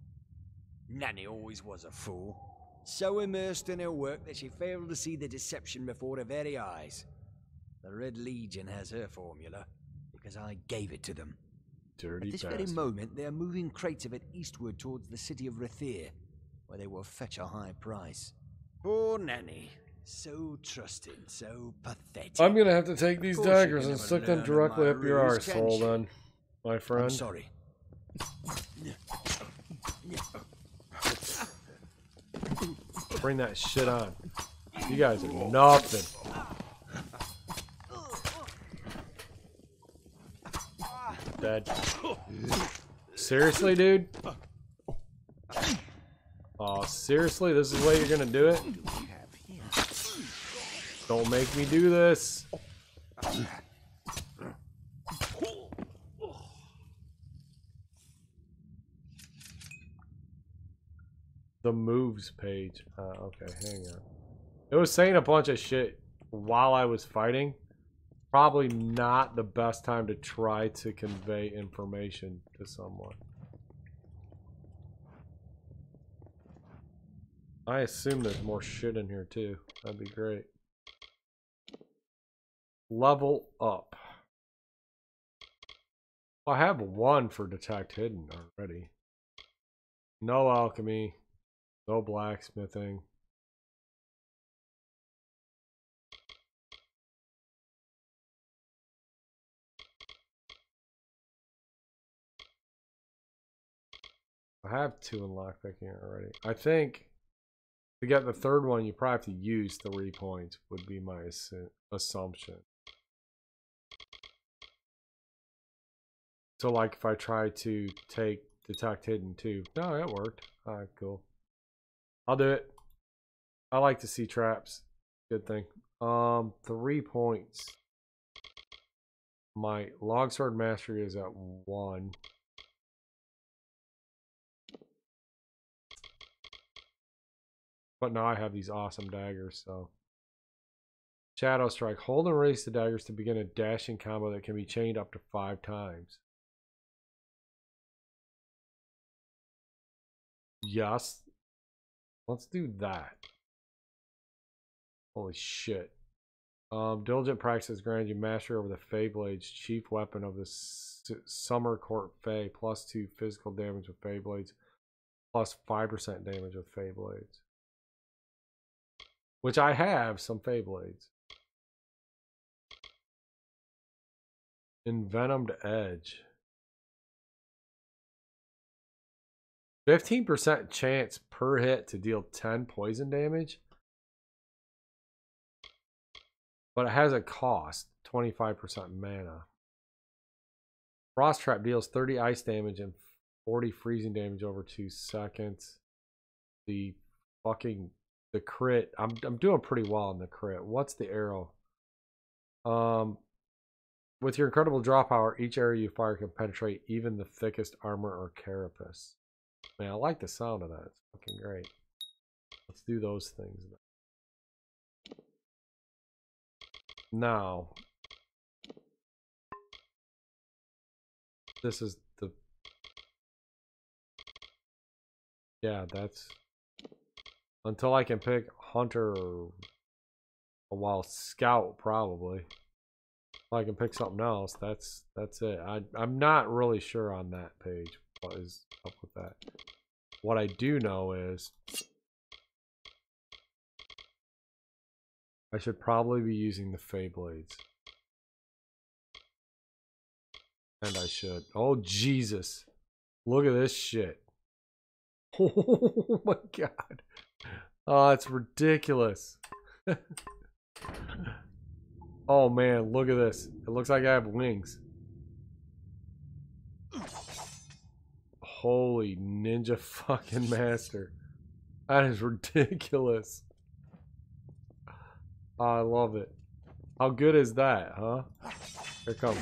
Nanny always was a fool. So immersed in her work that she failed to see the deception before her very eyes. The Red Legion has her formula, because I gave it to them. Dirty At this very moment, they are moving crates of it eastward towards the city of Rathir, where they will fetch a high price. Poor Nanny. So trusting, so pathetic. I'm gonna have to take these daggers and stick them directly up your arsehole you? then, my friend. I'm sorry. Bring that shit on. You guys are nothing. Dead. Seriously, dude? Oh, seriously? This is the way you're gonna do it? Don't make me do this. The moves page. Uh, okay, hang on. It was saying a bunch of shit while I was fighting. Probably not the best time to try to convey information to someone. I assume there's more shit in here too. That'd be great. Level up. I have one for detect hidden already. No alchemy, no blacksmithing. I have two in lockpicking already. I think to get the third one, you probably have to use three points, would be my assumption. So, like, if I try to take detect hidden too, no, it worked. All right, cool. I'll do it. I like to see traps. Good thing. Um, three points. My longsword mastery is at one. But now I have these awesome daggers, so. Shadow Strike. Hold and release the daggers to begin a dashing combo that can be chained up to five times. Yes. Let's do that. Holy shit. Um, diligent practice granted you mastery over the Fey Blades, chief weapon of the Summer Court Fey, plus two physical damage with Fey Blades, plus 5% damage with Fey Blades. Which I have some Fey Blades. Envenomed Edge. 15% chance per hit to deal 10 poison damage. But it has a cost 25% mana. Frost Trap deals 30 ice damage and 40 freezing damage over two seconds. The fucking the crit. I'm I'm doing pretty well on the crit. What's the arrow? Um with your incredible draw power, each arrow you fire can penetrate even the thickest armor or carapace. Man, I like the sound of that. It's fucking great. Let's do those things. Now, this is the yeah. That's until I can pick hunter or a wild scout probably. If I can pick something else, that's that's it. I I'm not really sure on that page is up with that. What I do know is I should probably be using the Fey Blades. And I should. Oh, Jesus. Look at this shit. *laughs* Oh my god. Oh, it's ridiculous. *laughs* oh man, look at this. It looks like I have wings. Holy ninja fucking master. That is ridiculous. I love it. How good is that, huh? Here comes.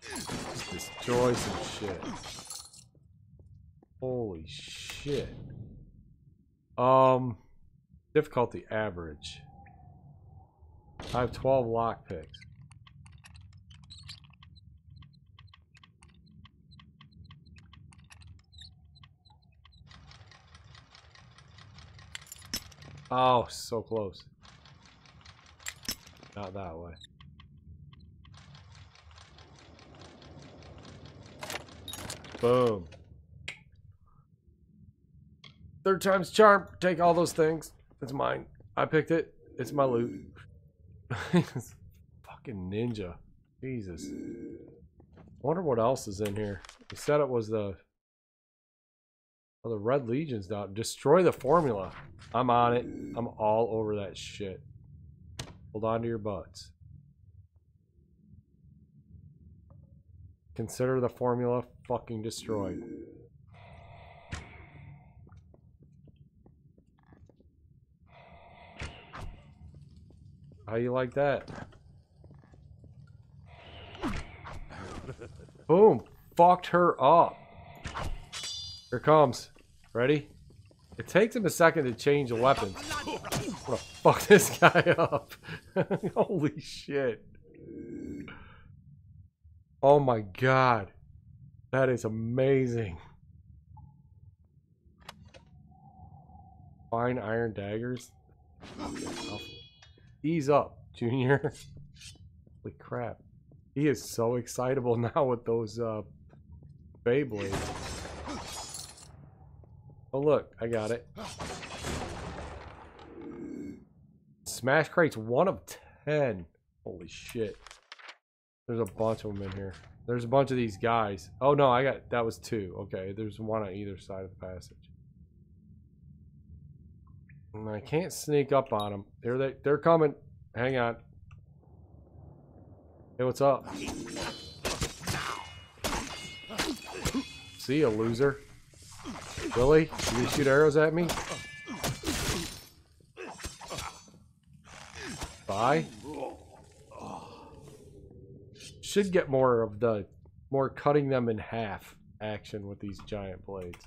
Just destroy some shit. Holy shit. Um, difficulty average. I have 12 lockpicks. Oh, so close. Not that way. Boom. Third time's charm. Take all those things. It's mine. I picked it. It's my loot. *laughs* fucking ninja. Jesus. wonder what else is in here. He said it was the... The Red Legion's down. Destroy the formula. I'm on it. I'm all over that shit. Hold on to your butts. Consider the formula fucking destroyed. How you like that? *laughs* Boom. Fucked her up. Here comes. Ready? It takes him a second to change the weapons. I'm gonna fuck *laughs* this guy up. *laughs* Holy shit. Oh my god. That is amazing. Fine iron daggers. Ease up, Junior. Holy crap. He is so excitable *laughs* now with those uh, Beyblades. Oh look, I got it. Smash crates one of ten. Holy shit. There's a bunch of them in here. There's a bunch of these guys. Oh no, I got that was two. Okay, there's one on either side of the passage. And I can't sneak up on them. They're they, they're coming. Hang on. Hey, what's up? See a loser. Really? You shoot arrows at me? Bye. Should get more of the more cutting them in half action with these giant blades.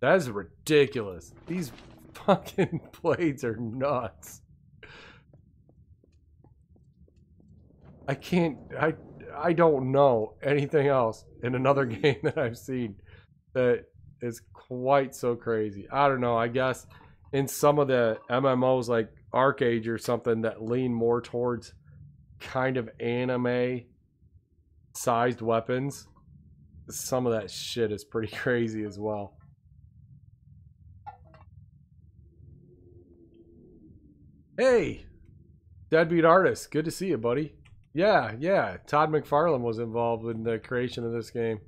That is ridiculous. These fucking *laughs* blades are nuts. I can't I I don't know anything else in another *laughs* game that I've seen that is quite so crazy. I don't know. I guess in some of the MMOs like ArcheAge or something that lean more towards kind of anime sized weapons, some of that shit is pretty *laughs* crazy as well. Hey, Deadbeat Artist, good to see you, buddy. Yeah, yeah, Todd McFarlane was involved in the creation of this game.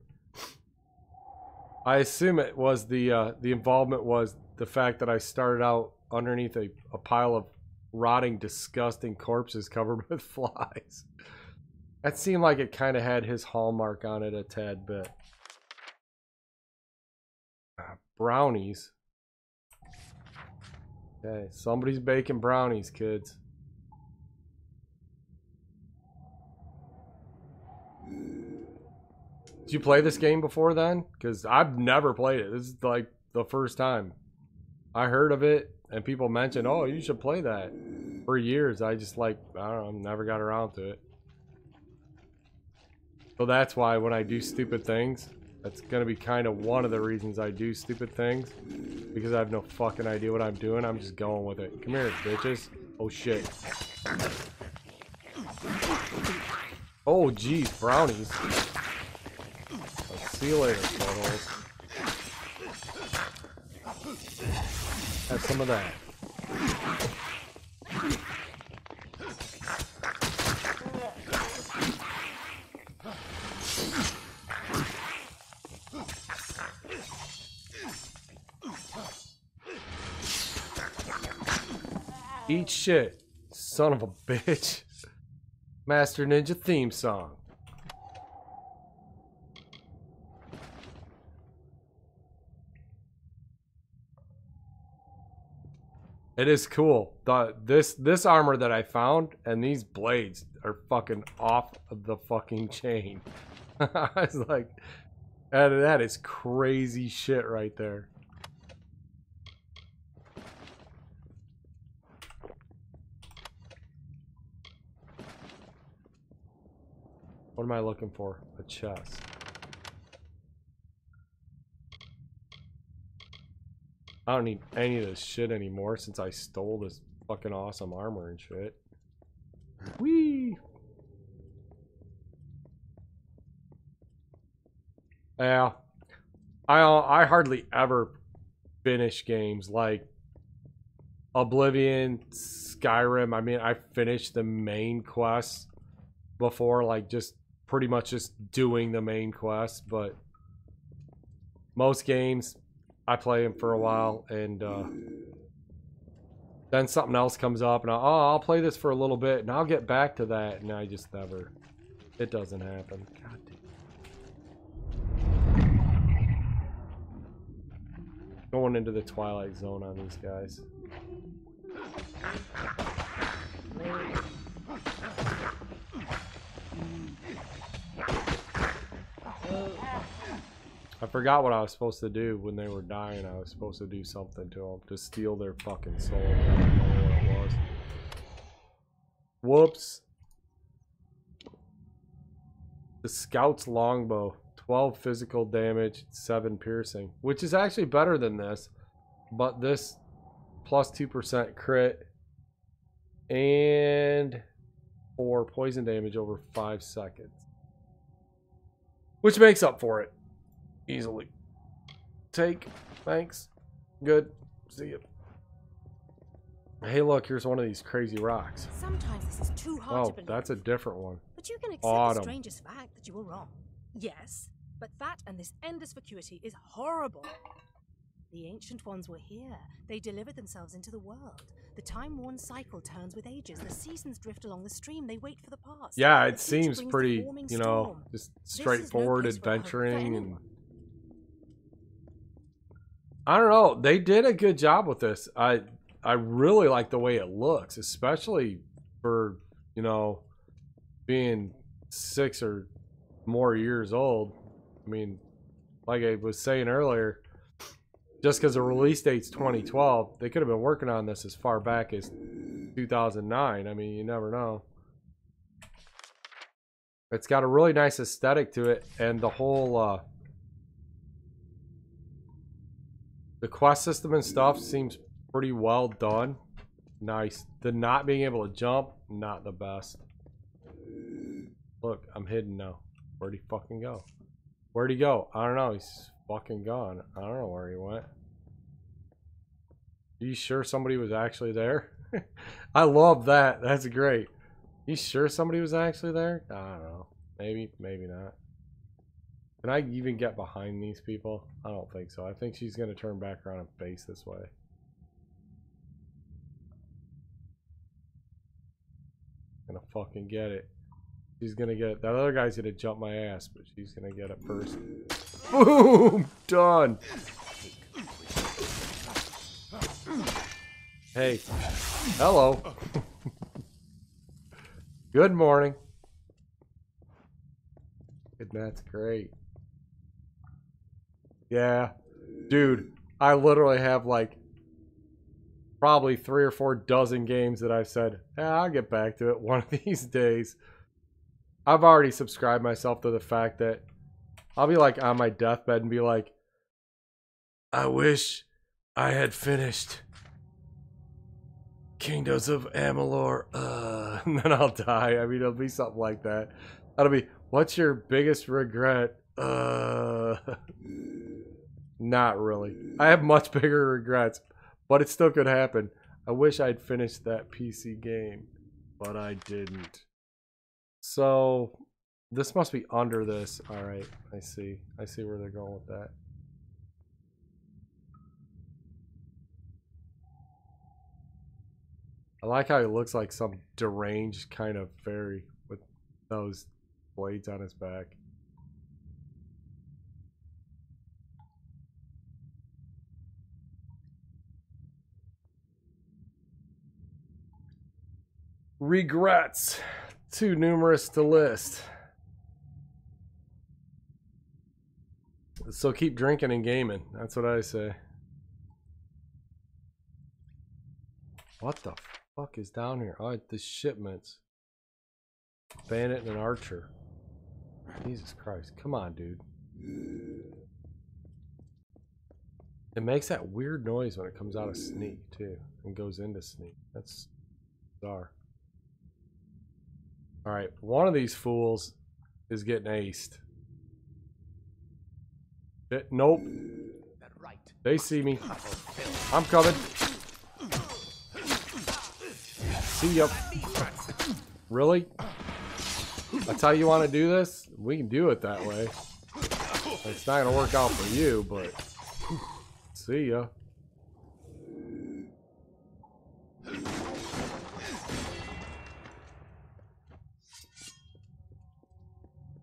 I assume it was the uh, the involvement was the fact that I started out underneath a, a pile of rotting, disgusting corpses *laughs* covered with flies. That seemed like it kind of had his hallmark on it a tad bit. Uh, brownies. Okay, somebody's baking brownies, kids. Did you play this game before then? Because I've never played it. This is like the first time. I heard of it and people mentioned, oh, you should play that. For years, I just like, I don't know, never got around to it. So that's why when I do stupid things, that's going to be kind of one of the reasons I do stupid things. Because I have no fucking idea what I'm doing. I'm just going with it. Come here, bitches. Oh, shit. Oh, geez, brownies. See you later, buttholes. Have some of that. Eat shit, son of a bitch. Master Ninja theme song. It is cool. The this this armor that I found and these blades are fucking off the fucking *laughs* chain. *laughs* I was like, and that is crazy shit right there. What am I looking for? A chest. I don't need any of this shit anymore since I stole this fucking awesome armor and shit. Whee! Yeah. I I hardly ever finish games like Oblivion, Skyrim. I mean, I finished the main quests before, like just pretty much just doing the main quest, but most games I play him for a while and uh, then something else comes up and I, oh, I'll play this for a little bit and I'll get back to that and I just never, it doesn't happen. God damn. Going into the Twilight Zone on these guys. I forgot what I was supposed to do when they were dying. I was supposed to do something to them to steal their fucking soul. What. Whoops. The Scout's longbow. 12 physical damage, 7 piercing. Which is actually better than this. But this plus 2% crit. And 4 poison damage over 5 seconds. Which makes up for it. Easily. Take. Thanks. Good. See you. Hey, look, here's one of these crazy rocks. Sometimes this is too hard Oh, to believe. that's a different one. But you can accept Autumn. the strangest fact that you were wrong. Yes, but that and this endless vacuity is horrible. The ancient ones were here. They delivered themselves into the world. The time-worn cycle turns with ages. The seasons drift along the stream. They wait for the past. Yeah, it seems pretty, you know, storm. just no straightforward place for hope for adventuring and. I don't know. They did a good job with this. I I really like the way it looks, especially for, you know, being 6 or more years old. I mean, like I was saying earlier, just because the release date's 2012, they could have been working on this as far back as 2009. I mean, you never know. It's got a really nice aesthetic to it, and the whole uh, the quest system and stuff seems pretty well done. Nice. The not being able to jump, not the best. Look, I'm hidden now. Where'd he fucking go? Where'd he go? I don't know. He's fucking gone. I don't know where he went. you sure somebody was actually there? *laughs* I love that. That's great. You sure somebody was actually there? I don't know. Maybe, maybe not. Can I even get behind these people? I don't think so. I think she's going to turn back around and face this way. Gonna fucking get it. She's gonna get it. That other guy's gonna jump my ass, but she's gonna get it first. Boom! *laughs* Done! Hey. Hello. *laughs* Good morning. And that's great. Yeah. Dude, I literally have like probably three or four dozen games that I've said, yeah, I'll get back to it *laughs* one of these days. I've already subscribed myself to the fact that I'll be like on my deathbed and be like, I wish I had finished Kingdoms of Amalur, uh, *laughs* and then I'll die. I mean, it'll be something like that. That'll be, what's your biggest regret? *laughs* Uh, not really. I have much *laughs* bigger regrets, but it still could happen. I wish I'd finished that PC game, but I didn't. So, this must be under this. All right, I see. I see where they're going with that. I like how he looks like some deranged kind of fairy with those blades on his back. Regrets. Too numerous to list. So keep drinking and gaming. That's what I say. What the fuck is down here? Oh, the shipments. Bandit and an archer. Jesus Christ. Come on, dude. It makes that weird noise when it comes out of sneak, too. And goes into sneak. That's bizarre. Alright, one of these fools is getting aced. It, nope. They see me. I'm coming. See ya. Really? That's how you want to do this? We can do it that way. It's not going to work out for you, but see ya.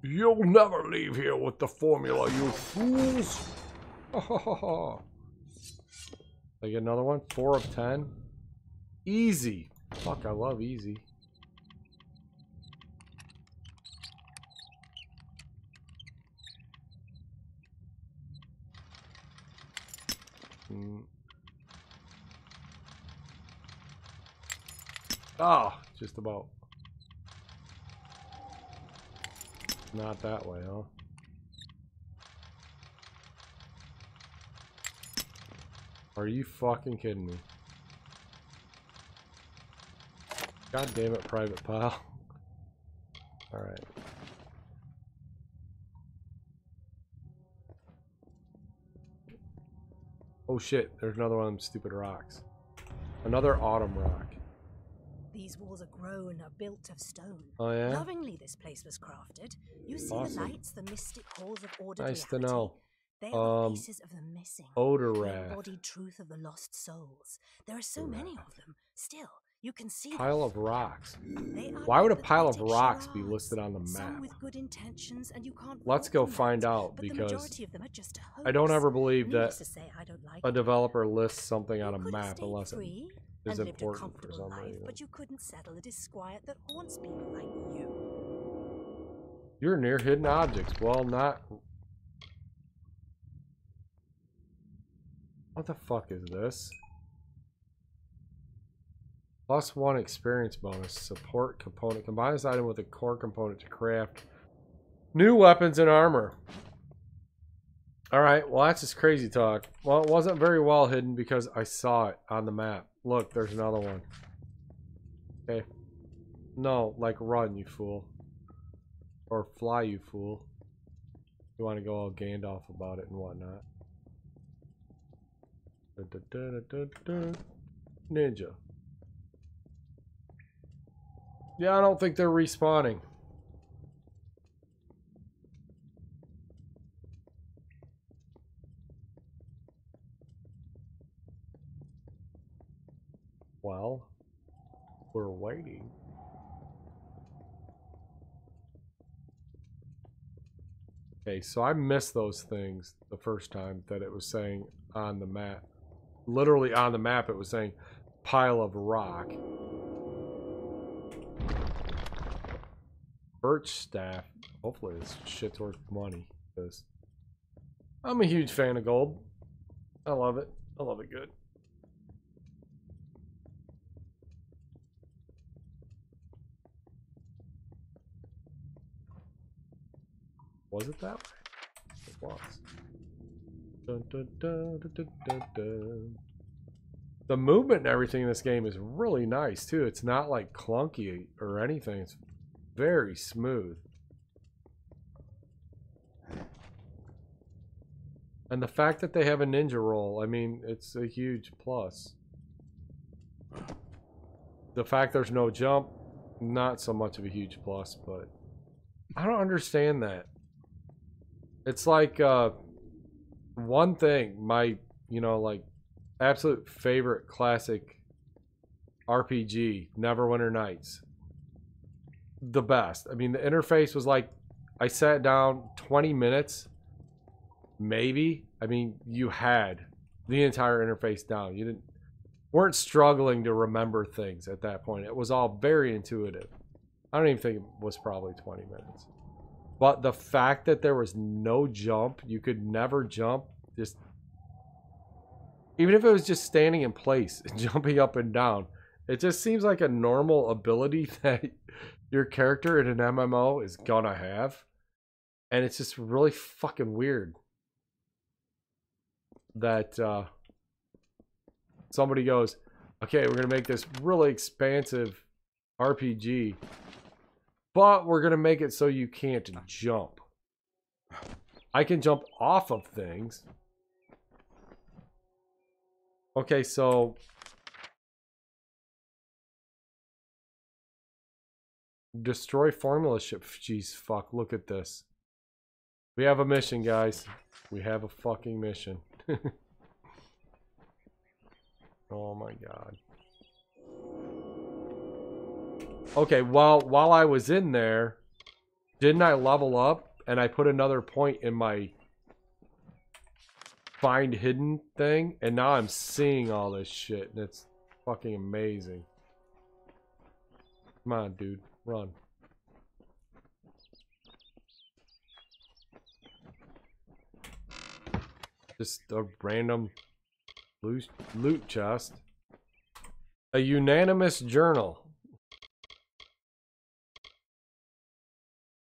You'll never leave here with the formula, you fools. *laughs* I get another one? Four of ten? Easy. Fuck, I love easy. Mm. Ah, just about. Not that way, huh? Are you fucking kidding me? God damn it, Private Pile. *laughs* All right. Oh shit, there's another one of them stupid rocks. Another autumn rock. These walls are grown, are built of stone. Oh, yeah? Lovingly, this place was crafted. You see Awesome. the lights, the mystic halls of ordered Nice to know. They are Um, the faces of the missing. The embodied truth of the lost souls. There are so many of them. Still, you can see them. Pile of rocks. Why would a pile of rocks be listed on the map? with good intentions, and you can't Let's go find out because majority of them are just a I don't ever believe that say, I don't like a developer lists something on a map unless it and lived a comfortable life, reason. but you couldn't settle the disquiet that haunts people like you. You're near hidden objects. Well, not. What the fuck is this? Plus one experience bonus. Support component. Combine this item with a core component to craft new weapons and armor. Alright, well that's just crazy talk. Well, it wasn't very well hidden because I saw it on the map. Look, there's another one. Okay. No, like run, you fool. Or fly, you fool. You want to go all Gandalf about it and whatnot. Da, da, da. Ninja. Yeah, I don't think they're respawning. Well, we're waiting. Okay, so I missed those things the first time that it was saying on the map. Literally on the map, it was saying pile of rock. Birch staff. Hopefully, this shit's worth money because I'm a huge fan of gold. I love it. I love it good. Was it that way? It was. Dun, dun, dun. The movement and everything in this game is really nice too. It's not like clunky or anything. It's very smooth. And the fact that they have a ninja roll, I mean, it's a huge plus. The fact there's no jump, not so much of a huge plus, but I don't understand that. It's like uh one thing, my you know, like absolute favorite classic RPG, Neverwinter Nights. The best. I mean, the interface was like I sat down 20 minutes maybe. I mean, you had the entire interface down. You didn't weren't struggling to remember things at that point. It was all very intuitive. I don't even think it was probably 20 minutes. But the fact that there was no jump, you could never jump, just even if it was just standing in place *laughs* jumping up and down, it just seems like a normal ability *laughs* that your character in an MMO is gonna have. And it's just really fucking weird that uh, somebody goes, okay, we're gonna make this really expansive RPG, but we're gonna make it so you can't oh. jump. I can jump off of things. Okay, so destroy formula ship. Jeez, fuck! Look at this. We have a mission, guys. We have a fucking mission. *laughs* oh my god. Okay, while while I was in there, didn't I level up and I put another point in my find hidden thing and now I'm seeing all this shit and it's fucking amazing. Come on, dude, run. Just a random loot, loot chest. A unanimous journal.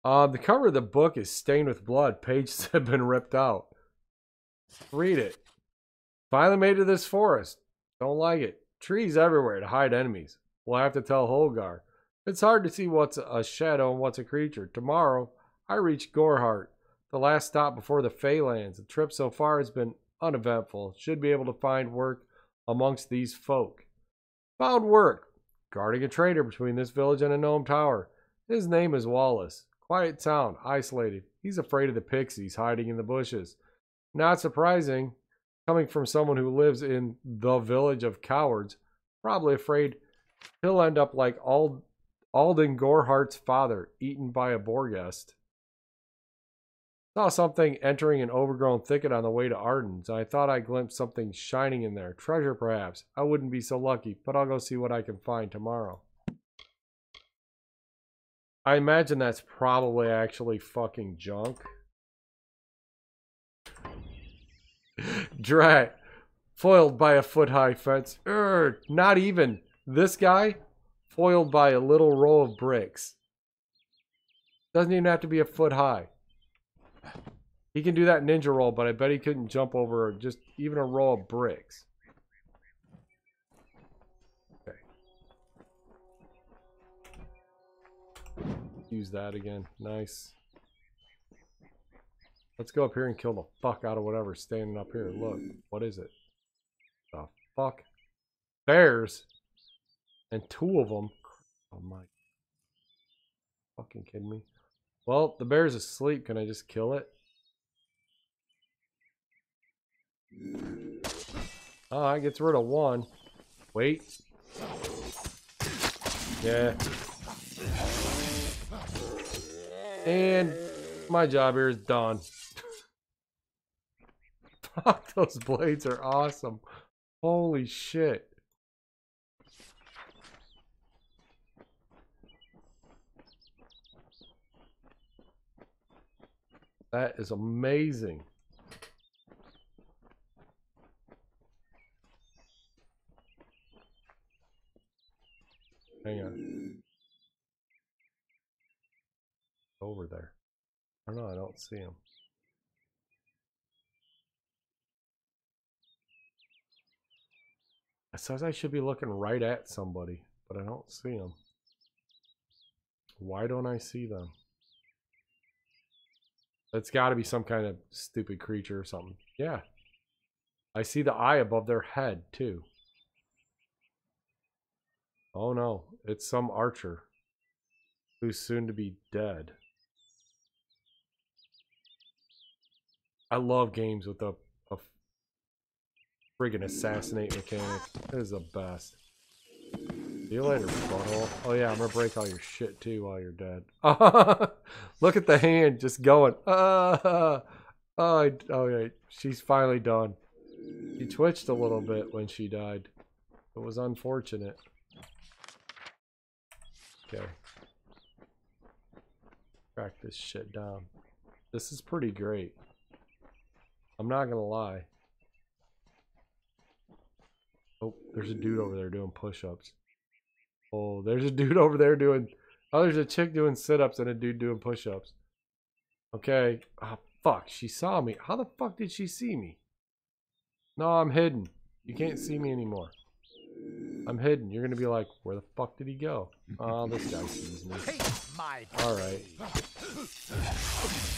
Uh, the cover of the book is stained with blood. *laughs* Pages have been ripped out. Read it. Finally made it to this forest. Don't like it. Trees everywhere to hide enemies. We'll have to tell Holgar. It's hard to see what's a shadow and what's a creature. Tomorrow, I reach Gorhart, the last stop before the Faelands. The trip so far has been uneventful. Should be able to find work amongst these folk. Found work, guarding a trader between this village and a gnome tower. His name is Wallace. Quiet town, isolated. He's afraid of the pixies hiding in the bushes. Not surprising, coming from someone who lives in the village of cowards. Probably afraid he'll end up like Ald- Alden Gorhart's father, eaten by a Borgest. Saw something entering an overgrown thicket on the way to Arden's. I thought I glimpsed something shining in there. Treasure, perhaps. I wouldn't be so lucky, but I'll go see what I can find tomorrow. I imagine that's probably actually fucking junk. *laughs* Drat. Foiled by a foot high fence. Er, not even. This guy? Foiled by a little row of bricks. Doesn't even have to be a foot high. He can do that ninja roll, but I bet he couldn't jump over just even a row of bricks. Use that again. Nice. Let's go up here and kill the fuck out of whatever's standing up here. Look, what is it? The fuck? Bears? And two of them? Oh my. Fucking kidding me? Well, the bear's asleep. Can I just kill it? Ah, oh, I gets rid of one. Wait. Yeah. And my job here is done. *laughs* Fuck, those blades are awesome. Holy shit. That is amazing. Hang on. Over there. I don't know, I don't see him. It says I should be looking right at somebody, but I don't see them. Why don't I see them? That's got to be some kind of stupid creature or something. Yeah. I see the eye above their head, too. Oh no, it's some archer who's soon to be dead. I love games with a, a friggin' assassinate mechanic. It is the best. See you later, butthole. Oh yeah, I'm gonna break all your shit too while you're dead. *laughs* Look at the hand just going. *laughs* Uh, oh, oh yeah, she's finally done. She twitched a little bit when she died. It was unfortunate. Okay. Crack this shit down. This is pretty great. I'm not gonna lie. Oh, there's a dude over there doing push-ups. Oh, there's a *laughs* dude over there doing... Oh, there's a chick doing sit-ups and a dude doing push-ups. Okay. Oh, fuck. She saw me. How the fuck did she see me? No, I'm hidden. You can't see me anymore. I'm hidden. You're gonna be like, where the fuck did he go? *laughs* Oh, this guy sees me. Alright.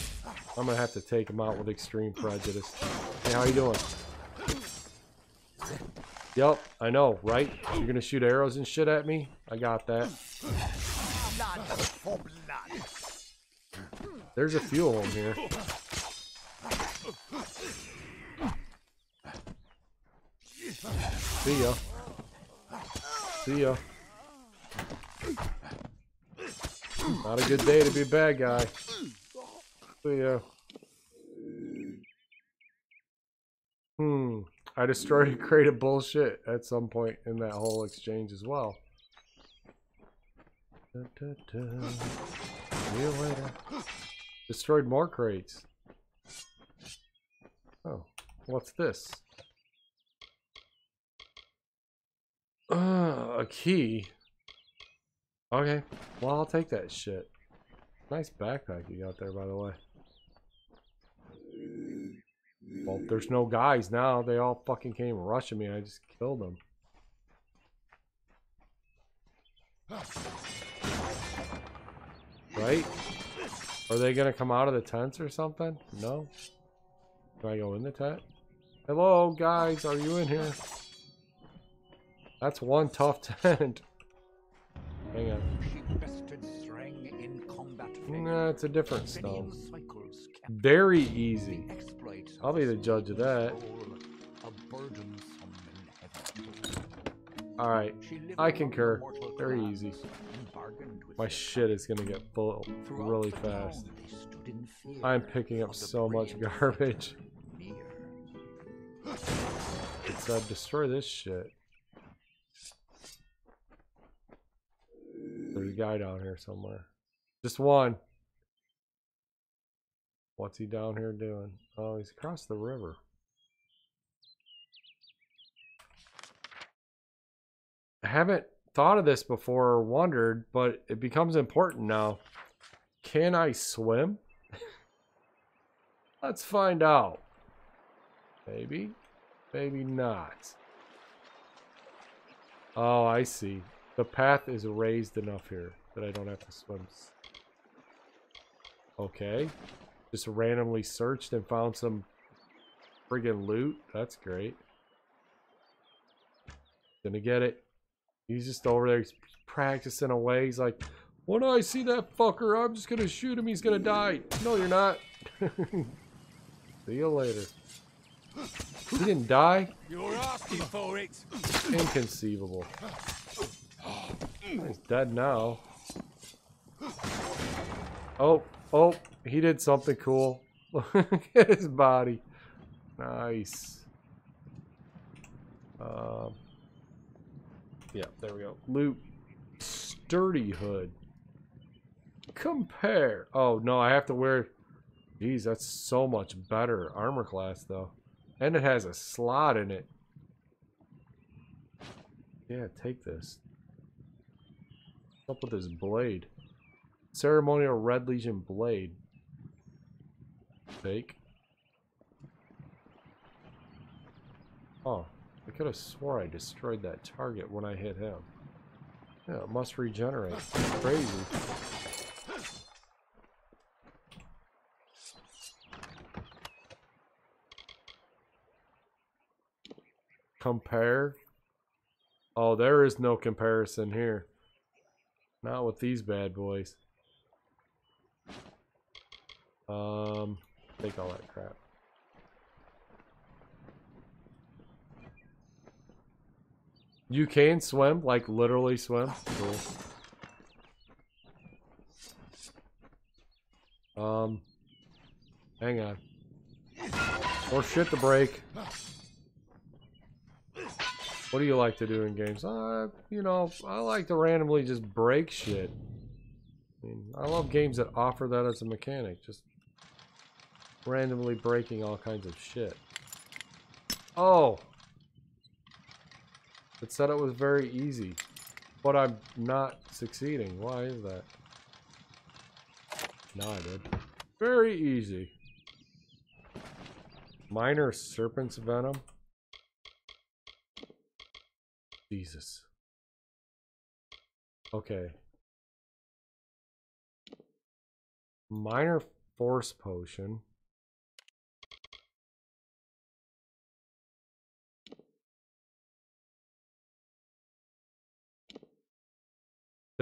*laughs* I'm gonna have to take him out with extreme prejudice. Hey, how you doing? Yep, I know, right? You're gonna shoot arrows and shit at me? I got that. There's a few of them here. See ya. See ya. Not a good day to be a bad guy. See ya. Hmm. I destroyed *laughs* a crate of bullshit at some point in that whole exchange as well. Da, da, da. See you later. Destroyed more crates. Oh, what's this? Uh, a key. Okay, well I'll take that shit. Nice backpack you got there, by the way. Well, there's no guys now. They all fucking came rushing me. I just killed them. right? Are they gonna come out of the tents or something? No? Can I go in the tent? Hello, guys, are you in here? That's one tough *laughs* tent. Hang on. Nah, it's a different stone. Very easy. I'll be the judge of that. Alright, I concur. Very easy. My shit is gonna get full really fast. I'm picking up so much *laughs* garbage. It said destroy this shit. There's a guy down here somewhere. Just one. What's he down here doing? Oh, he's across the river. I haven't thought of this before or wondered, but it becomes important now. Can I swim? *laughs* Let's find out. Maybe. Maybe not. Oh, I see. The path is raised enough here that I don't have to swim. Okay. Just randomly searched and found some friggin' loot. That's great. Gonna get it. He's just over there. He's practicing away. He's like, when I see that fucker, I'm just gonna shoot him. He's gonna die. No, you're not. *laughs* see you later. He didn't die? You're asking for it. Inconceivable. He's dead now. Oh, oh, he did something cool. *laughs* Look at his body. Nice. Um, yeah, there we go. Loot. Sturdy hood. Compare. Oh, no, I have to wear... Geez, that's so much better armor class, though. And it has a slot in it. Yeah, take this. Up with this blade? Ceremonial Red Legion blade. Fake. Oh, I could have swore I destroyed that target when I hit him. Yeah, it must regenerate. Crazy. Compare? Oh, there is no comparison here. Not with these bad boys. Um, take all that crap. You can swim, like literally swim. Cool. Um, hang on. Or shit to break. What do you like to do in games? Uh, you know, I like to randomly just break shit. I mean, I love games that offer that as a mechanic. Just randomly breaking all kinds of shit. Oh! It said it was very easy. But I'm not succeeding. Why is that? No, I did. Very easy. Minor serpent's venom. Jesus. Okay. Minor force potion.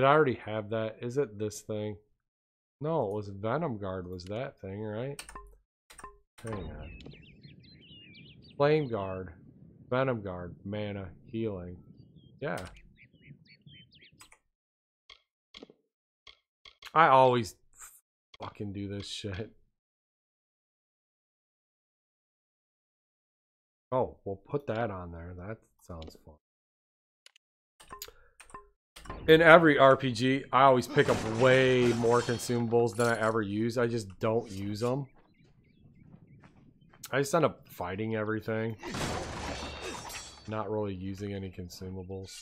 Did I already have that? Is it this thing? No, it was Venom Guard was that thing, right? Hang on. Flame Guard. Venom Guard. Mana. Healing. Yeah. I always fucking do this shit. Oh, we'll put that on there. That sounds fun. In every RPG, I always pick up way more consumables than I ever use. I just don't use them. I just end up fighting everything. Not really using any consumables.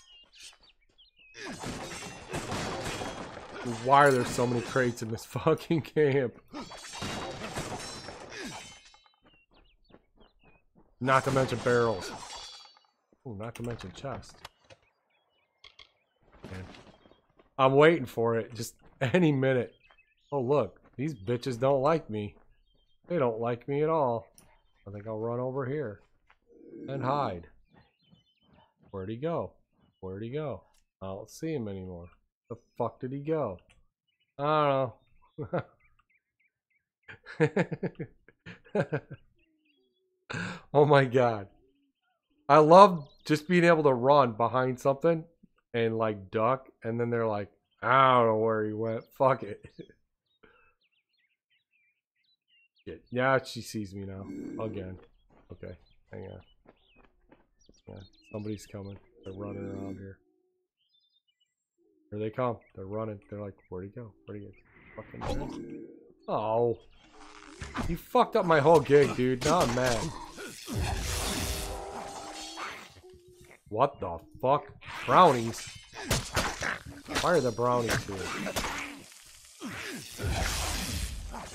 Why are there so many crates in this *laughs* fucking camp? Not to mention barrels. Oh, not to mention chest. Man. I'm waiting for it. Just *laughs* any minute. Oh, look. These bitches don't like me. They don't like me at all. I think I'll run over here and hide. Where'd he go? Where'd he go? I don't see him anymore. The fuck did he go? I don't know. *laughs* oh my god. I love just being able to run behind something and like duck, and then they're like, I don't know where he went. Fuck it. Shit. *laughs* Yeah, she sees me now. Again. Okay. Hang on. Yeah, somebody's coming. They're running around here. Here they come. They're running. They're like, where'd he go? Where'd he go? Fucking. Oh. You fucked up my whole gig, dude. I'm mad. What the fuck? Brownies? Why are the brownies here?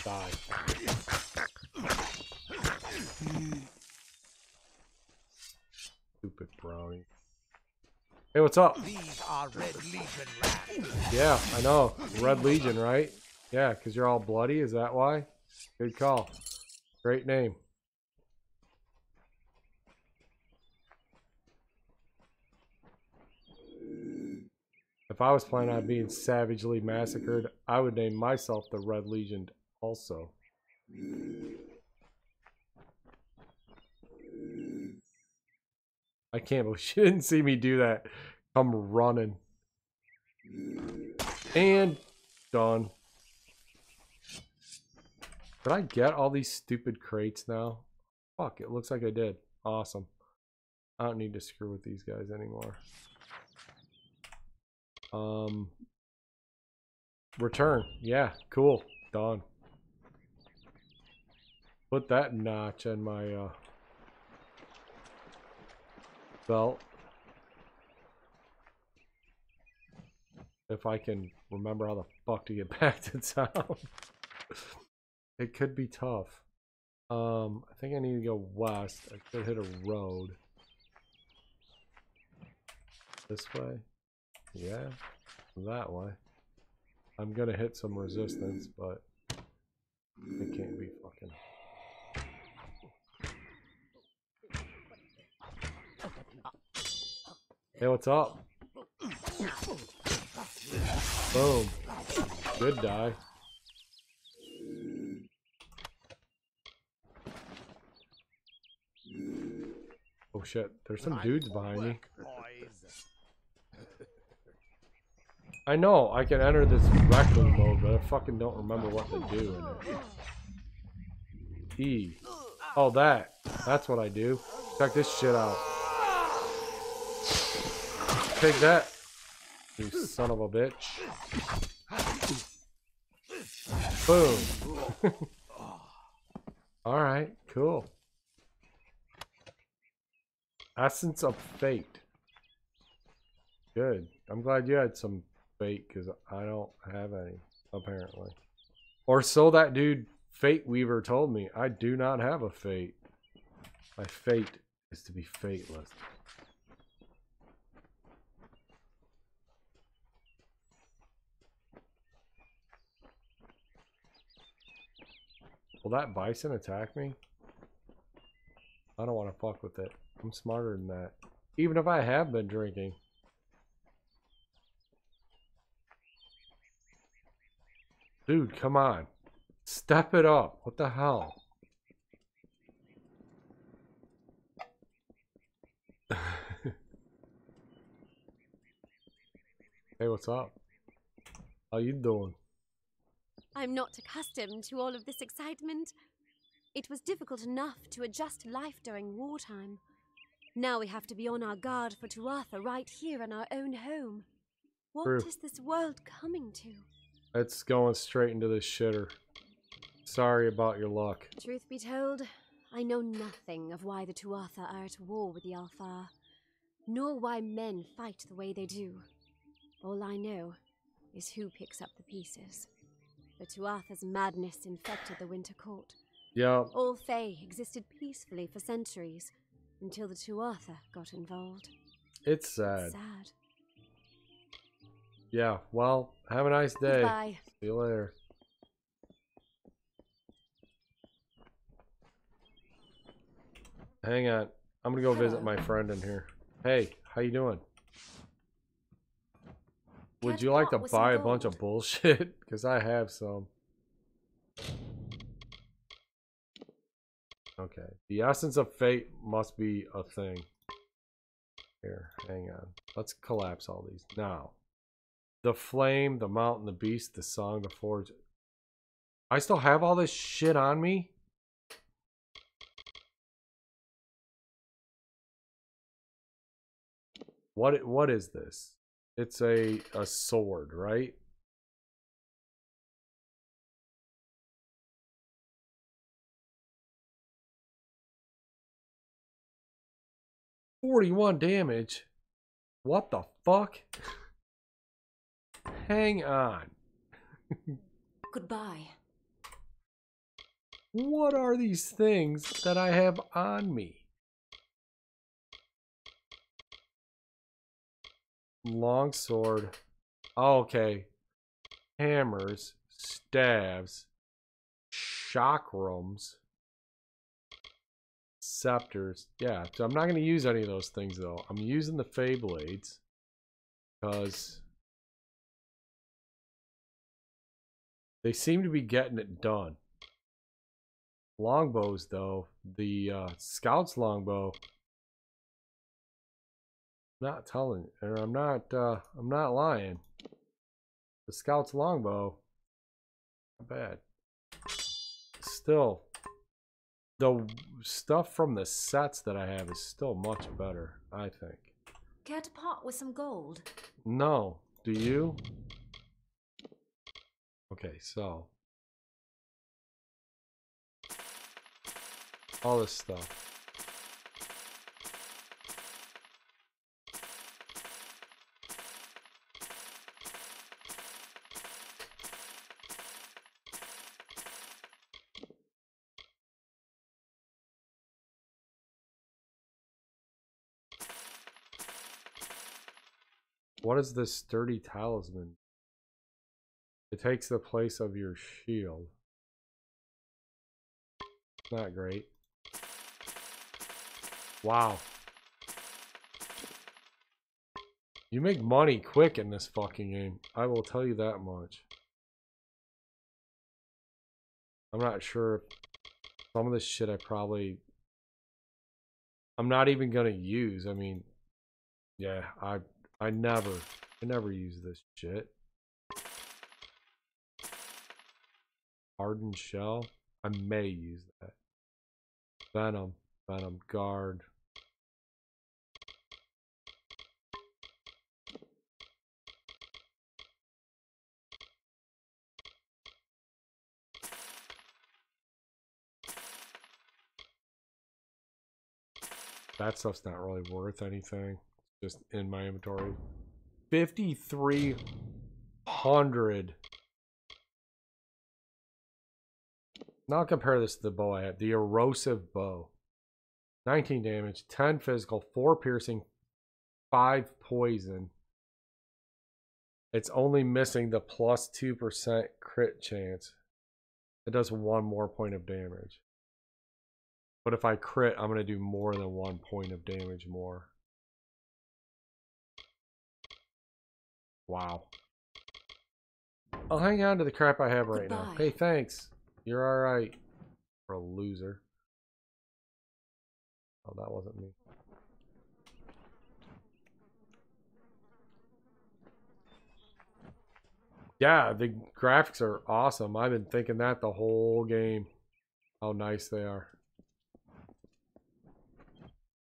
Die. Stupid brownie. Hey, what's up? These are Red Legion rats. Yeah, I know. Red Legion, right? Yeah, because you're all bloody. Is that why? Good call. Great name. If I was planning on being savagely massacred, I would name myself the Red Legion also. I can't believe *laughs* she didn't see me do that. Come running. And done. Did I get all these stupid crates now? Fuck, it looks like I did. Awesome. I don't need to screw with these guys anymore. Um, return. Yeah, cool. Done. Put that notch in my uh, belt. If I can remember how the fuck to get *laughs* back to town. it could be tough. Um, I think I need to go west. I could hit a road. This way. Yeah, that way. I'm gonna hit some resistance, but it can't be fucking. Hey, what's up? Boom. Good die. Oh shit, there's some dudes behind me. *laughs* I know, I can enter this wrecking mode, but I fucking don't remember what to do in it. E. Oh, that. That's what I do. Check this shit out. Take that. You son of a bitch. Boom. *laughs* Alright, cool. Essence of Fate. Good. I'm glad you had some fate because I don't have any, apparently. Or so that dude Fate Weaver told me. I do not have a fate. My fate is to be fateless. Will that bison attack me? I don't want to fuck with it. I'm smarter than that. Even if I have been drinking. Dude, come on. Step it up. What the hell? *laughs* hey, what's up? How you doing? I'm not accustomed to all of this excitement. It was difficult enough to adjust life during wartime. Now we have to be on our guard for Tuatha right here in our own home. What True. is this world coming to? It's going straight into the shitter. Sorry about your luck. Truth be told, I know nothing of why the Tuatha are at war with the Alfar, nor why men fight the way they do. All I know is who picks up the pieces. The Tuatha's madness infected the Winter Court. Yeah. All Fae existed peacefully for centuries until the Tuatha got involved. It's sad. Sad. Yeah, well, have a nice day. Bye. See you later. Hang on. I'm going to go visit my friend in here. Hey, how you doing? Would you like to buy a bunch of bullshit? *laughs* Because I have some. Okay. The essence of fate must be a thing. Here, hang on. Let's collapse all these. Now. The flame, the mountain, the beast, the song, the forge. I still have all this shit on me? What what is this? It's a a sword, right? Forty-one damage. What the fuck? *laughs* Hang on. *laughs* Goodbye. What are these things that I have on me? Long sword. Oh, okay. Hammers, stabs, chakrams, scepters. Yeah, so I'm not going to use any of those things though. I'm using the Faeblades because they seem to be getting it done. Longbows though, the uh, Scout's longbow. Not telling, or I'm not. Uh, I'm not lying. The Scout's longbow, not bad. Still, the stuff from the sets that I have is still much better. I think. Care to part with some gold? No, do you? Okay, so all this stuff. What is this sturdy talisman? It takes the place of your shield. Not great. Wow. You make money quick in this fucking game. I will tell you that much. I'm not sure some of this shit I probably I'm not even gonna use. I mean, yeah, I I never I never use this shit. Hardened shell. I may use that. Venom. Venom guard. That stuff's not really worth anything. Just in my inventory. 5,300. Now I'll compare this to the bow I have. The erosive bow. 19 damage, 10 physical, 4 piercing, 5 poison. It's only missing the plus 2% crit chance. It does one more point of damage. But if I crit, I'm going to do more than one point of damage more. Wow. I'll hang on to the crap I have right now. Hey, thanks. You're alright. For a loser. Oh, that wasn't me. Yeah, the graphics are awesome. I've been thinking that the whole game. How nice they are.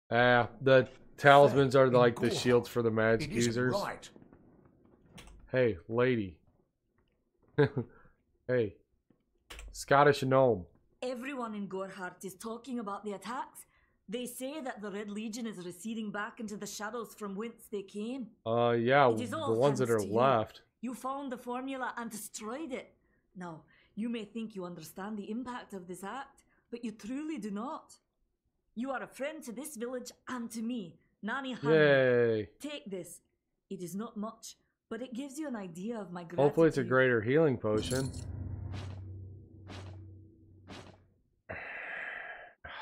Ah, the talismans are like the shields for the magic users. right. Hey, lady. *laughs* hey. Scottish gnome. Everyone in Gorhart is talking about the attacks. They say that the Red Legion is receding back into the shadows from whence they came. Uh, yeah, the ones that are you. left. You found the formula and destroyed it. Now, you may think you understand the impact of this act, but you truly do not. You are a friend to this village and to me, Nani. Yay. Take this. It is not much, but it gives you an idea of my gratitude. Hopefully, it's a greater healing potion.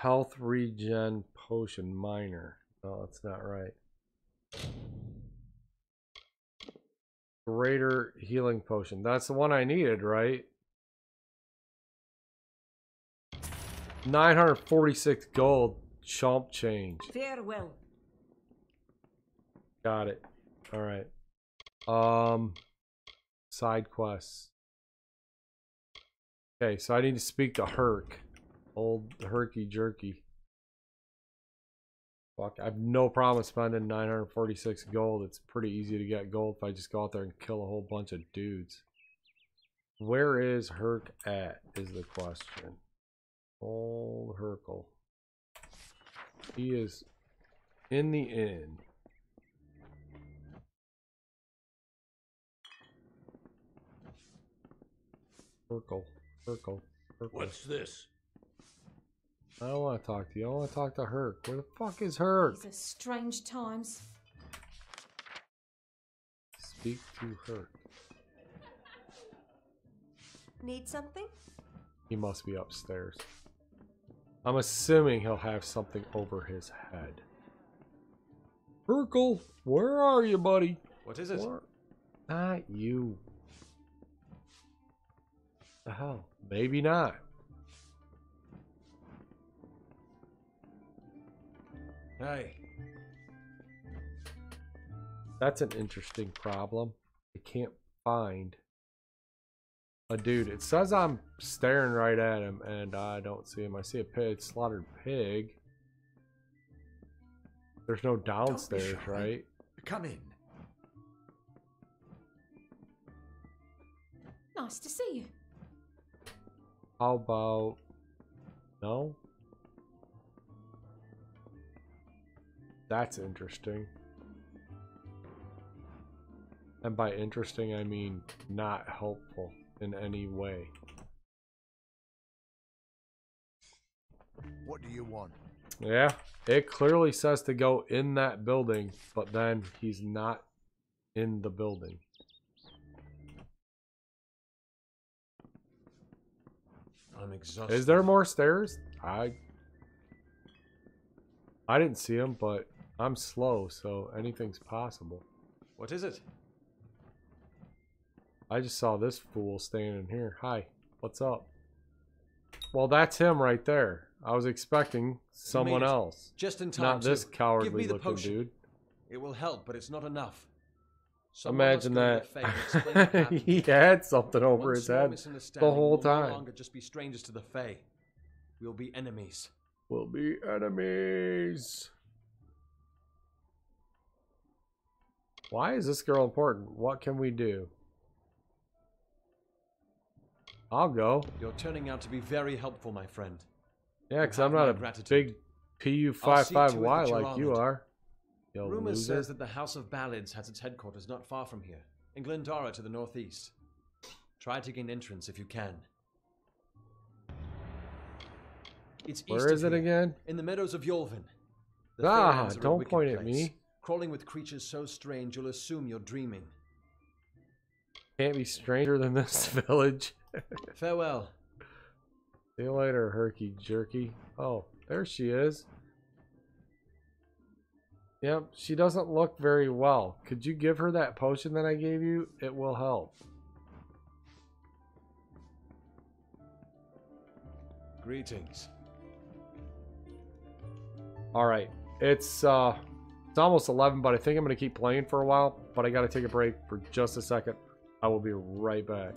Health regen potion minor. No, that's not right. Greater healing potion. That's the one I needed, right? 946 gold. Chump change. Farewell. Got it. All right. Um, side quests. Okay, so I need to speak to Herc, old herky jerky. Fuck, I have no problem spending 946 gold. It's pretty easy to get gold if I just go out there and kill a whole bunch of dudes. Where is Herc at, is the question. Old Hercule. He is in the inn. Hercule, Hercule, Hercule. What's this? I don't want to talk to you. I want to talk to Herc. Where the fuck is Herc? These are strange times. Speak to Herc. Need something? He must be upstairs. I'm assuming he'll have something over his head. Hercule, where are you, buddy? What is it? Where- Not you. The hell? Maybe not. Hey, That's an interesting problem. I can't find a dude. It says I'm staring right at him and I don't see him. I see a pig, slaughtered pig. There's no downstairs, right? Come in. Nice to see you. How about no? That's interesting. And by interesting, I mean not helpful in any way. What do you want? Yeah, it clearly says to go in that building, but then he's not in the building. I'm exhausted. Is there more stairs? I I didn't see him, but I'm slow, so anything's possible. What is it? I just saw this fool standing here. Hi, what's up? Well, that's him right there. I was expecting someone else. Just in time. Not this cowardly Give me the looking potion. dude. It will help, but it's not enough. Someone Imagine that. the Fae and explain what happened. he had something over One his head the whole will time. No longer just be strangers to the Fae. We'll be enemies. We'll be enemies. Why is this girl important? What can we do? I'll go. You're turning out to be very helpful, my friend. Yeah, because I'm not a gratitude. big I'll see to it PU55Y that you're like you are. Yo, Rumor loser. says that the House of Ballads has its headquarters not far from here, in Glendara to the northeast. Try to gain entrance if you can. It's Where of it here, again? In the meadows of Yolvin. Ah, Faelands are a don't point at me. Crawling with creatures so strange you'll assume you're dreaming. Can't be stranger than this *laughs* village. Farewell. See you later, herky jerky. Oh, there she is. Yep, she doesn't look very well. Could you give her that potion that I gave you? It will help. Greetings. All right, it's uh, it's almost 11, but I think I'm gonna keep playing for a while. But I gotta take a break for just a second. I will be right back.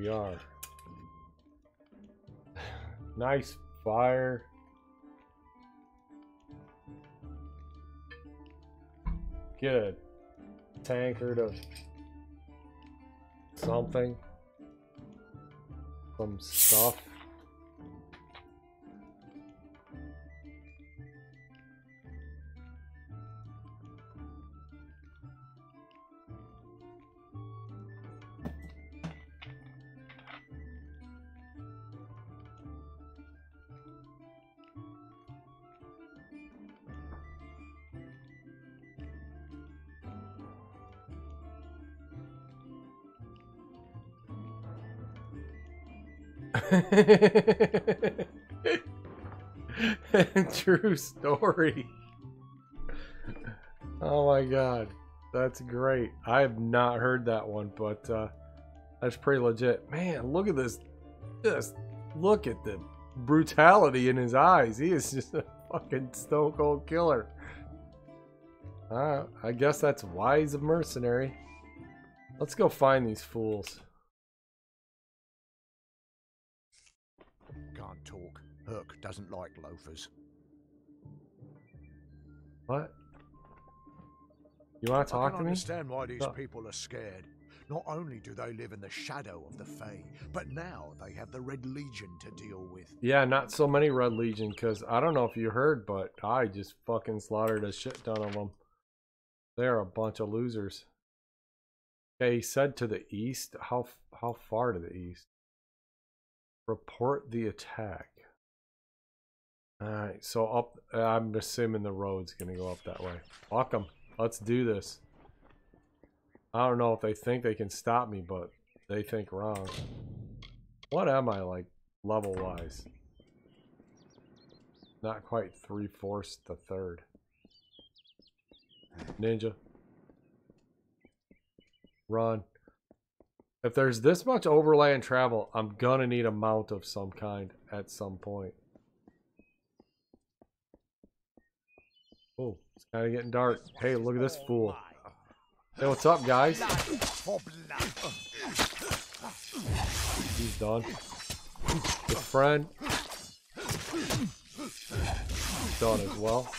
We are. nice fire. Get a tankard of something. Some stuff. *laughs* True story. Oh my god. That's great. I have not heard that one, but uh, that's pretty legit. Man, look at this. Just look at the brutality in his eyes. He is just a fucking stone cold killer. Uh, I guess that's wise of mercenary. Let's go find these fools. Herc doesn't like loafers. What? You want to talk I to me? understand why these No. people are scared. Not only do they live in the shadow of the Fae, but now they have the Red Legion to deal with. Yeah, not so many Red Legion, because I don't know if you heard, but I just fucking slaughtered a shit ton of them. They're a bunch of losers. Okay, he said to the east. How how far to the east? Report the attack. Alright, so up. I'm assuming the road's gonna go up that way. Fuck 'em. Let's do this. I don't know if they think they can stop me, but they think wrong. What am I like level wise? Not quite three fourths the third. Ninja. Run. If there's this much overland travel, I'm gonna need a mount of some kind at some point. Oh, it's kind of getting dark. Hey, look at this fool. Hey, what's up, guys? He's done. His friend. Done as well.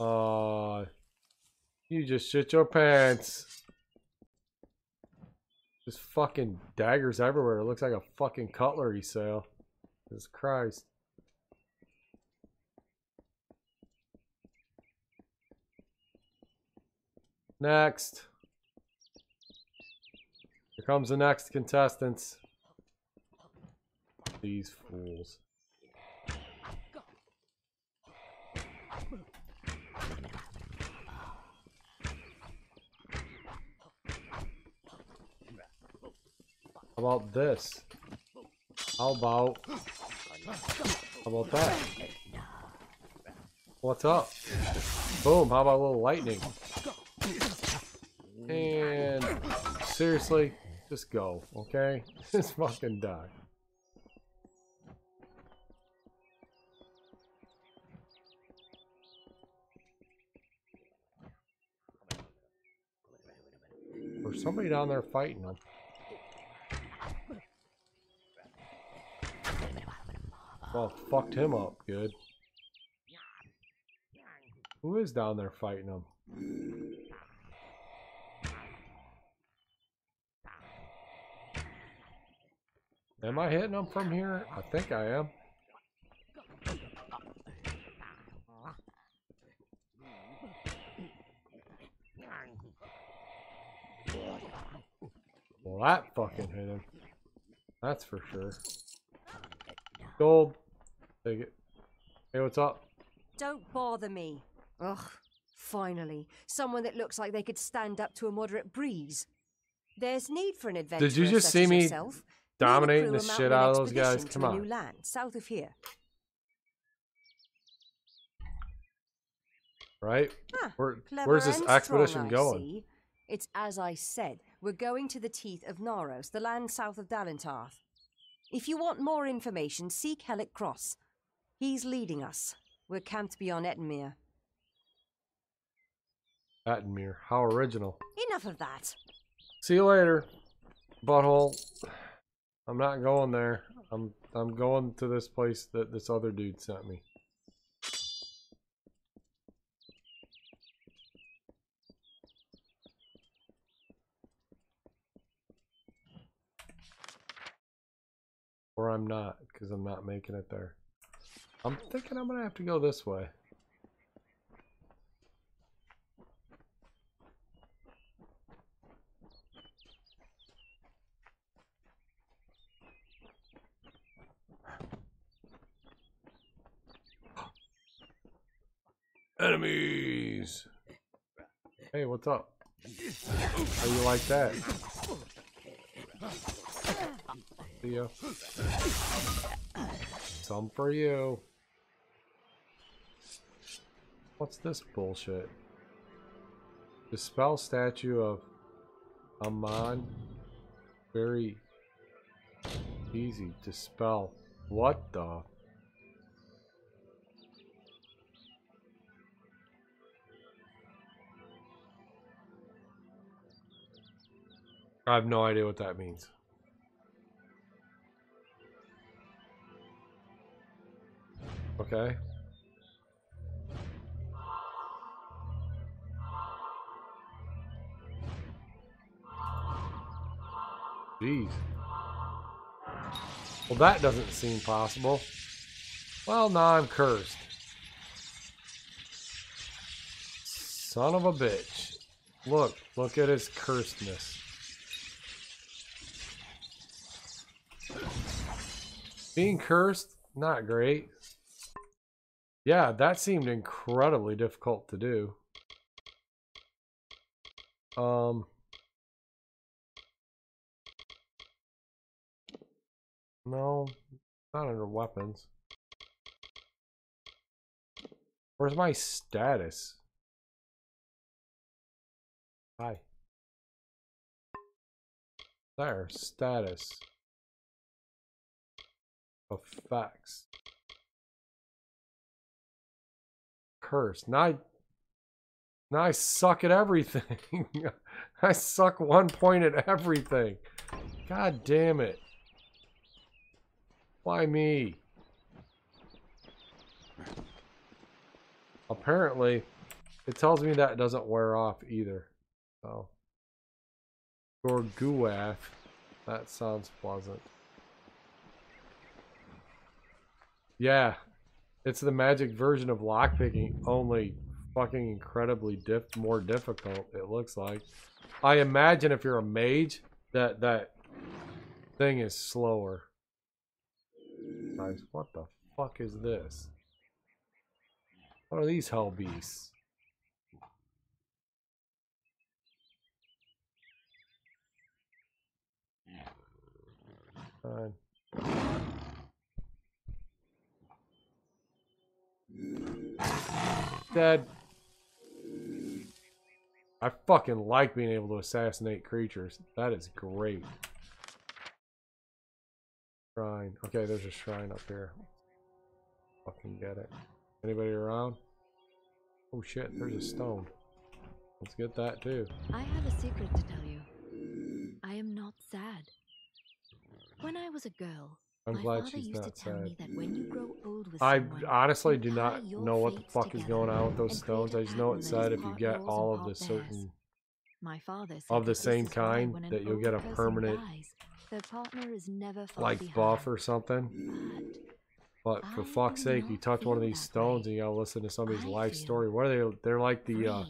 Uh, you just shit your pants. Just fucking daggers everywhere. It looks like a fucking cutlery sale. Jesus Christ. Next. Here comes the next contestants. These fools. How about this? How about how about that? What's up? Boom, how about a little lightning? And seriously, just go, okay? *laughs* Just fucking die. There's somebody down there fighting them. Well, fucked him up good. Who is down there fighting him? Am I hitting them from here? I think I am. Well, that fucking hit him. That's for sure. Gold. Take it. Hey, what's up? Don't bother me. Ugh, finally. Someone that looks like they could stand up to a moderate breeze. There's need for an adventurer Did you just see me yourself. Dominating the shit out of those guys? Come on. land, south of here. Right? Ah, Where, where's this expedition strong, going? It's as I said. We're going to the teeth of Naros, the land south of Dalentarth. If you want more information, seek Helic Cross. He's leading us. We're camped beyond Ettenmere. Attenmere. How original. Enough of that. See you later. butthole. I'm not going there. I'm I'm going to this place that this other dude sent me. Or I'm not, because I'm not making it there. I'm thinking I'm gonna have to go this way. Enemies! Hey, what's up? How you like that? See ya. Some for you. What's this bullshit? Dispel statue of Amon. Very easy to spell. What the? I have no idea what that means. Okay. Jeez. Well, that doesn't seem possible. Well, now I'm cursed. Son of a bitch. Look, look at his cursedness. Being cursed, not great. Yeah, that seemed incredibly difficult to do. Um... No, not under weapons. Where's my status? Hi. There, status. Effects. Curse. Now I, now I suck at everything. *laughs* I suck one point at everything. God damn it. Why me? Apparently, it tells me that doesn't wear off either. So, Gorguath. That sounds pleasant. Yeah, it's the magic version of lockpicking, only fucking incredibly diff more difficult, it looks like. I imagine if you're a mage, that that thing is slower. Guys, what the fuck is this? What are these hell beasts? Fine. Dead. I fucking like being able to assassinate creatures. That is great. Shrine. Okay, there's a shrine up here. Fucking get it. Anybody around? Oh shit, there's a stone. Let's get that too. I have a secret to tell you. I am not sad. When I was a girl, I'm my glad she's used not to tell sad. me that when you grow old with I someone, honestly do not know what the fuck is going on with those stones. I just know pattern it said if you get all of the certain My father of the same kind that you'll get a permanent dies, their partner is never like behind. buff or something. But for fuck's sake, you touch one of these stones and you gotta listen to somebody's life story. What are they? They're like the uh,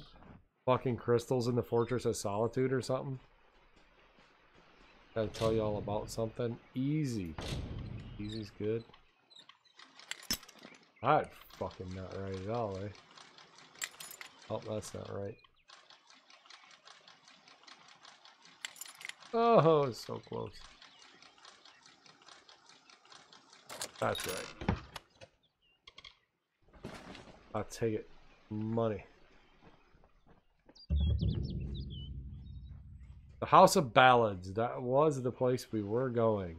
fucking crystals in the Fortress of Solitude or something. Gotta tell you all about something. Easy. Easy's good. That fucking not right at all, eh? Oh, that's not right. Oh, it's so close. That's right. I'll take it. Money. The House of Ballads. That was the place we were going.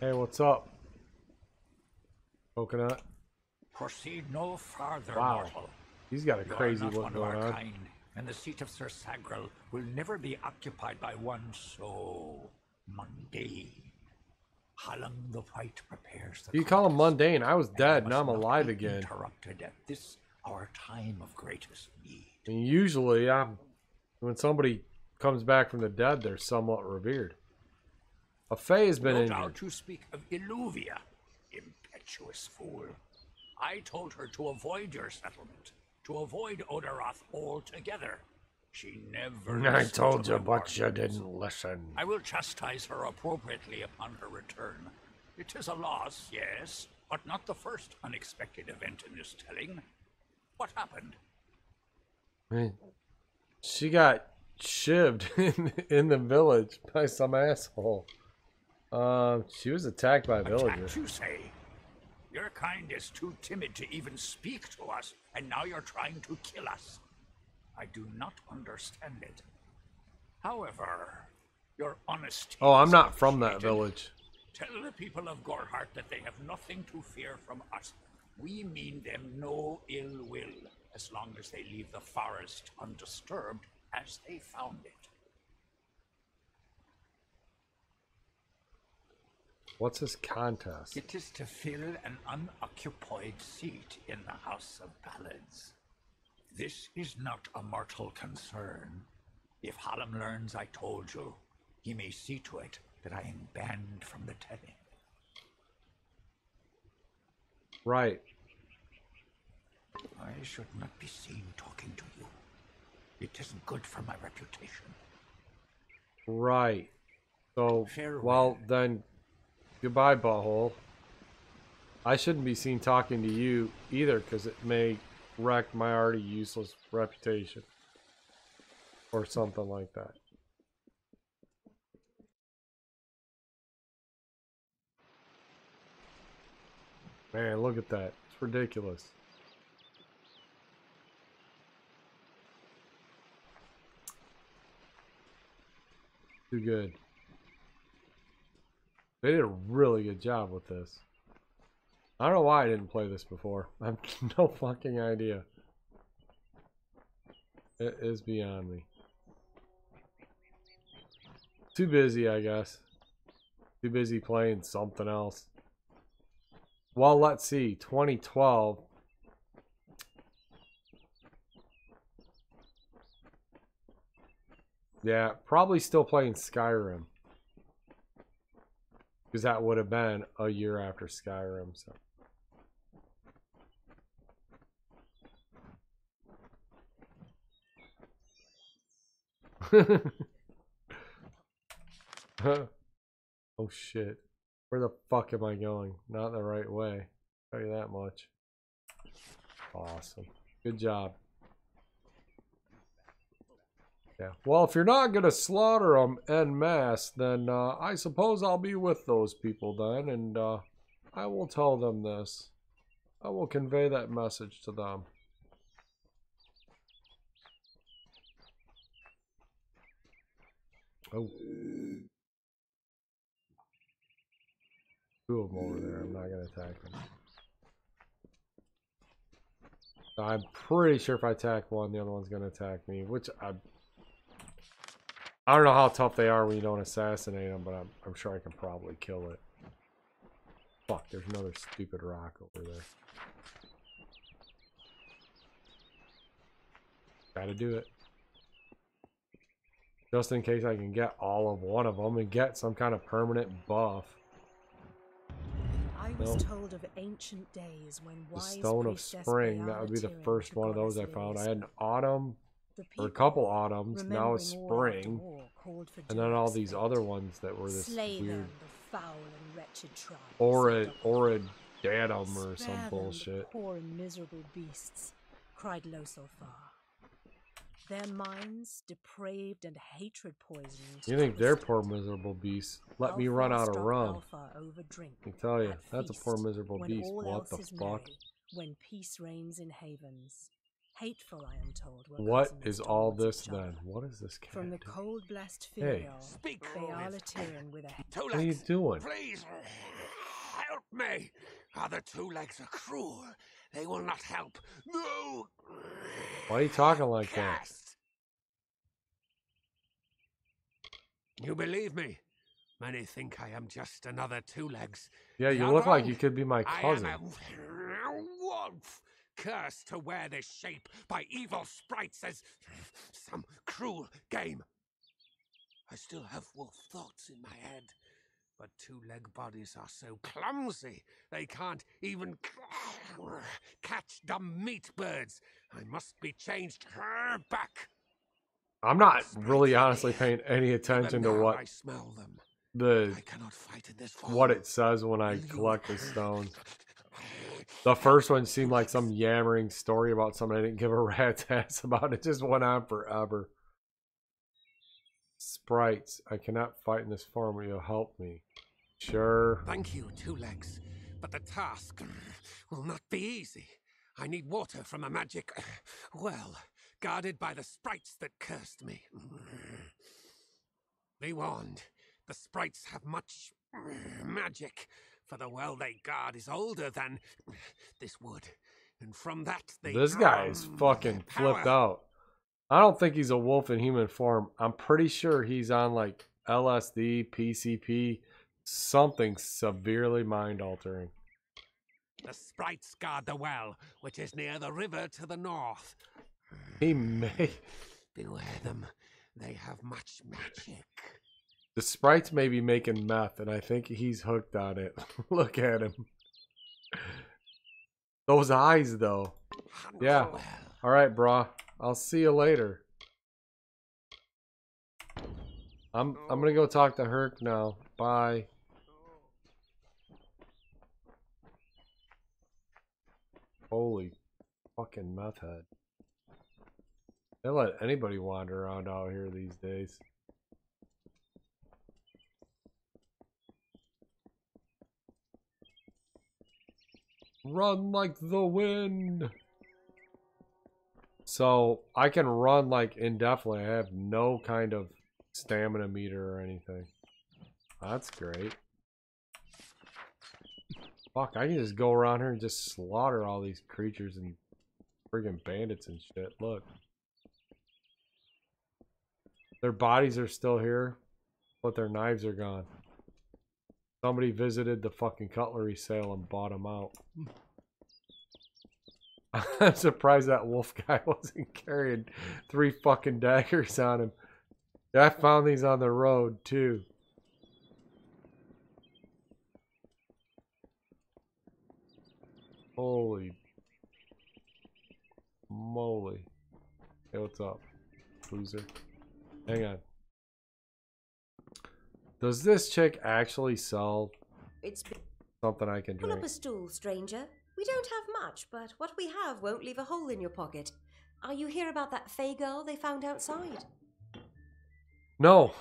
Hey, what's up? Coconut. Proceed no farther, Wow. mortal. He's got a You crazy look one going on. kind, and the seat of Sir Sagrel will never be occupied by one so mundane. Hallam the White prepares the You call him mundane. I was dead. Now I'm alive again. interrupted at this our time of greatest need. And usually, I'm when somebody comes back from the dead, they're somewhat revered. A Fae has been no injured. doubt you speak of Illuvia, impetuous fool. I told her to avoid your settlement, to avoid Odarath altogether. She never. I told to you, but you didn't listen. I will chastise her appropriately upon her return. It is a loss, yes, but not the first unexpected event in this telling. What happened? Man, she got shivved *laughs* in, in the village by some asshole. Um, she was attacked by a villager. You say? Your kind is too timid to even speak to us, and now you're trying to kill us. I do not understand it. However, your honesty. Oh, I'm not from that village. Tell the people of Gorhart that they have nothing to fear from us. We mean them no ill will, as long as they leave the forest undisturbed as they found it. What's this contest? It is to fill an unoccupied seat in the House of Ballads. This is not a mortal concern. If Hallam learns I told you, he may see to it that I am banned from the telling. Right. I should not be seen talking to you. It isn't good for my reputation. Right. So, well, then, goodbye, butthole. I shouldn't be seen talking to you either because it may wreck my already useless reputation. Or something like that. Man, look at that. It's ridiculous. Too good. They did a really good job with this. I don't know why I didn't play this before. *laughs* I have no fucking idea. It is beyond me. Too busy, I guess. Too busy playing something else. Well, let's see. 2012. Yeah, probably still playing Skyrim. Because that would have been a year after Skyrim, so. *laughs* oh shit. Where the fuck am I going? Not the right way. Tell you that much. Awesome. Good job. Yeah. Well, if you're not gonna slaughter them en masse, then uh, I suppose I'll be with those people then, and uh, I will tell them this. I will convey that message to them. Oh. Two of them over there. I'm not gonna attack them. I'm pretty sure if I attack one, the other one's gonna attack me, which I I don't know how tough they are when you don't assassinate them, but I'm, I'm sure I can probably kill it. Fuck, there's another stupid rock over there. Gotta do it. Just in case I can get all of one of them and get some kind of permanent buff. I was Nope. told of ancient days when The Stone of Spring, that would be the first one of those I found. I had an autumn, or a couple autumns, now a remembering war after spring, war, called for and then all these other ones that were this Slay weird them, the foul and wretched tribe. Orid, Orid Datum or some bullshit. poor and miserable beasts, cried Losofar. Their minds depraved and hatred poisoned. You think they're poor miserable beasts? Let me run out of rum. I tell you, at that's a poor miserable beast. What the fuck? merry, when peace reigns in havens. Hateful, I am told. were What cousins is to all this then? What is this cat? From the doing? cold blessed Hey. Speak, they are Rory. With a Two What are you doing? Please, help me. Other two legs are cruel. They will not help. No. Why are you talking like that? You believe me? Many think I am just another two legs. Yeah, you are look like you could be my I cousin. am a *laughs* wolf, cursed to wear this shape by evil sprites as some cruel game. I still have wolf thoughts in my head, but two leg bodies are so clumsy they can't even catch dumb meat birds. I must be changed back. I'm not really honestly paying any attention to what I smell them. the I cannot fight in this what it says when I collect the stones. The first one seemed like some yammering story about something I didn't give a *laughs* rat's ass about. It just went on forever. Sprites, I cannot fight in this form. Will you help me? Sure. Thank you, Two Legs. But the task will not be easy. I need water from a magic *sighs* well, guarded by the sprites that cursed me. Be warned, the sprites have much *sighs* magic, for the well they guard is older than this wood. And from that they This guy is fucking flipped out. I don't think he's a wolf in human form. I'm pretty sure he's on like LSD, PCP, something severely mind altering. The sprites guard the well, which is near the river to the north. He may. Beware them. They have much magic. The sprites may be making meth, and I think he's hooked on it. *laughs* Look at him. Those eyes, though. Yeah. All right, brah. I'll see you later. I'm I'm gonna go talk to Herc now. Bye. Holy fucking meth head. They let anybody wander around out here these days. Run like the wind. So I can run like indefinitely. I have no kind of stamina meter or anything. That's great. Fuck, I can just go around here and just slaughter all these creatures and friggin' bandits and shit. Look. Their bodies are still here, but their knives are gone. Somebody visited the fucking cutlery sale and bought them out. *laughs* I'm surprised that wolf *laughs* guy *laughs* wasn't carrying three fucking daggers on him. I found these on the road too. Holy moly. Hey, what's up, loser? Hang on. Does this chick actually sell It's something I can drink? pull up a stool, stranger. We don't have much, but what we have won't leave a hole in your pocket. Are you here about that Fae girl they found outside? No.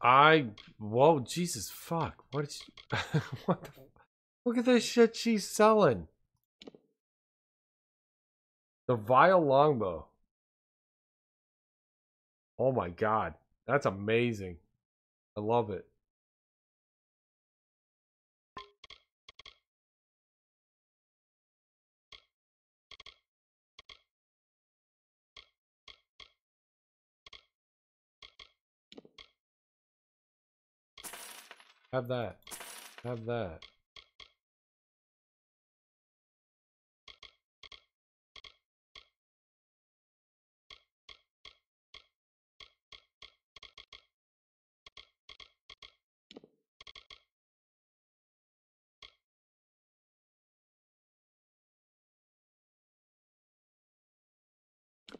I whoa Jesus fuck. What is she, *laughs* what the Look at this shit she's selling. The Vile Longbow. Oh my god. That's amazing. I love it. Have that. Have that.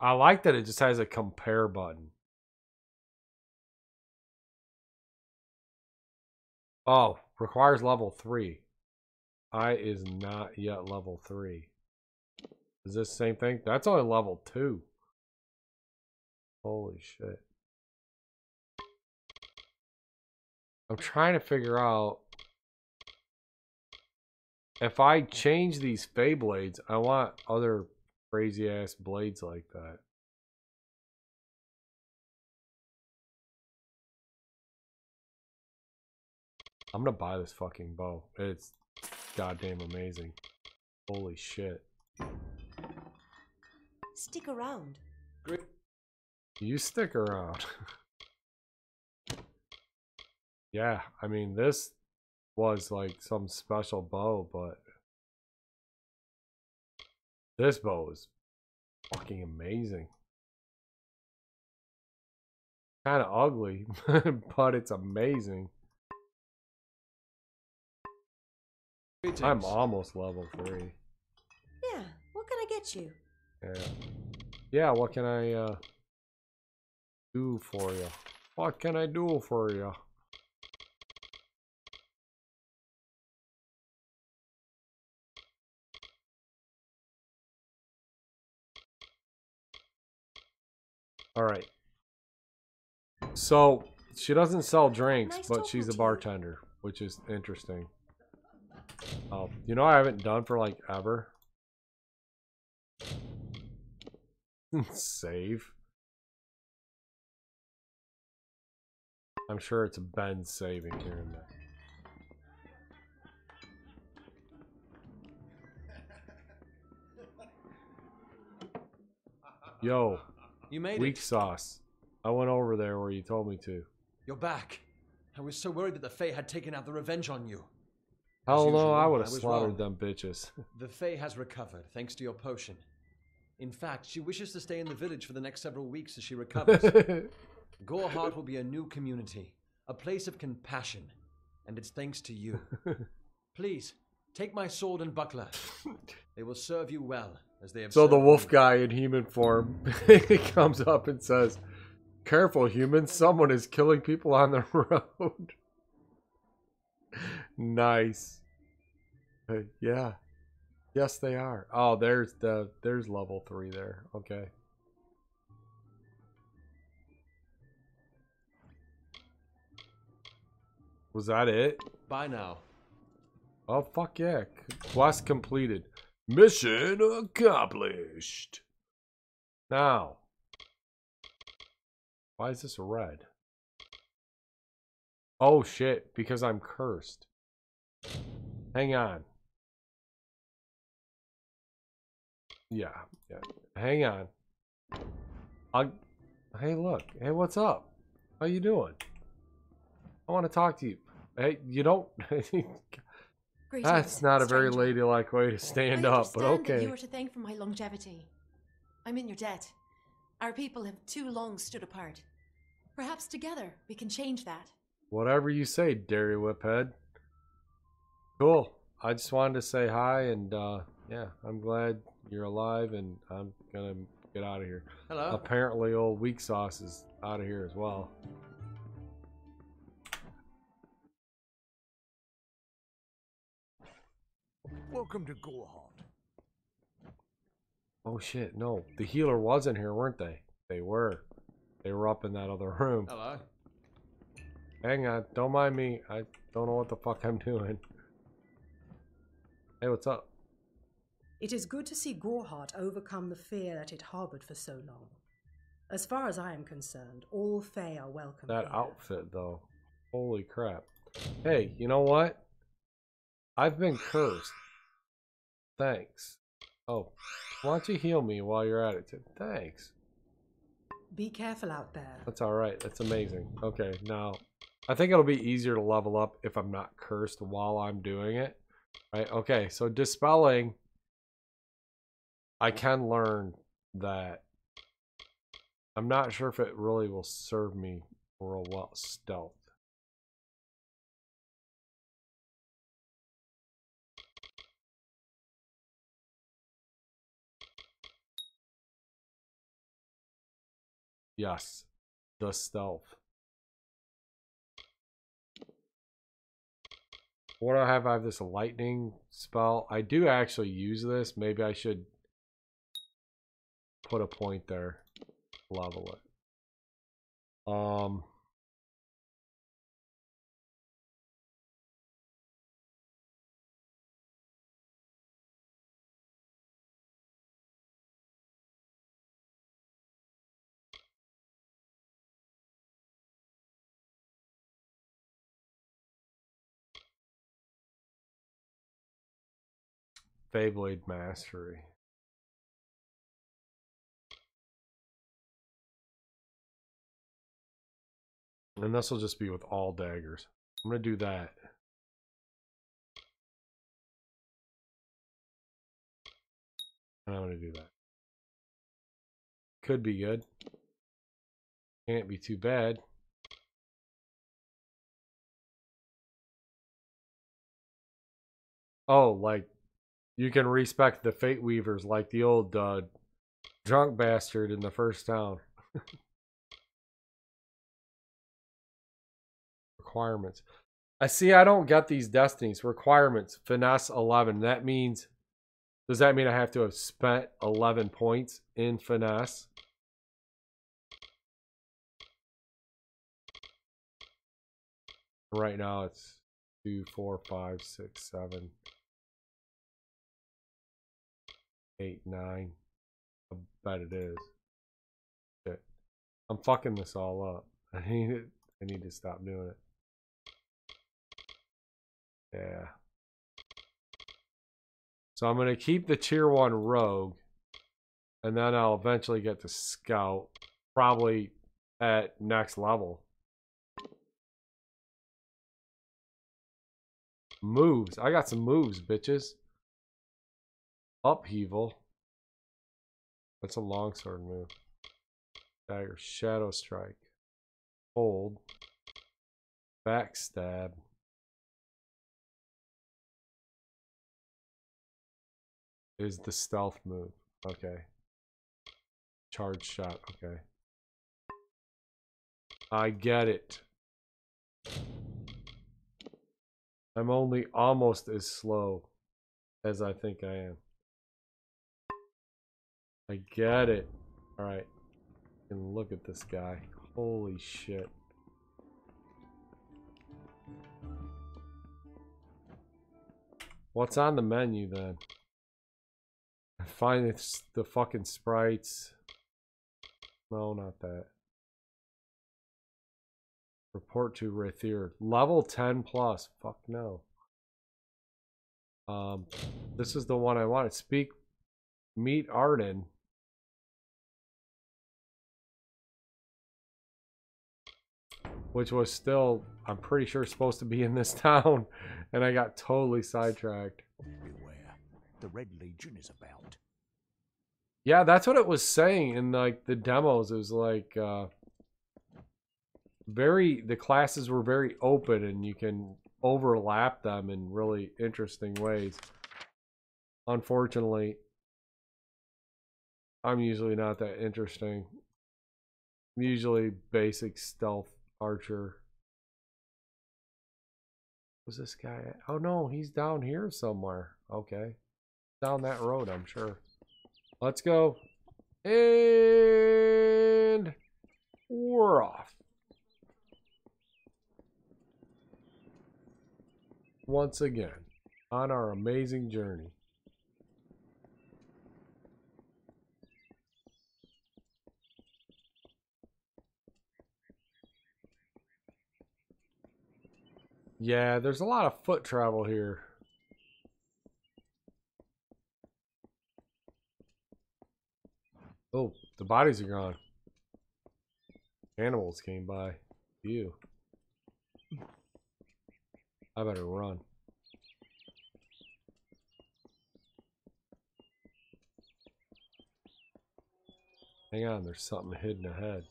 I like that it just has a compare button. Oh, requires level 3. I is not yet level 3. Is this the same thing? That's only level 2. Holy shit. I'm trying to figure out if I change these Faeblades, I want other crazy ass blades like that. I'm gonna buy this fucking bow. It's goddamn amazing. Holy shit. Stick around. You stick around. *laughs* yeah, I mean, this was like some special bow, but this bow is fucking amazing. Kind of ugly, *laughs* but it's amazing. I'm almost level three. Yeah, what can I get you? Yeah. Yeah, what can I uh do for you? What can I do for you? All right. So, she doesn't sell drinks, Nice but she's a bartender, which is interesting. Oh, you know I haven't done for like ever? *laughs* Save. I'm sure it's a Ben saving here and there. Yo, You made weak it. sauce. I went over there where you told me to. You're back. I was so worried that the Fae had taken out the revenge on you. Hell no, I would have slaughtered wrong. them bitches. *laughs* The Fae has recovered, thanks to your potion. In fact, she wishes to stay in the village for the next several weeks as she recovers. *laughs* Gorhart will be a new community, a place of compassion, and it's thanks to you. *laughs* Please, take my sword and buckler. They will serve you well, as they have So the wolf guy in human form *laughs* comes up and says, Careful, humans, someone is killing people on the *laughs* road. nice. Uh, yeah. Yes, they are. Oh, there's the there's level three there. Okay. Was that it? Bye now. Oh fuck yeah! Quest completed. Mission accomplished. Now, why is this red? Oh shit! Because I'm cursed. Hang on. Yeah, yeah. Hang on. I. Hey, look. Hey, what's up? How you doing? I want to talk to you. Hey, you don't. *laughs* That's not a very stranger. ladylike way to stand I up, but understand that okay. You are to thank for my longevity. I'm in your debt. Our people have too long stood apart. Perhaps together we can change that. Whatever you say, Dairy Whiphead. Cool. I just wanted to say hi and uh yeah, I'm glad you're alive and I'm gonna get out of here. Hello. Apparently old weak sauce is out of here as well. Welcome to Gorhart. Oh shit, no. The healer was in here, weren't they? They were. They were up in that other room. Hello. Hang on, don't mind me. I don't know what the fuck I'm doing. Hey, what's up? It is good to see Gorhart overcome the fear that it harbored for so long. As far as I am concerned, all Fae are welcome. That here. outfit though. Holy crap. Hey, you know what? I've been cursed. Thanks. Oh, why don't you heal me while you're at it? Too? Thanks. Be careful out there. That's all right. That's amazing. Okay, now I think it'll be easier to level up if I'm not cursed while I'm doing it. Right? Okay, so dispelling, I can learn that. I'm not sure if it really will serve me real well. Stealth. Yes, the stealth. What do I have? I have this lightning spell. I do actually use this. Maybe I should put a point there. Level it. Um. Faeblade Mastery. And this will just be with all daggers. I'm going to do that. And I'm going to do that. Could be good. Can't be too bad. Oh, like you can respect the Fate Weavers like the old uh, drunk bastard in the first town. *laughs* Requirements. I see I don't get these destinies. Requirements. Finesse 11. That means, does that mean I have to have spent 11 points in finesse? Right now it's two, four, five, six, seven, eight, nine. I bet it is. Shit. I'm fucking this all up. *laughs* I need it. I need to stop doing it. Yeah. So I'm going to keep the tier 1 rogue. And then I'll eventually get to scout. Probably at next level. Moves. I got some moves, bitches. Upheaval. That's a longsword move. Dagger. Shadow strike. Hold. Backstab. Is the stealth move. Okay. Charge shot. Okay. I get it. I'm only almost as slow as I think I am. I get it. Alright. And look at this guy. Holy shit. What's on the menu then? I find it's the fucking sprites. No, not that. Report to Rathir. Level 10 plus. Fuck no. Um, this is the one I wanted. Speak, meet Arden. Which was still, I'm pretty sure, supposed to be in this *laughs* town. And I got totally sidetracked. Beware. The Red Legion is about. Yeah, that's what it was saying in like the demos. It was like uh very the classes were very open and you can overlap them in really interesting ways. Unfortunately, I'm usually not that interesting. I'm usually basic stealth archer. Was this guy? Oh no, he's down here somewhere. Okay. Down that road, I'm sure. Let's go. And we're off. Once again, on our amazing journey. Yeah, there's a lot of foot travel here. Oh, the bodies are gone. Animals came by. You. I better run. Hang on, there's something hidden ahead.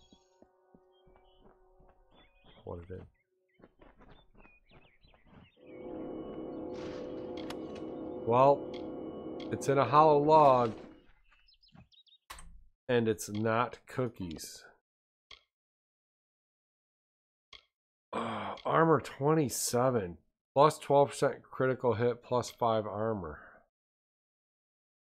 What it is. Well, it's in a hollow log. And it's not cookies. Uh, armor 27. Plus 12% critical hit, plus 5 armor.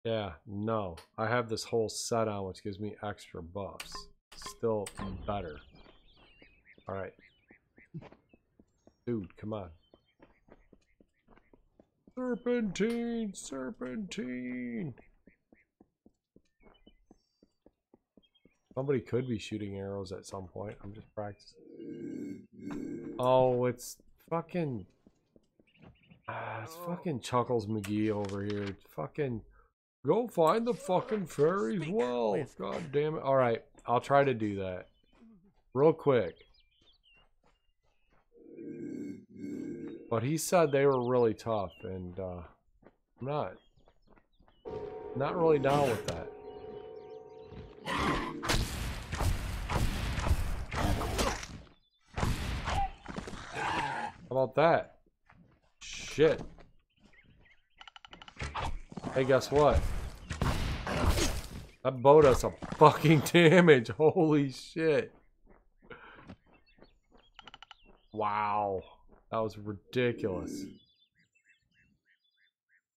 Yeah, no. I have this whole set on, which gives me extra buffs. Still better. Alright. Dude, come on. Serpentine! Serpentine! Somebody could be shooting arrows at some point. I'm just practicing. Oh, it's fucking Ah, it's fucking Chuckles McGee over here. Fucking go find the fucking fairies well. God damn it. Alright, I'll try to do that. Real quick. But he said they were really tough and uh I'm not not really down with that. How about that? Shit. Hey, guess what? That bow does some fucking *laughs* damage. Holy shit. Wow. That was ridiculous.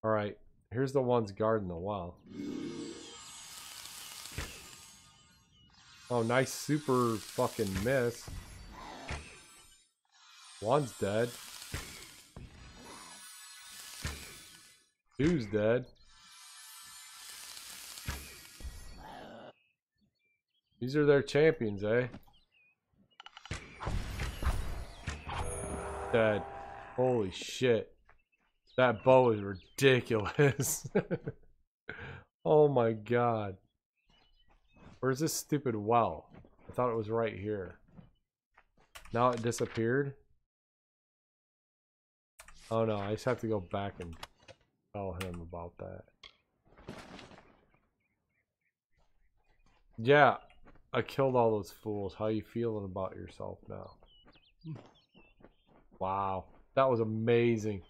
Alright. Here's the ones guarding the well. Oh, nice super fucking miss. One's dead. Two's dead. These are their champions, eh? Dead. Holy shit. That bow is ridiculous. *laughs* oh my god. Where's this stupid well? I thought it was right here. Now it disappeared? Oh no, I just have to go back and tell him about that. Yeah, I killed all those fools. How you feeling about yourself now? Wow, that was amazing.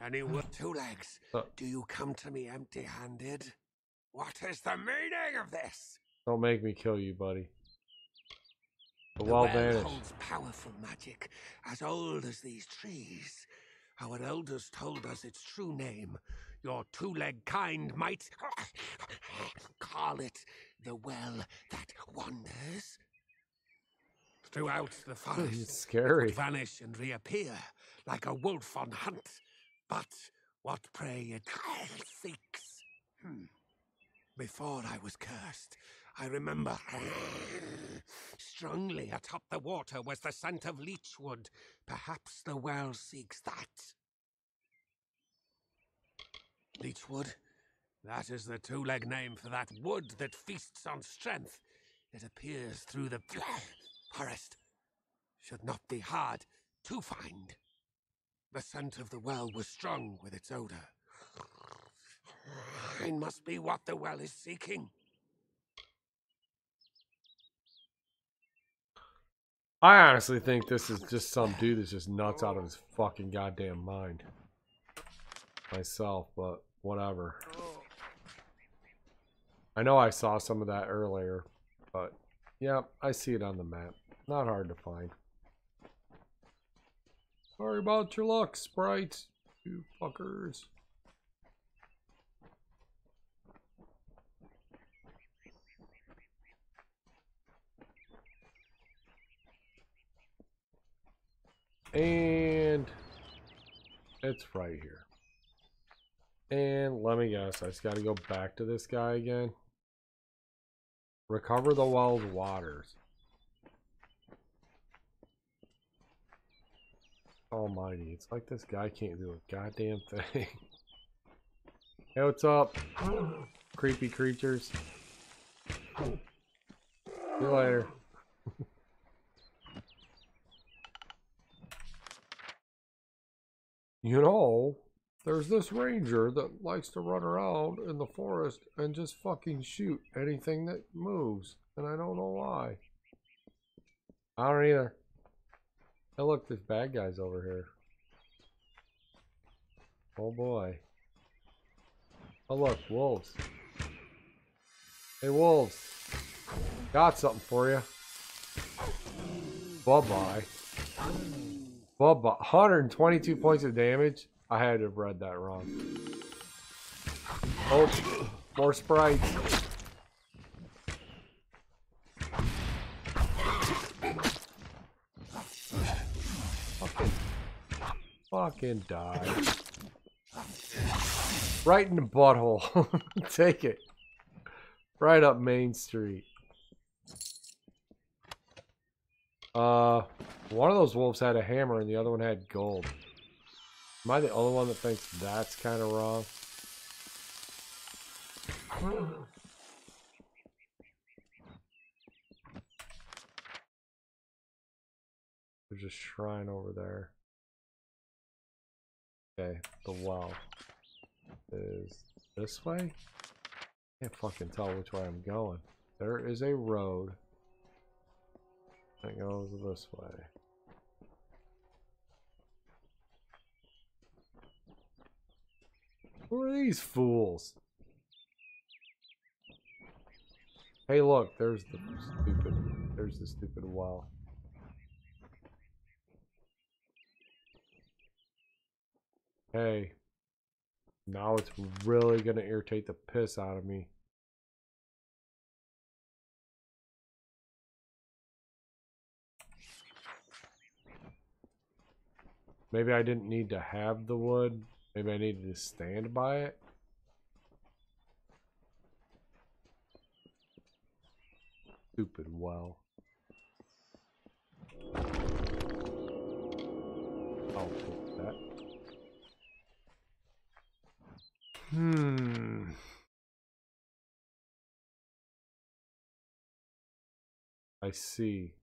And he Anyone two legs? Uh. Do you come to me empty-handed? What is the meaning of this? Don't make me kill you, buddy. The The well well vanished. holds powerful magic, as old as these trees. Our elders told us its true name. Your two-leg kind might *coughs* call it the well that wanders. Throughout the forest, It's scary. it vanish and reappear like a wolf on hunt. But what prey it seeks. Hmm. Before I was cursed, I remember *laughs* strongly atop the water was the scent of leechwood. Perhaps the well seeks that. Leechwood? That is the two leg name for that wood that feasts on strength. It appears through the forest. Should not be hard to find. The scent of the well was strong with its odor. Mine must be what the well is seeking. I honestly think this is just some dude that's just nuts out of his fucking goddamn mind. Myself, but whatever. I know I saw some of that earlier, but yeah, I see it on the map. Not hard to find. Sorry about your luck, sprites. You fuckers. And it's right here. And let me guess, I just got to go back to this guy again. Recover the wild waters. Almighty, it's like this guy can't do a goddamn thing. *laughs* hey, what's up? Creepy creatures. See you later. *laughs* You know, there's this ranger that likes to run around in the forest and just fucking shoot anything that moves. And I don't know why. I don't either. Look, there's bad guys over here. Oh boy. Oh, look, wolves. Hey, wolves. Got something for you. Bye bye. Bye bye. 122 points of damage. I had to have read that wrong. Oh, more sprites. Fucking, fucking die. Right in the butthole. *laughs* Take it. Right up Main Street. Uh, one of those wolves had a hammer and the other one had gold. Am I the only one that thinks that's kind of wrong? There's a shrine over there. Okay, the well is this way? Can't fucking tell which way I'm going. There is a road that goes this way. Who are these fools? Hey, look, there's the stupid, there's the stupid well. Hey, now it's really gonna irritate the piss out of me. Maybe I didn't need to have the wood. Maybe I needed to stand by it. Stupid well. I'll take that. Hmm. I see.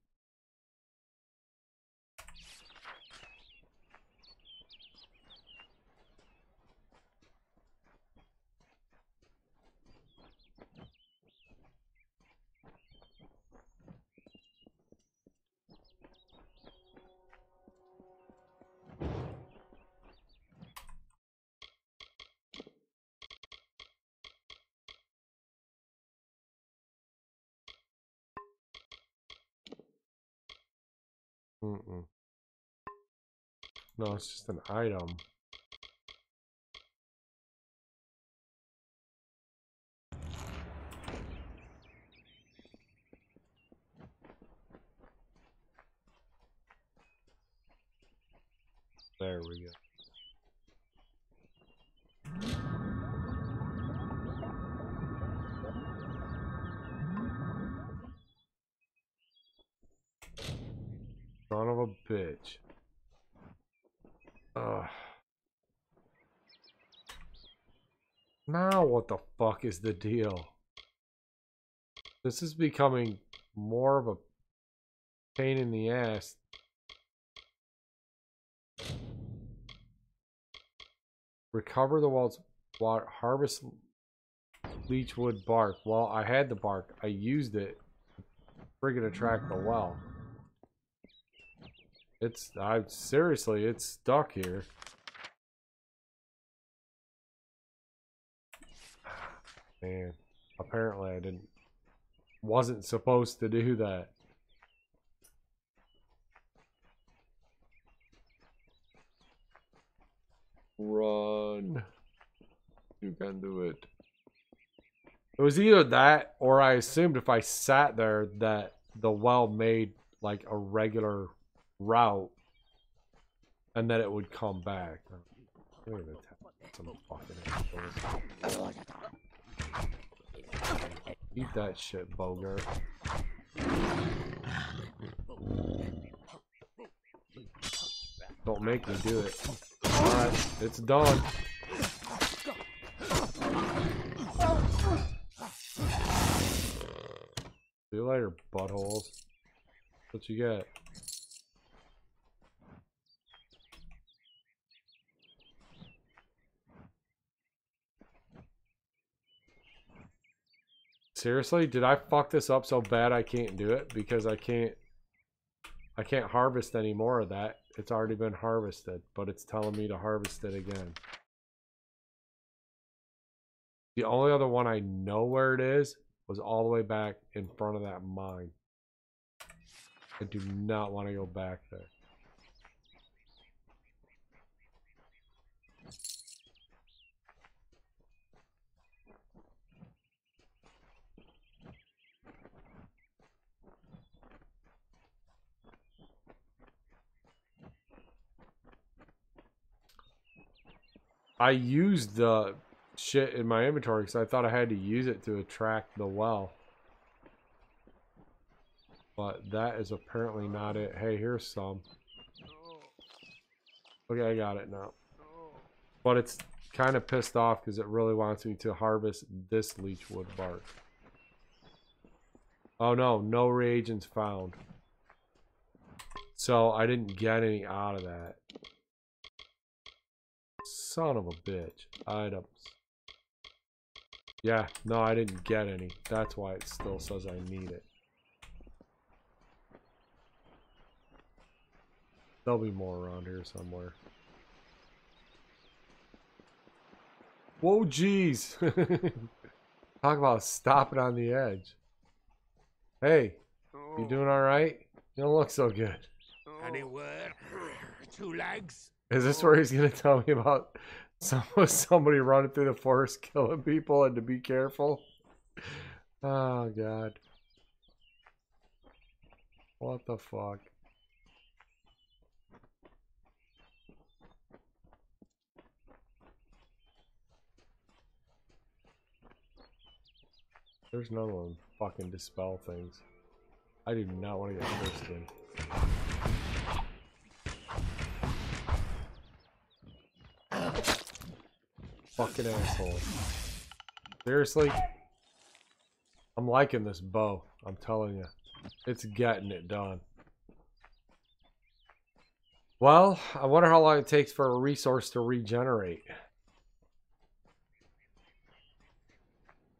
Mm-mm. No, it's just an item. There we go. Son of a bitch. Ugh. Now what the fuck is the deal? This is becoming more of a pain in the ass. Recover the water. Harvest leechwood bark. Well, I had the bark. I used it friggin' attract the well. It's I seriously, it's stuck here. *sighs* Man, apparently I didn't wasn't supposed to do that. Run. You can do it. It was either that or I assumed if I sat there that the well made like a regular route and that it would come back. Some fucking. Eat that shit, Boggart. Don't make me do it. Alright, it's done. See you later, buttholes. What you got? Seriously, did I fuck this up so bad I can't do it? Because I can't I can't harvest any more of that. It's already been harvested, but it's telling me to harvest it again. The only other one I know where it is was all the way back in front of that mine. I do not want to go back there. I used the shit in my inventory because I thought I had to use it to attract the well. But that is apparently not it. Hey, here's some. Okay, I got it now. But it's kind of pissed off because it really wants me to harvest this leechwood bark. Oh no, no reagents found. So I didn't get any out of that. Son of a bitch. Items. Yeah, no, I didn't get any. That's why it still says I need it. There'll be more around here somewhere. Whoa, jeez. *laughs* Talk about stopping on the edge. Hey, you oh. doing all right? You don't look so good. Oh. Any word? *clears throat* Two legs? Is this where he's gonna *laughs* tell me about some, somebody running through the forest killing people and to be careful? Oh god. What the fuck? There's another one. Fucking dispel things. I do not want to get thirsty. Fucking asshole. Seriously? I'm liking this bow. I'm telling you. It's getting it done. Well, I wonder how long it takes for a resource to regenerate.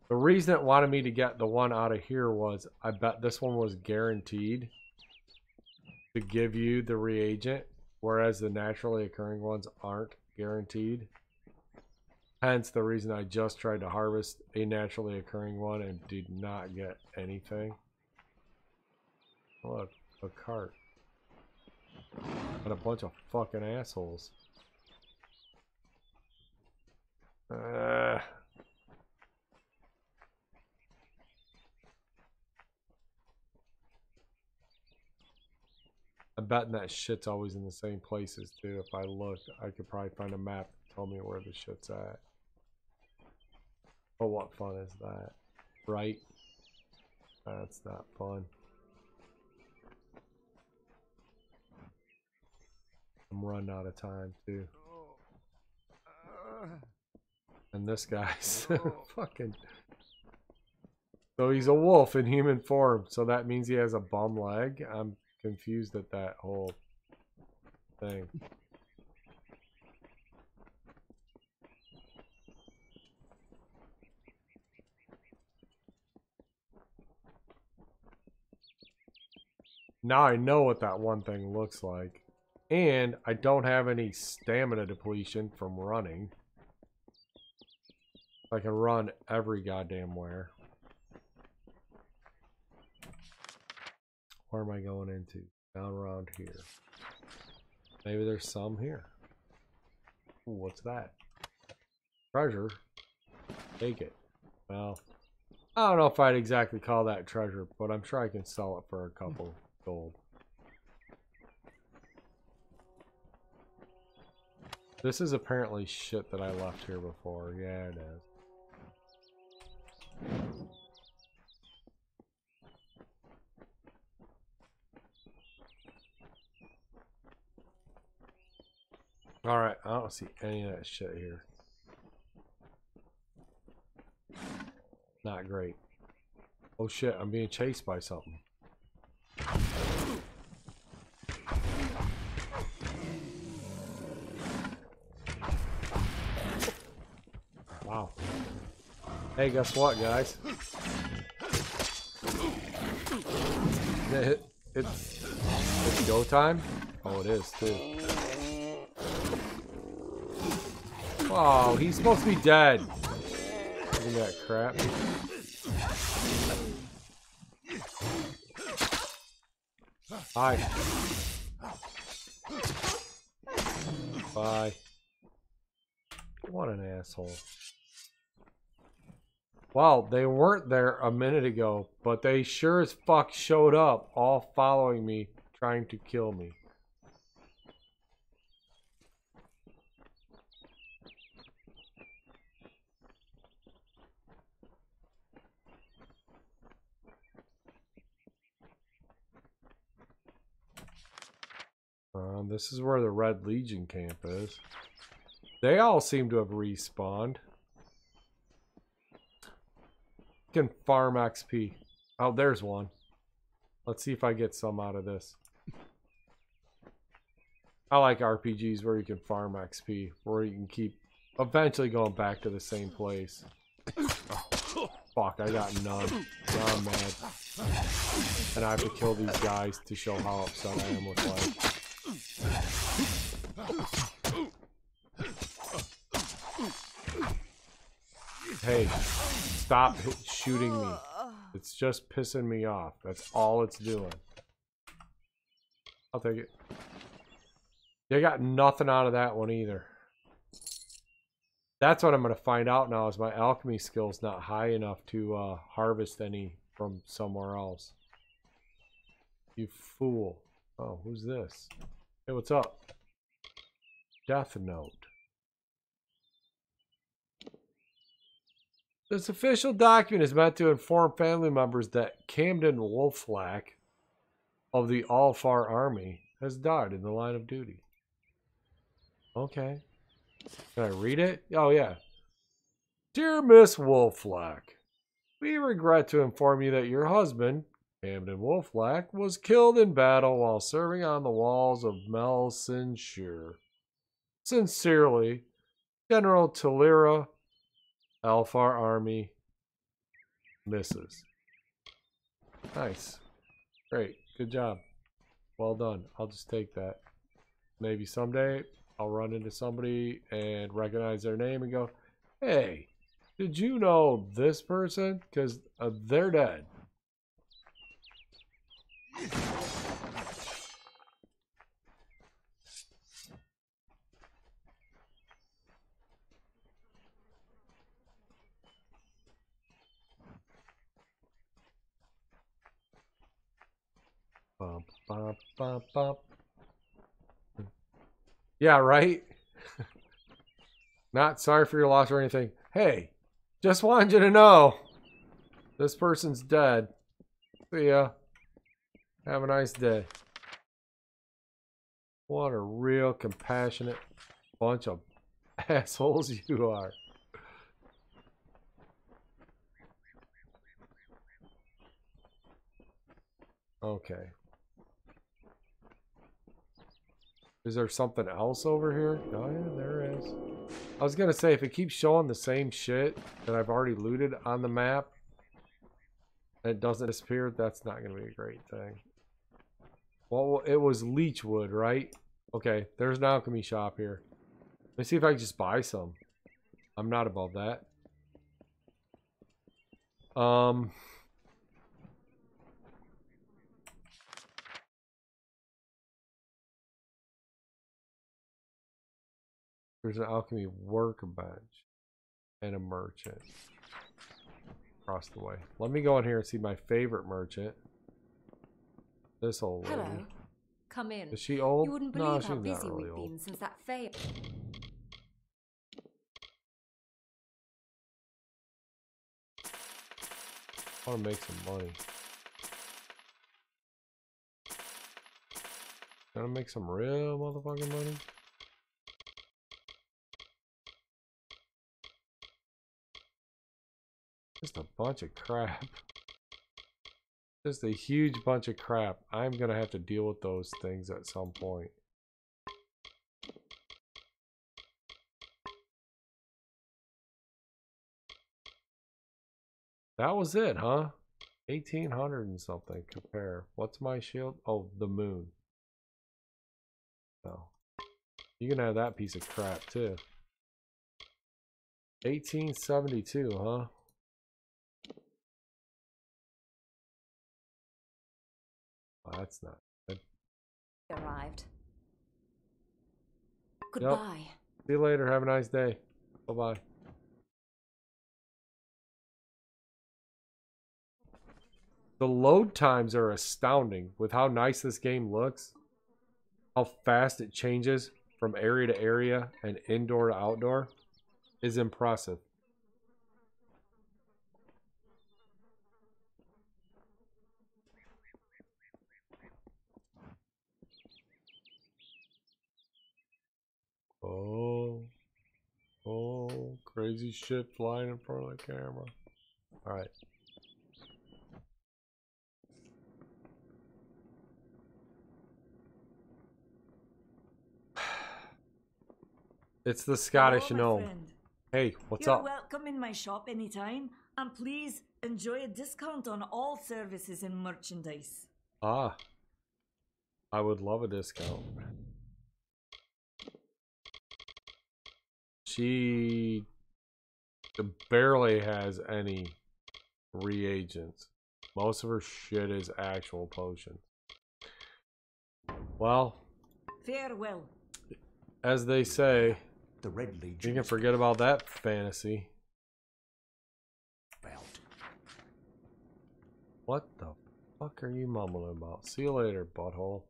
The reason it wanted me to get the one out of here was I bet this one was guaranteed to give you the reagent, whereas the naturally occurring ones aren't guaranteed. Hence the reason I just tried to harvest a naturally occurring one and did not get anything. Look, a cart. And a bunch of fucking assholes. Uh, I'm betting that shit's always in the same places too. If I look, I could probably find a map to tell me where the shit's at. But what fun is that? Right? That's not fun. I'm running out of time too. And this guy's *laughs* fucking. So he's a wolf in human form. So that means he has a bum leg. I'm confused at that whole thing. Now I know what that one thing looks like. And I don't have any stamina depletion from running. I can run every goddamn where. Where am I going into? Down around here. Maybe there's some here. Ooh, what's that? Treasure? Take it. Well, I don't know if I'd exactly call that treasure, but I'm sure I can sell it for a couple gold. This is apparently shit that I left here before. Yeah, it is. Alright, I don't see any of that shit here. Not great. Oh shit, I'm being chased by something. Wow. Hey, guess what, guys? It, it's, it's go time? Oh, it is, too. Oh, he's supposed to be dead. Look at that crap. Hi. Bye. What an asshole. Well, they weren't there a minute ago, but they sure as fuck showed up, all following me, trying to kill me. Um, this is where the Red Legion camp is. They all seem to have respawned. Can farm XP. Oh, there's one. Let's see if I get some out of this. I like RPGs where you can farm XP, where you can keep eventually going back to the same place. Fuck, I got none. Now I'm mad. And I have to kill these guys to show how upset I am with life. Hey, stop shooting me. It's just pissing me off. That's all it's doing. I'll take it. You got nothing out of that one either. That's what I'm going to find out now is my alchemy skill's not high enough to uh, harvest any from somewhere else. You fool. Oh, who's this? Hey, what's up? Death Note. This official document is meant to inform family members that Camden Wolflack of the Alfar Army has died in the line of duty. Okay. Can I read it? Oh, yeah. Dear Miss Wolflack, we regret to inform you that your husband, Camden Wolflack, was killed in battle while serving on the walls of Mel Senshir. Sincerely, General Talira, Alfar Army, Mrs. Nice. Great. Good job. Well done. I'll just take that. Maybe someday I'll run into somebody and recognize their name and go, hey, did you know this person? Because uh, they're dead. Yeah, right? *laughs* Not sorry for your loss or anything. Hey, just wanted you to know this person's dead. See ya. Have a nice day. What a real compassionate bunch of *laughs* assholes you are. Okay. Is there something else over here? Oh yeah, there is. I was gonna say, if it keeps showing the same shit that I've already looted on the map, and it doesn't disappear, that's not gonna be a great thing. Well, it was Leechwood, right? Okay, there's an alchemy shop here. Let me see if I can just buy some. I'm not above that. Um... There's an alchemy workbench and a merchant across the way. Let me go in here and see my favorite merchant. This old lady. Hello. Come in. Is she old? You wouldn't No, believe she's how not busy really we've old. been since that fail. I want to make some money. Gotta make some real motherfucking money. Just a bunch of crap. Just a huge bunch of crap. I'm gonna have to deal with those things at some point. That was it, huh? 1800 and something. Compare. What's my shield? Oh, the moon. Oh. You can have that piece of crap too. 1872, huh? Oh, that's not good. Arrived. Yep. Goodbye. See you later. Have a nice day. Bye bye. The load times are astounding with how nice this game looks. How fast it changes from area to area and indoor to outdoor is impressive. Oh. Oh, crazy shit flying in front of the camera. Alright. *sighs* It's the Scottish Hello, gnome. Hey, what's You're up? welcome in my shop anytime, and please enjoy a discount on all services and merchandise. Ah. I would love a discount. She barely has any reagents. Most of her shit is actual potions. Well, Farewell. as they say, the Red Legion. you can forget about that fantasy. What the fuck are you mumbling about? See you later, butthole.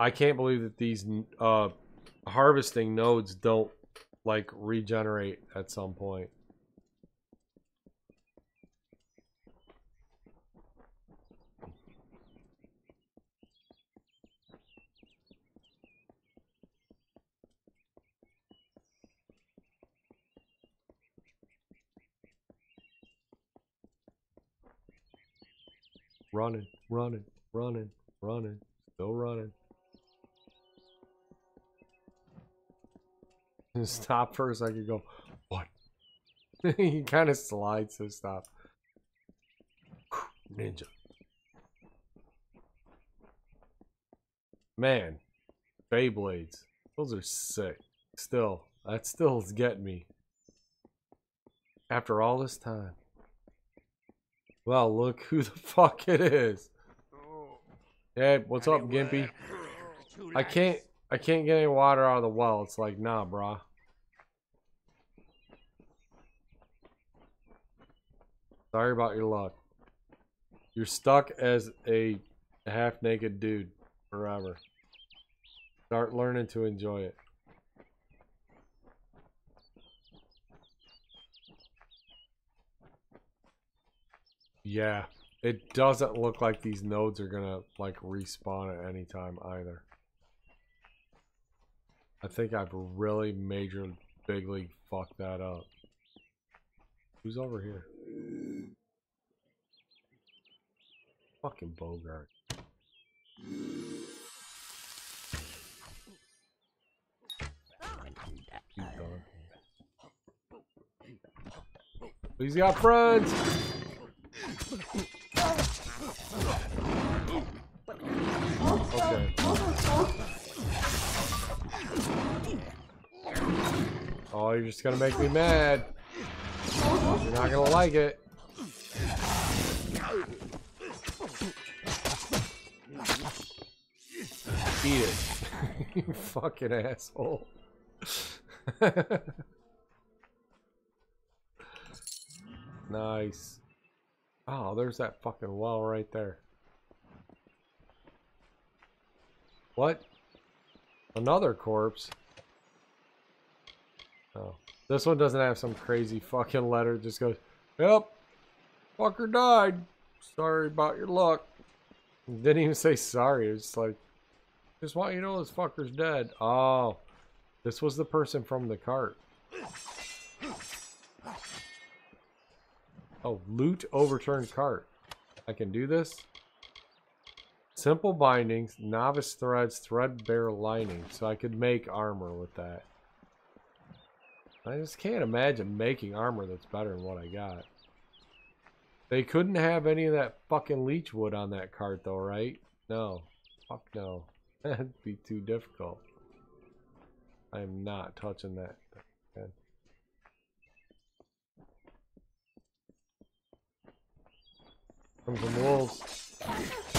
I can't believe that these uh, harvesting nodes don't like regenerate at some point. Running, running, running, running, still running. *laughs* Stop for a second. Go. What? *laughs* he kind of slides to stop. *sighs* Ninja. Man, Faeblades. Those are sick. Still, that still is getting me. After all this time. Well, look who the *laughs* fuck it is. Oh. Hey, what's up, Gimpy? I can't I can't get any water out of the well. It's like, nah, brah. Sorry about your luck. You're stuck as a half naked dude forever. Start learning to enjoy it. Yeah, it doesn't look like these nodes are gonna like respawn at any time either. I think I've really major big league fucked that up. Who's over here? Fucking Boggart. He's got friends. Okay. Oh, you're just gonna make me mad. You're not gonna like it. Eat it. *laughs* you fucking asshole. *laughs* nice. Oh, there's that fucking well right there. What? Another corpse? Oh. This one doesn't have some crazy fucking letter. It just goes, Yep. Fucker died. Sorry about your luck. Didn't even say sorry. It's like, just want you to know this fucker's dead. Oh. This was the person from the cart. Oh, loot overturned cart. I can do this? Simple bindings, novice threads, threadbare lining. So I could make armor with that. I just can't imagine making armor that's better than what I got. They couldn't have any of that fucking leech wood on that cart though, right? No. Fuck no. *laughs* That'd be too difficult. I am not touching that. Come wolves.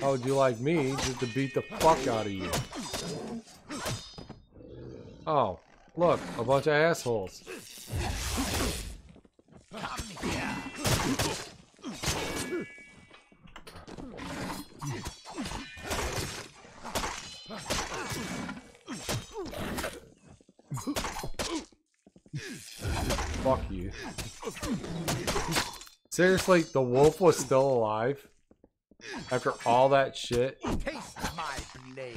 How would you like me just to beat the fuck out of you? Oh, look, a bunch of assholes. Jeez. Seriously, the wolf was still alive? After all that shit? Taste my blade.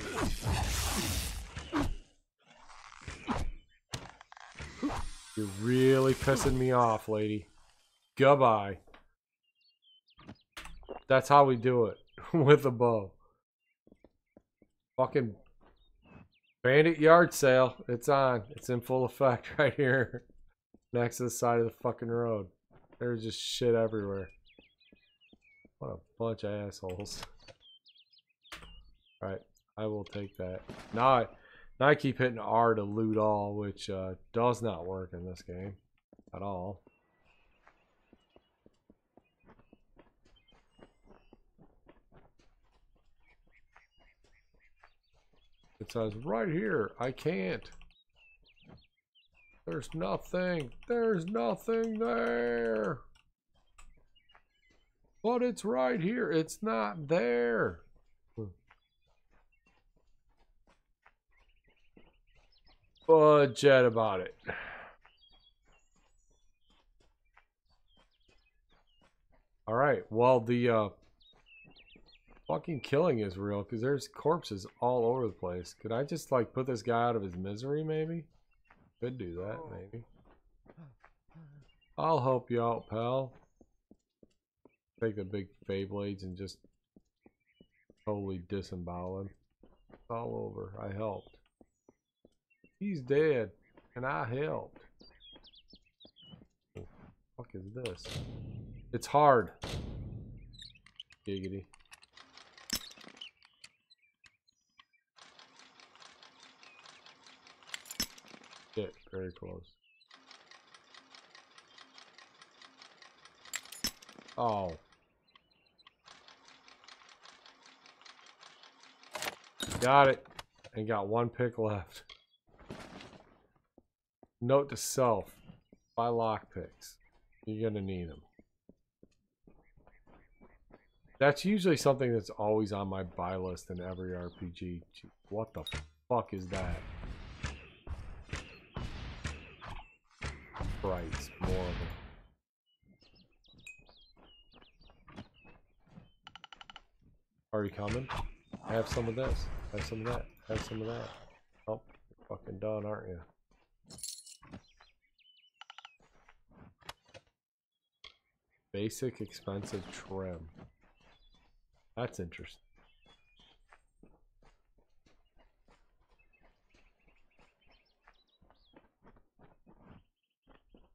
You're really pissing me off, lady. Goodbye. That's how we do it. *laughs* With a bow. Fucking bandit yard sale. It's on. It's in full effect *laughs* right here. Next to the side of the fucking road. There's just shit everywhere. What a bunch of assholes. *laughs* Alright, I will take that. Now I, now I keep hitting R to loot all, which uh, does not work in this game at all. It says right here, I can't. There's nothing. There's nothing there. But it's right here. It's not there. Budget about it. All right. Well, the uh, fucking killing is real because there's corpses all over the place. Could I just like put this guy out of his misery? Maybe. Could do that. Oh. Maybe. I'll help you out, pal. Take the big blades and just totally disembowel him. It's all over. I helped. He's dead, and I helped. What the fuck is this? It's hard. Giggity. Shit, very close. Oh. Got it. And got one pick left. Note to self. Buy lockpicks. You're going to need them. That's usually something that's always on my buy list in every RPG. What the fuck is that? Christ, more of them. Are you coming? Have some of this. Have some of that. Have some of that. Oh, you're fucking done, aren't you? Basic expensive trim. That's interesting.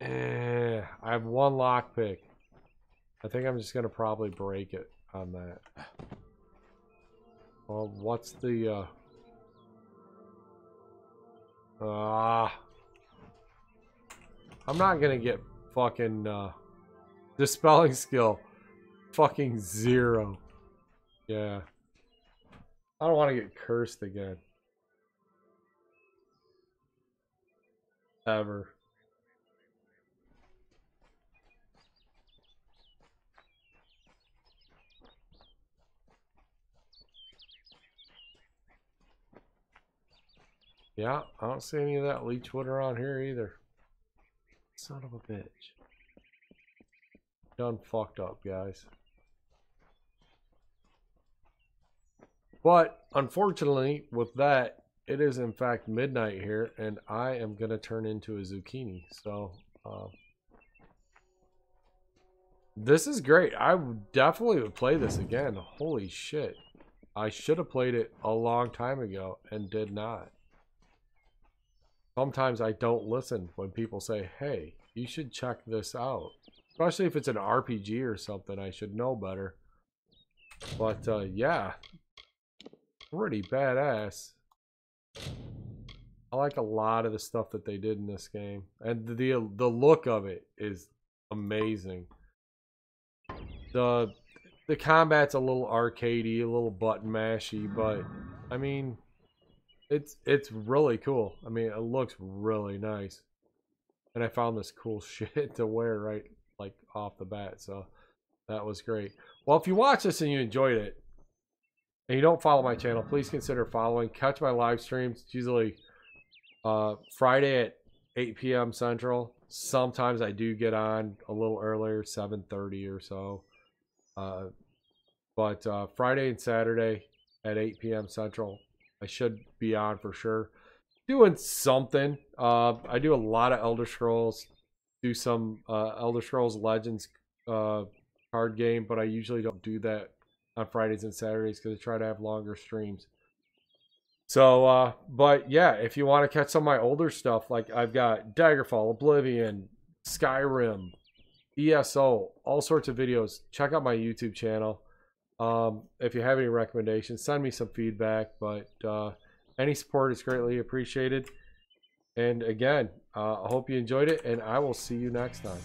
Eh, I have one lockpick. I think I'm just gonna probably break it on that. Well, what's the uh Ah. I'm not gonna get fucking uh dispelling *laughs* skill. Fucking zero. Yeah. I don't want to get cursed again. Ever. Yeah, I don't see any of that leechwood around here either. Son of a bitch. Done fucked up, guys. But, unfortunately, with that, it is in fact midnight here, and I am going to turn into a zucchini. So, uh, this is great. I definitely would play this again. Holy shit. I should have played it a long time ago and did not. Sometimes I don't listen when people say, hey, you should check this out. Especially if it's an RPG or something, I should know better. But, uh, yeah. Pretty badass. I like a lot of the stuff that they did in this game. And the the look of it is amazing. The the combat's a little arcadey, a little button mashy, but I mean it's it's really cool. I mean, it looks really nice. And I found this cool *laughs* shit to wear right like off the bat, so that was great. Well, if you watch this and you enjoyed it, and you don't follow my channel, please consider following. Catch my live streams. It's usually uh, Friday at 8 p.m. Central, sometimes I do get on a little earlier, 7:30 or so. Uh, but uh, Friday and Saturday at 8 p.m. Central, I should be on for sure. Doing something. Uh, I do a lot of Elder Scrolls. Do some uh, Elder Scrolls Legends uh, card game, but I usually don't do that on Fridays and Saturdays because I try to have longer streams. So, uh, but yeah, if you want to catch some of my older stuff, like I've got Daggerfall, Oblivion, Skyrim, ESO, all sorts of videos. Check out my YouTube channel. Um, if you have any recommendations, send me some feedback. But uh, any support is greatly appreciated. And again, uh, I hope you enjoyed it, and I will see you next time.